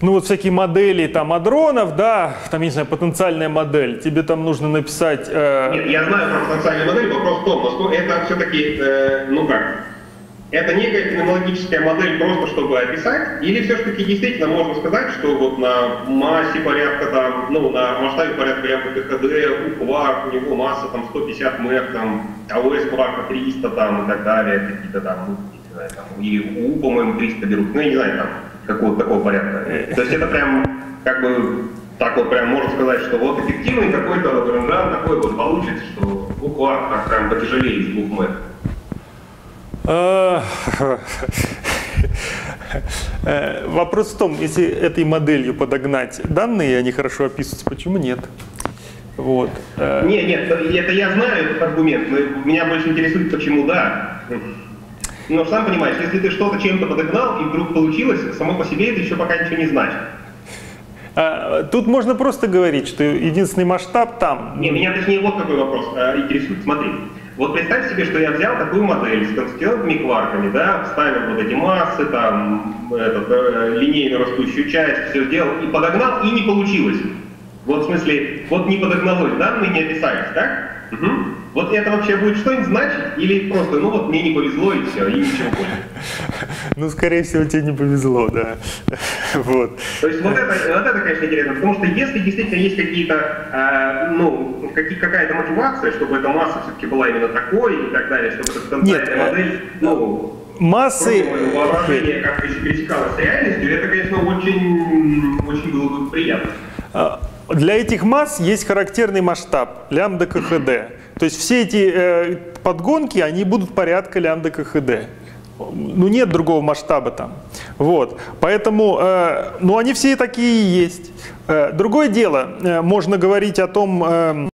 S1: ну, вот всякие модели там адронов, да, там, не знаю, потенциальная модель, тебе там нужно написать... э,
S5: Нет, я знаю про потенциальную модель, вопрос в том, насколько это все-таки, ну как, это некая феноменологическая модель просто чтобы описать, или все-таки действительно можно сказать, что вот на массе порядка там, ну на масштабе порядка лямбда КХД, у кварк, у него масса там 150 мэг, там, а S кварка 300 там и так далее, какие-то там, ну, не знаю, там, и у, по-моему, 300 берут, ну я не знаю, там, какого-то такого порядка. То есть это прям, как бы, так вот прям можно сказать, что вот эффективный какой-то лагранжан такой вот получится, что у кварк так прям потяжелее из.
S1: Э, э, Вопрос в том, если этой моделью подогнать данные, они хорошо описываются, почему нет? Вот. Э,
S5: Нет, нет, это я знаю этот аргумент, но меня больше интересует, почему да. Но сам понимаешь, если ты что-то чем-то подогнал и вдруг получилось, само по себе это еще пока ничего не значит.
S1: А, Тут можно просто говорить, что единственный масштаб там.
S5: Не, меня точнее вот какой вопрос э, интересует. Смотри, вот представь себе, что я взял такую модель с конституционными кварками, да, вставил вот эти массы, там, этот, э, линейно растущую часть, все сделал и подогнал, и не получилось. Вот в смысле, вот не подогналось, данные не описались, так? Угу. Вот это вообще будет что-нибудь значить? Или просто, ну вот мне не повезло и все, и ничего больше?
S1: Ну, скорее всего, тебе не повезло, да. Вот.
S5: То есть вот это, вот это, конечно, интересно, потому что если действительно есть какие-то, э, ну, какие, какая-то мотивация, чтобы эта масса все-таки была именно такой и так далее, чтобы эта потенциальная
S1: Нет, э,
S5: модель, ну,
S1: Массы...
S5: воображение как-то пересекалось с реальностью, это, конечно, очень, очень было бы приятно.
S1: А, Для этих масс есть характерный масштаб лямбда КХД. То есть все эти э, подгонки, они будут порядка лямбда КХД. Ну нет другого масштаба там. Вот. Поэтому, э, ну они все такие и есть. Э, другое дело, э, можно говорить о том, э,